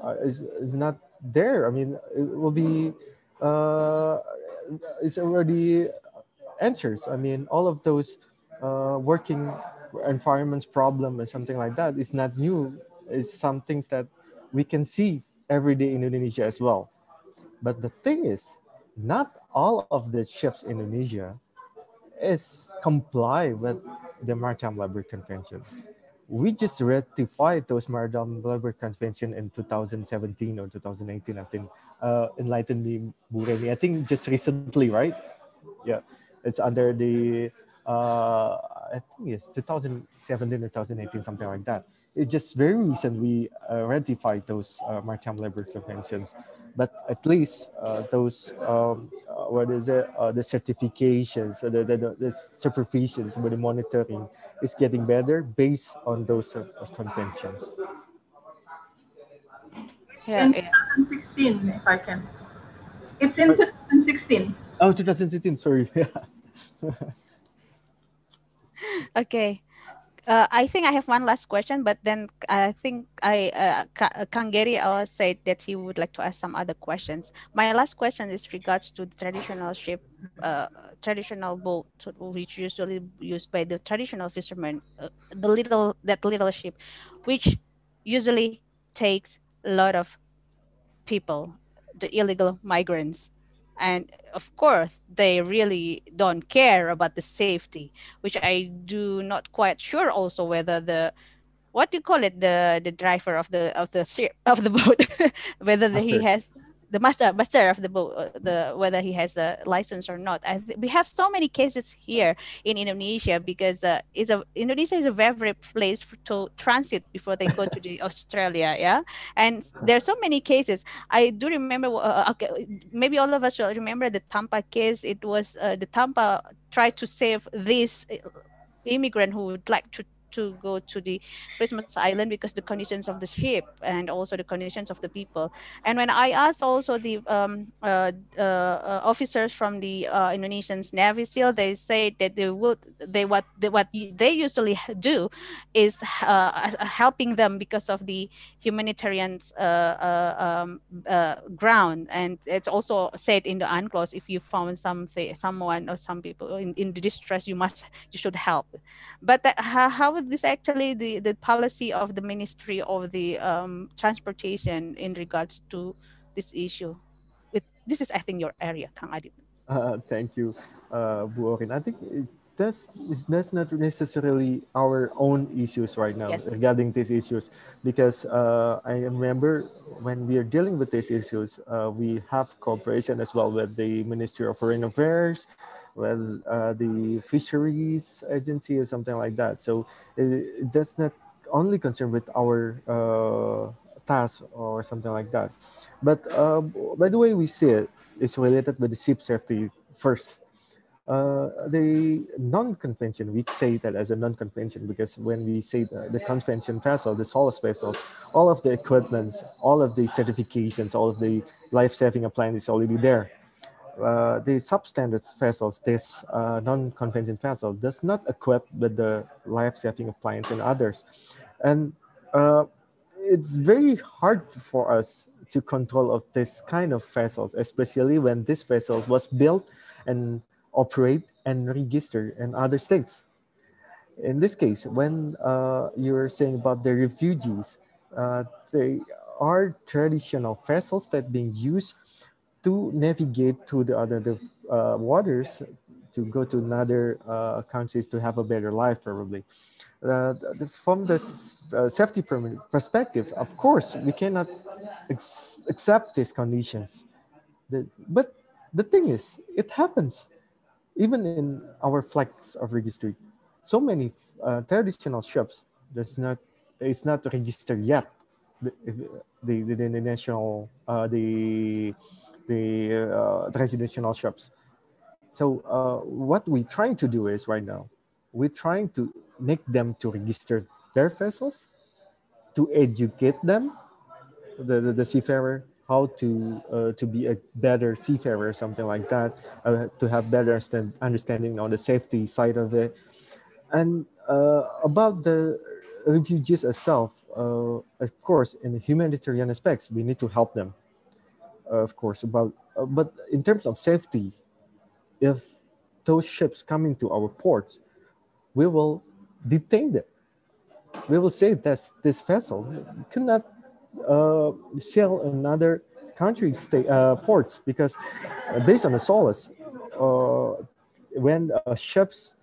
uh, is, is not there. I mean, it will be, uh, it's already answers. I mean, all of those uh, working environments problem and something like that is not new. It's some things that we can see every day in Indonesia as well. But the thing is, not all of the ships in Indonesia is comply with the Maritime Labor Convention. We just ratified those Maritime Labor Convention in 2017 or 2018, I think. Uh, enlighten me, Bu Reni. I think just recently, right? Yeah, it's under the, uh, I think it's 2017 or 2018, something like that. It's just very recent we uh, ratified those uh, Maritime labor Conventions but at least uh, those um, uh, what is it uh, the certifications uh, the, the, the, the supervisions with the monitoring is getting better based on those uh, conventions Yeah, in yeah. 2016, if I can. It's in 2016. oh 2016 sorry Okay. Uh, I think I have one last question, but then I think I uh, Ka- uh, Kang Geri said that he would like to ask some other questions. My last question is regards to the traditional ship, uh, traditional boat, which usually used by the traditional fishermen, uh, the little that little ship, which usually takes a lot of people, the illegal migrants. And of course, they really don't care about the safety, which I do not quite sure also whether the what do you call it? The the driver of the of the ship of the boat whether the, he has the master master of the boat uh, the whether he has a license or not. I th- we have so many cases here in Indonesia because uh, is a Indonesia is a favorite place for, to transit before they go to the Australia yeah? And there are so many cases. I do remember uh, okay, maybe all of us will remember the Tampa case. It was uh, the Tampa tried to save this uh, immigrant who would like to to go to the Christmas Island because the conditions of the ship and also the conditions of the people. And when I asked also the um, uh, uh, officers from the uh, Indonesian Navy SEAL, they say that they would they what they, what they usually do is uh, helping them because of the humanitarian uh, um, ground. And it's also said in the UNCLOS if you found something, someone or some people in, in distress, you must you should help. But that, how, how this actually the the policy of the Ministry of the um, Transportation in regards to this issue? With, this is, I think, your area, Kang Adit. Uh, thank you, uh, Bu Orin. I think it does, that's not necessarily our own issues right now yes. regarding these issues, because uh, I remember when we are dealing with these issues, uh, we have cooperation as well with the Ministry of Foreign Affairs, with uh, the fisheries agency or something like that. So it, it does not only concern with our uh, task or something like that. But uh, by the way we see it's related with the ship safety first. Uh, the non-convention, we say that as a non-convention because when we say the, the convention vessel, the SOLAS vessel, all of the equipments, all of the certifications, all of the life-saving appliances already there. Uh, the substandard vessels, this uh, non-convention vessel, does not equip with the life-saving appliance and others. And uh, it's very hard for us to control of this kind of vessels, especially when this vessel was built and operate and registered in other states. In this case, when uh, you're saying about the refugees, uh, they are traditional vessels that being used to navigate to the other uh, waters to go to another uh, countries to have a better life probably. Uh, the, from the uh, safety perspective, of course, we cannot accept these conditions. The, but the thing is, it happens. Even in our flags of registry, so many uh, traditional ships does not is not registered yet. The, the, the, the national, uh, the the uh, traditional shops. So uh, what we're trying to do is right now, we're trying to make them to register their vessels, to educate them, the, the, the seafarer, how to uh, to be a better seafarer, something like that, uh, to have better understand, understanding on the safety side of it. And uh, about the refugees itself, uh, of course, in the humanitarian aspects, we need to help them of course, about uh, but in terms of safety, if those ships come into our ports, we will detain them. We will say that this vessel cannot uh, sail another country state uh, ports because uh, based on the SOLAS, uh, when ships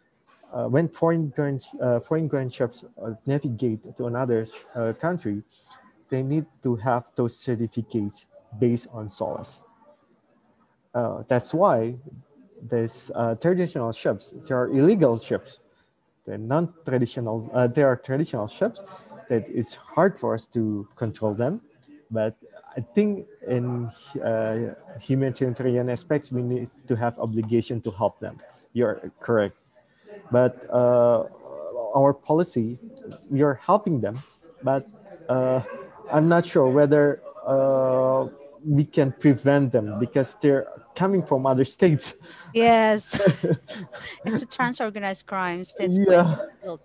uh, when foreign ground, uh, foreign ground ships navigate to another country, they need to have those certificates based on SOLAS. Uh, that's why there's uh, traditional ships, there are illegal ships. They're non-traditional, uh, there are traditional ships that it's hard for us to control them. But I think in uh, humanitarian aspects, we need to have obligation to help them. You're correct. But uh, our policy, we are helping them, but uh, I'm not sure whether uh, we can prevent them because they're coming from other states. Yes, it's a trans-organized crimes. That's yeah.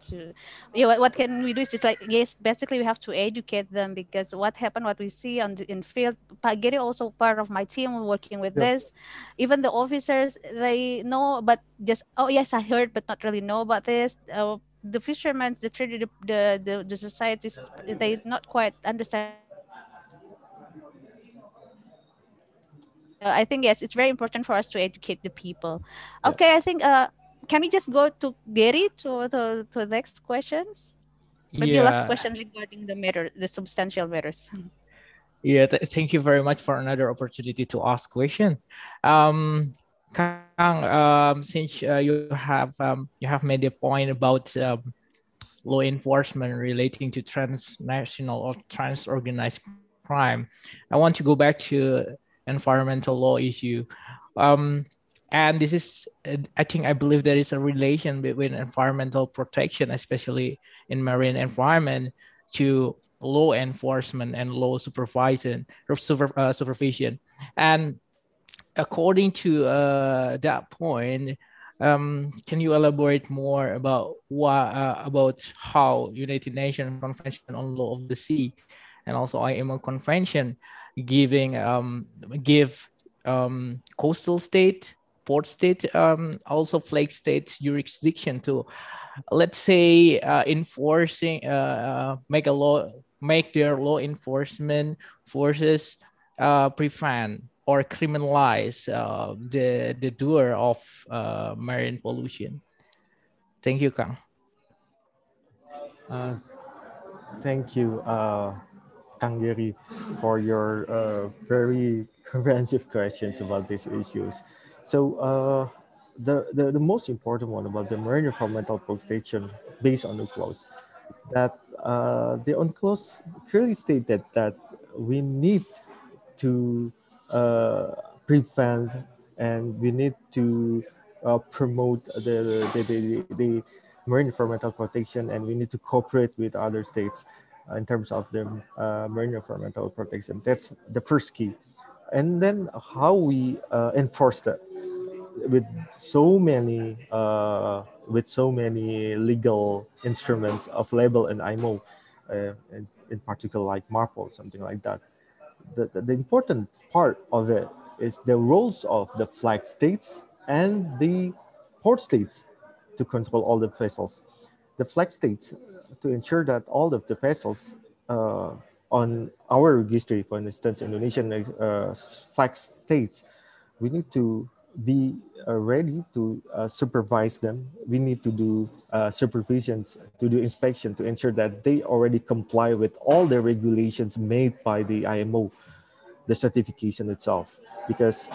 to. Yeah, what, what can we do is just like yes, basically we have to educate them because what happened, what we see on the, in field. Gary also part of my team working with yeah. this. Even the officers, they know, but just oh yes, I heard, but not really know about this. Uh, the fishermen, the the the the, the societies, they not quite understand I think yes, it's very important for us to educate the people. Okay, yeah. I think uh, can we just go to Gary to to, to the next questions? Maybe yeah. last question regarding the matter, the substantial matters. Yeah, th thank you very much for another opportunity to ask question. Um, Kang, um, since uh, you have um, you have made a point about um, law enforcement relating to transnational or trans-organized crime, I want to go back to environmental law issue. Um, and this is i think i believe there is a relation between environmental protection especially in marine environment to law enforcement and law supervision super, uh, supervision and according to uh, that point um, can you elaborate more about what uh, about how united nations convention on law of the sea and also imo convention giving um, give um, coastal state port state um, also flag state jurisdiction to let's say uh, enforcing uh, uh, make a law make their law enforcement forces uh, prevent or criminalize uh, the the doer of uh, marine pollution. Thank you kang. Thank you. Kang Giri, for your very comprehensive questions about these issues. So uh, the, the, the most important one about the marine environmental protection based on UNCLOS, that uh, the UNCLOS clearly stated that we need to uh, prevent and we need to uh, promote the, the, the, the, marine environmental protection and we need to cooperate with other states in terms of the uh, marine environmental protection. That's the first key and then how we uh, enforce that with so many uh, with so many legal instruments of label and IMO, in, in, particular like MARPOL, something like that. The, the, the, important part of it is the roles of the flag states and the port states to control all the vessels. The flag states to ensure that all of the vessels uh, on our registry, for instance, Indonesian uh, flag states, we need to be uh, ready to uh, supervise them. We need to do supervisions, to do inspection, to ensure that they already comply with all the regulations made by the IMO, the certification itself. Because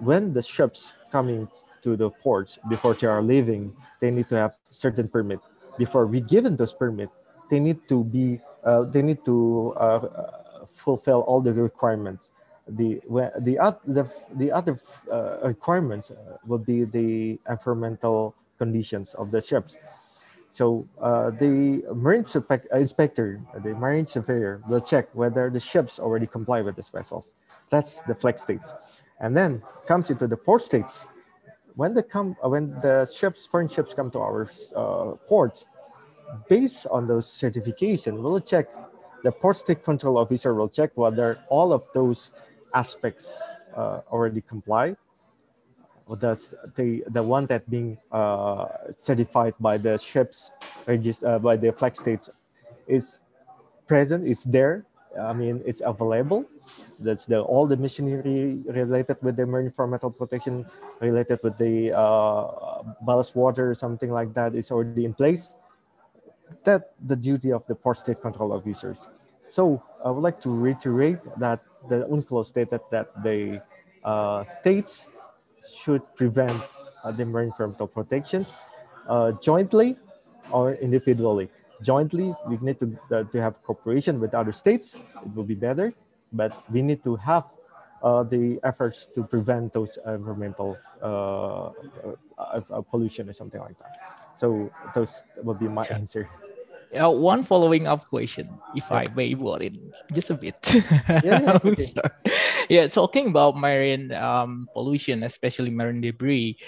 when the ships coming to the ports before they are leaving, they need to have certain permit. Before we given those permit, they need to be uh, they need to uh, fulfill all the requirements. The the the the other uh, requirements will be the environmental conditions of the ships. So uh, the marine inspector, the marine surveyor, will check whether the ships already comply with this vessels. That's the flag states, and then comes into the port states. When the come when the ships, foreign ships come to our uh, ports, based on those certification, we'll check the port state control officer will check whether all of those aspects uh, already comply. Does the the one that being uh, certified by the ships, uh, by the flag states, is present, is there. I mean, it's available. That's the all the machinery related with the marine environmental protection, related with the uh, ballast water, something like that, is already in place that the duty of the port state control officers. So I would like to reiterate that the UNCLOS stated that the uh, states should prevent uh, the marine environmental protection uh, jointly or individually. Jointly, we need to, uh, to have cooperation with other states. It will be better, but we need to have uh, the efforts to prevent those environmental uh, pollution or something like that. So those will be my yeah. answer. Uh, one following up question, if yeah. I may worry just a bit. Yeah, yeah, okay. yeah, talking about marine um, pollution, especially marine debris,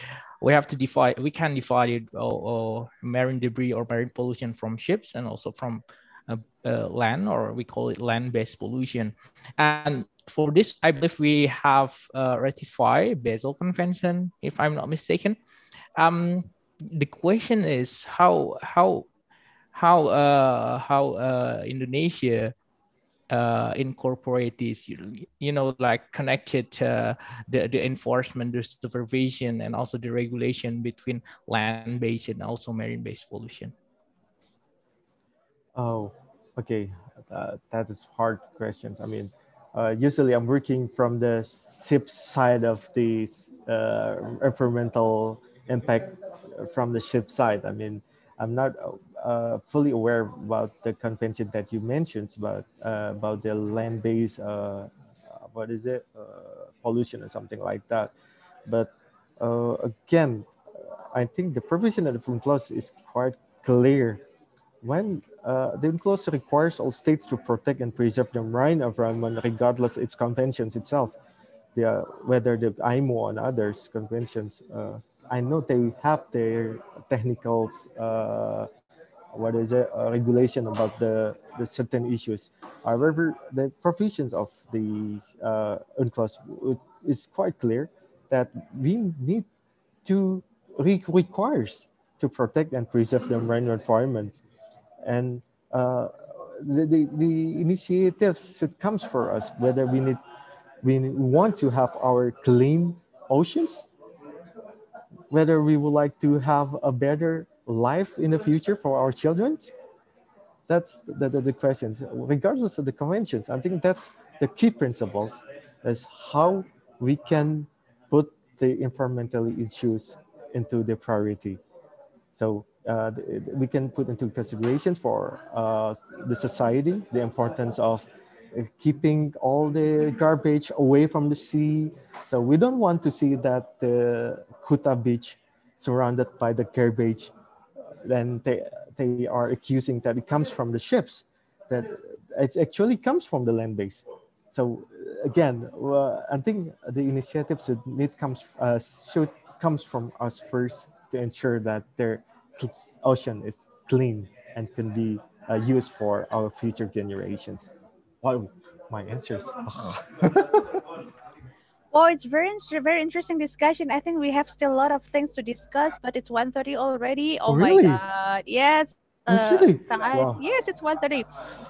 we have to divide. We can divide it or, or marine debris or marine pollution from ships and also from uh, uh, land, or we call it land-based pollution. And for this, I believe we have uh, ratified Basel Convention, if I'm not mistaken. Um, the question is how how how uh, how uh, Indonesia uh, incorporate this, you, you know, like connected uh, the, the enforcement, the supervision, and also the regulation between land-based and also marine-based pollution? Oh, okay. Uh, that is hard questions. I mean, uh, usually I'm working from the ship side of the uh, environmental impact from the ship side. I mean, I'm not uh, fully aware about the convention that you mentioned about uh, about the land-based uh, what is it uh, pollution or something like that. But uh, again, I think the provision of the UNCLOS is quite clear. When uh, the UNCLOS requires all states to protect and preserve the marine environment regardless its conventions itself, the, whether the IMO and others conventions, uh, I know they have their technical, uh, what is it, uh, regulation about the, the certain issues. However, the provisions of the uh, UNCLOS is quite clear that we need to re requires to protect and preserve the marine environment. And uh, the, the, the initiatives should come for us, whether we need we want to have our clean oceans, whether we would like to have a better life in the future for our children. That's the, the, the questions. Regardless of the conventions, I think that's the key principles is how we can put the environmental issues into the priority. So uh, we can put into considerations for uh, the society, the importance of uh, keeping all the garbage away from the sea. So we don't want to see that the Kuta beach surrounded by the garbage. Then they, they are accusing that it comes from the ships, that it actually comes from the land base. So again, uh, I think the initiative should need comes uh, should comes from us first to ensure that their ocean is clean and can be uh, used for our future generations. Wow, my answers. Well, it's very very interesting discussion. I think we have still a lot of things to discuss, but it's 1.30 already. Oh really? my god. Yes. Uh, really? wow. Yes, it's 1.30.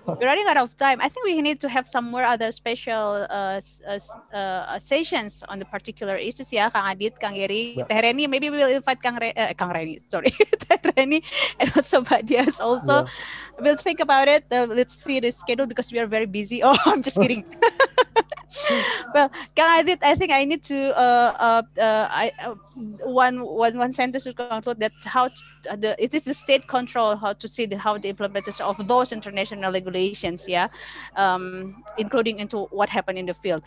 We're running out of time. I think we need to have some more other special uh, uh, uh, sessions on the particular issues ya, Kang Adit, Kang Geri, yeah. Teh Reni. Maybe we will invite Kang, Re uh, Kang Reni, sorry, Teh Reni, and also Mbak Dias also. Yeah. We'll think about it. Uh, let's see the schedule because we are very busy. Oh, I'm just kidding. well, Kang I think I need to uh, uh, uh, I, uh, one, one, one sentence to conclude that how uh, the it is the state control how to see the, how the implementation of those international regulations, yeah, um, including into what happened in the field.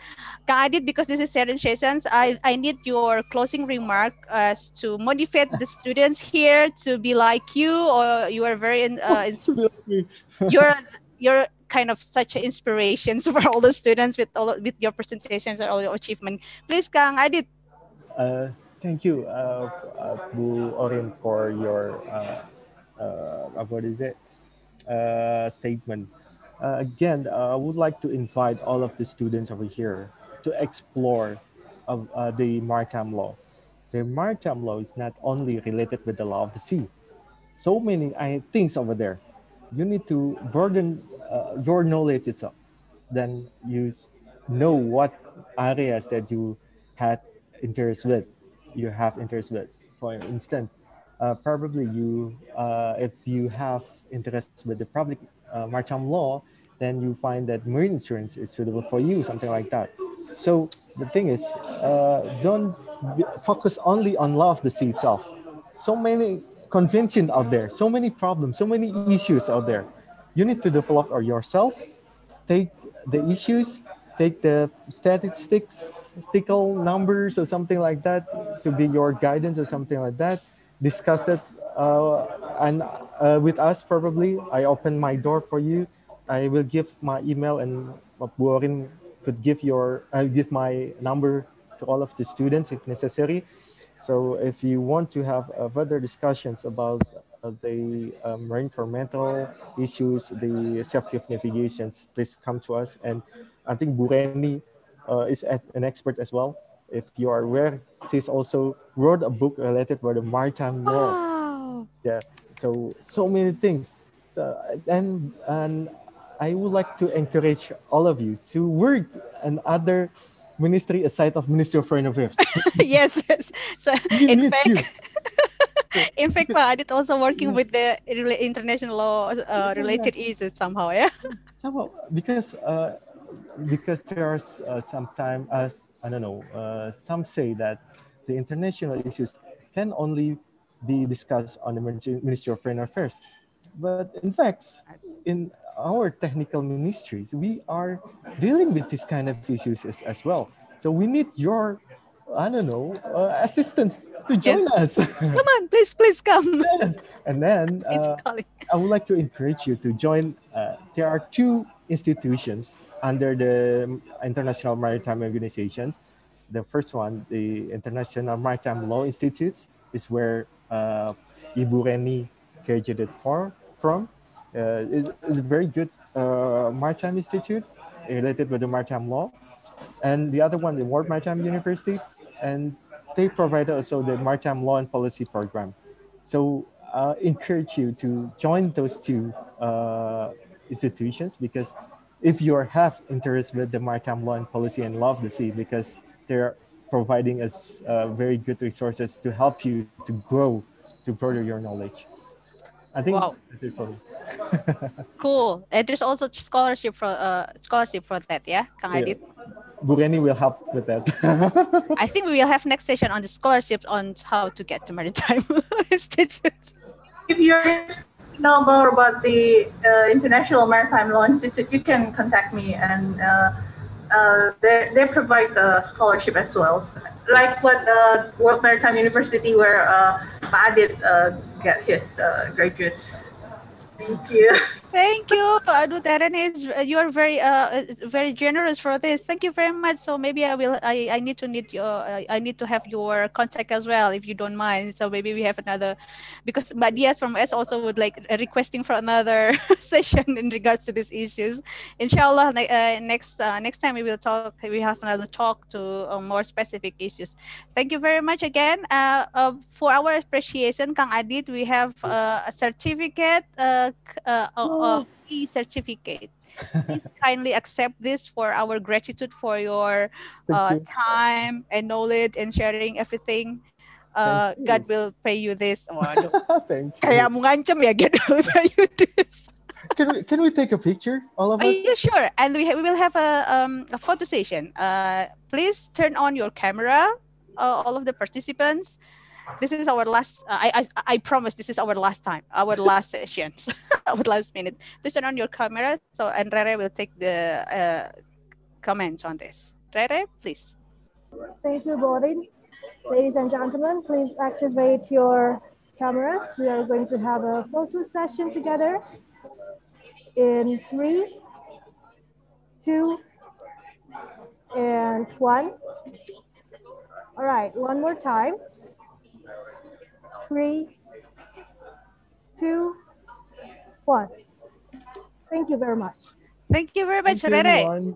Kang Adit, because this is sharing sessions, I, I need your closing remark as to motivate the students here to be like you, or you are very uh, you're you're kind of such inspirations for all the students with all with your presentations and all your achievement. Please, Kang Adit. Uh, thank you, uh, uh, Bu Orin, for your uh, uh, what is it uh, statement. Again, I would like to invite all of the students over here to explore of the maritime law. The maritime law is not only related with the law of the sea. So many things over there. You need to burden uh, your knowledge itself, then you know what areas that you had interest with, you have interest with. For instance, uh, probably you, uh, if you have interest with the public uh, maritime law, then you find that marine insurance is suitable for you, something like that. So the thing is, uh, don't focus only on of the sea itself. So many conventions out there, so many problems, so many issues out there you need to develop yourself, take the issues, take the statistics, statistical numbers or something like that to be your guidance or something like that. Discuss it uh, and uh, with us probably. I open my door for you. I will give my email and Bu Orin could give your, I'll give my number to all of the students if necessary. So if you want to have uh, further discussions about the um, marine environmental issues, the safety of navigations, please come to us. And I think Bu Reni uh, is an expert as well. If you are aware, she's also wrote a book related to the maritime law. Wow. Yeah, so so many things. So, and and I would like to encourage all of you to work and other ministry aside of Ministry of Foreign Affairs. yes, yes. So in fact, in fact, Pak Adit also working with the international law uh, related issues somehow, yeah. Somehow, because uh, because there's uh, sometimes uh, I don't know. Uh, some say that the international issues can only be discussed on the Ministry of Foreign Affairs, but in fact, in our technical ministries, we are dealing with this kind of issues as, as well. So we need your I don't know, uh, assistants to join Yes. us. Come on, please, please come. and then uh. I would like to encourage you to join. Uh, there are two institutions under the International Maritime Organizations. The first one, the International Maritime Law Institute, is where uh, Ibu Reni graduated for, from. Uh, it's a very good uh, maritime institute related with the maritime law. And the other one, the World Maritime University, and they provide also the maritime law and policy program. So uh, encourage you to join those two institutions because if you have interest with the maritime law and policy and love the sea because they're providing us uh, very good resources to help you to grow to further your knowledge i think Wow. that's it for me Cool. And there's also scholarship for uh scholarship for that, yeah, Kang Yeah. Adit. Bu Reni will help with that I think we will have next session on the scholarships on how to get to maritime institute. If you're interested to know more about the uh, International Maritime Law Institute, you can contact me, and uh, uh, they, they provide the scholarship as well, like what uh, World Maritime University, where uh, Pak Adit uh, get his uh, graduates. Thank you. Thank you, Adu Terene. Is you are very uh very generous for this. Thank you very much. So maybe I will I, I need to need your I need to have your contact as well if you don't mind. So maybe we have another because Mbak Diaz from S also would like uh, requesting for another session in regards to these issues. Inshallah, uh, next uh, next time we will talk. We have another talk to uh, more specific issues. Thank you very much again. Uh, uh, for our appreciation, Kang Adit, we have uh, a certificate, uh, uh, uh, uh, e-certificate. Please kindly accept this for our gratitude for your uh, you. time and knowledge and sharing everything. Uh, God will pay you this. Waduh, thank kayak you mau ngancem ya, God will pay you this. can we can we take a picture all of Are us you sure? And we, ha- we will have a, um, a photo session. Uh, please turn on your camera, uh, all of the participants. This is our last. Uh, I, I I promise this is our last time, our last session, our last minute. Please turn on your camera. So and Rere will take the uh, comments on this. Rere, please. Thank you, Bu Orin. Ladies and gentlemen, please activate your cameras. We are going to have a photo session together in three, two, and one. All right, one more time. Three, two, one. Thank you very much. Thank you very much, Thank you, Rere.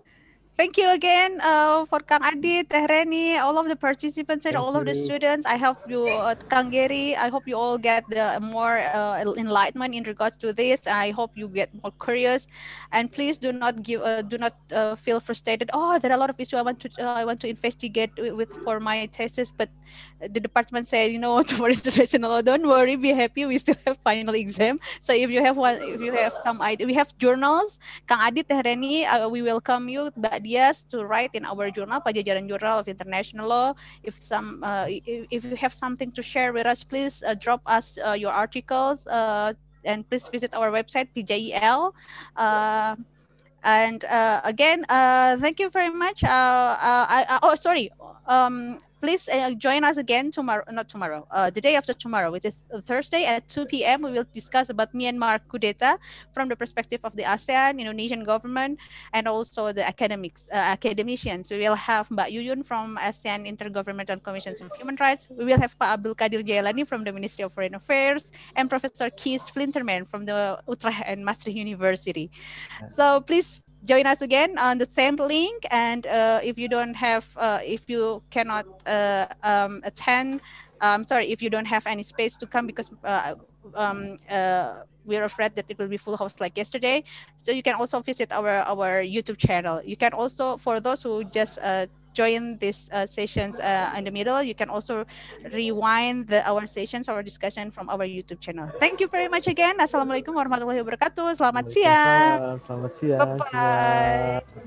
Thank you again uh, for Kang Adit, Teh Reni, all of the participants and Thank all of the students. I hope you, uh, Kang Geri, I hope you all get the more uh, enlightenment in regards to this. I hope you get more curious, and please do not give, uh, do not uh, feel frustrated. Oh, there are a lot of issues I want to, uh, I want to investigate wi- with for my thesis, but the department said, you know, for international law, don't worry, be happy. We still have final exam. So if you have one, if you have some idea, we have journals. Kang Adit, Teh Reni, uh, we welcome you, Mbak Dias, to write in our journal, Padjadjaran Journal of International Law. If some, uh, if, if you have something to share with us, please uh, drop us uh, your articles. Uh, and please visit our website, PJIL. Uh, and again, thank you very much. I, oh, sorry. Um, please uh, join us again tomorrow, not tomorrow, uh, the day after tomorrow, which is Thursday at 2 p.m. We will discuss about Myanmar coup d'etat from the perspective of the ASEAN, Indonesian government, and also the academics, uh, academicians. We will have Mbak Yuyun from ASEAN Intergovernmental Commissions of Human Rights. We will have Pak Abdul Kadir Jailani from the Ministry of Foreign Affairs, and Professor Cees Flinterman from the Utrecht and Maastricht University. So please join us again on the same link. And uh, if you don't have, uh, if you cannot uh, um, attend, um, sorry, if you don't have any space to come because uh, um, uh, we're afraid that it will be full house like yesterday. So you can also visit our our YouTube channel. You can also, for those who just uh, join these uh, sessions uh, in the middle, you can also rewind the, our sessions, our discussion from our YouTube channel. Thank you very much again. Assalamualaikum warahmatullahi wabarakatuh. Selamat siang. Selamat siang. Bye-bye.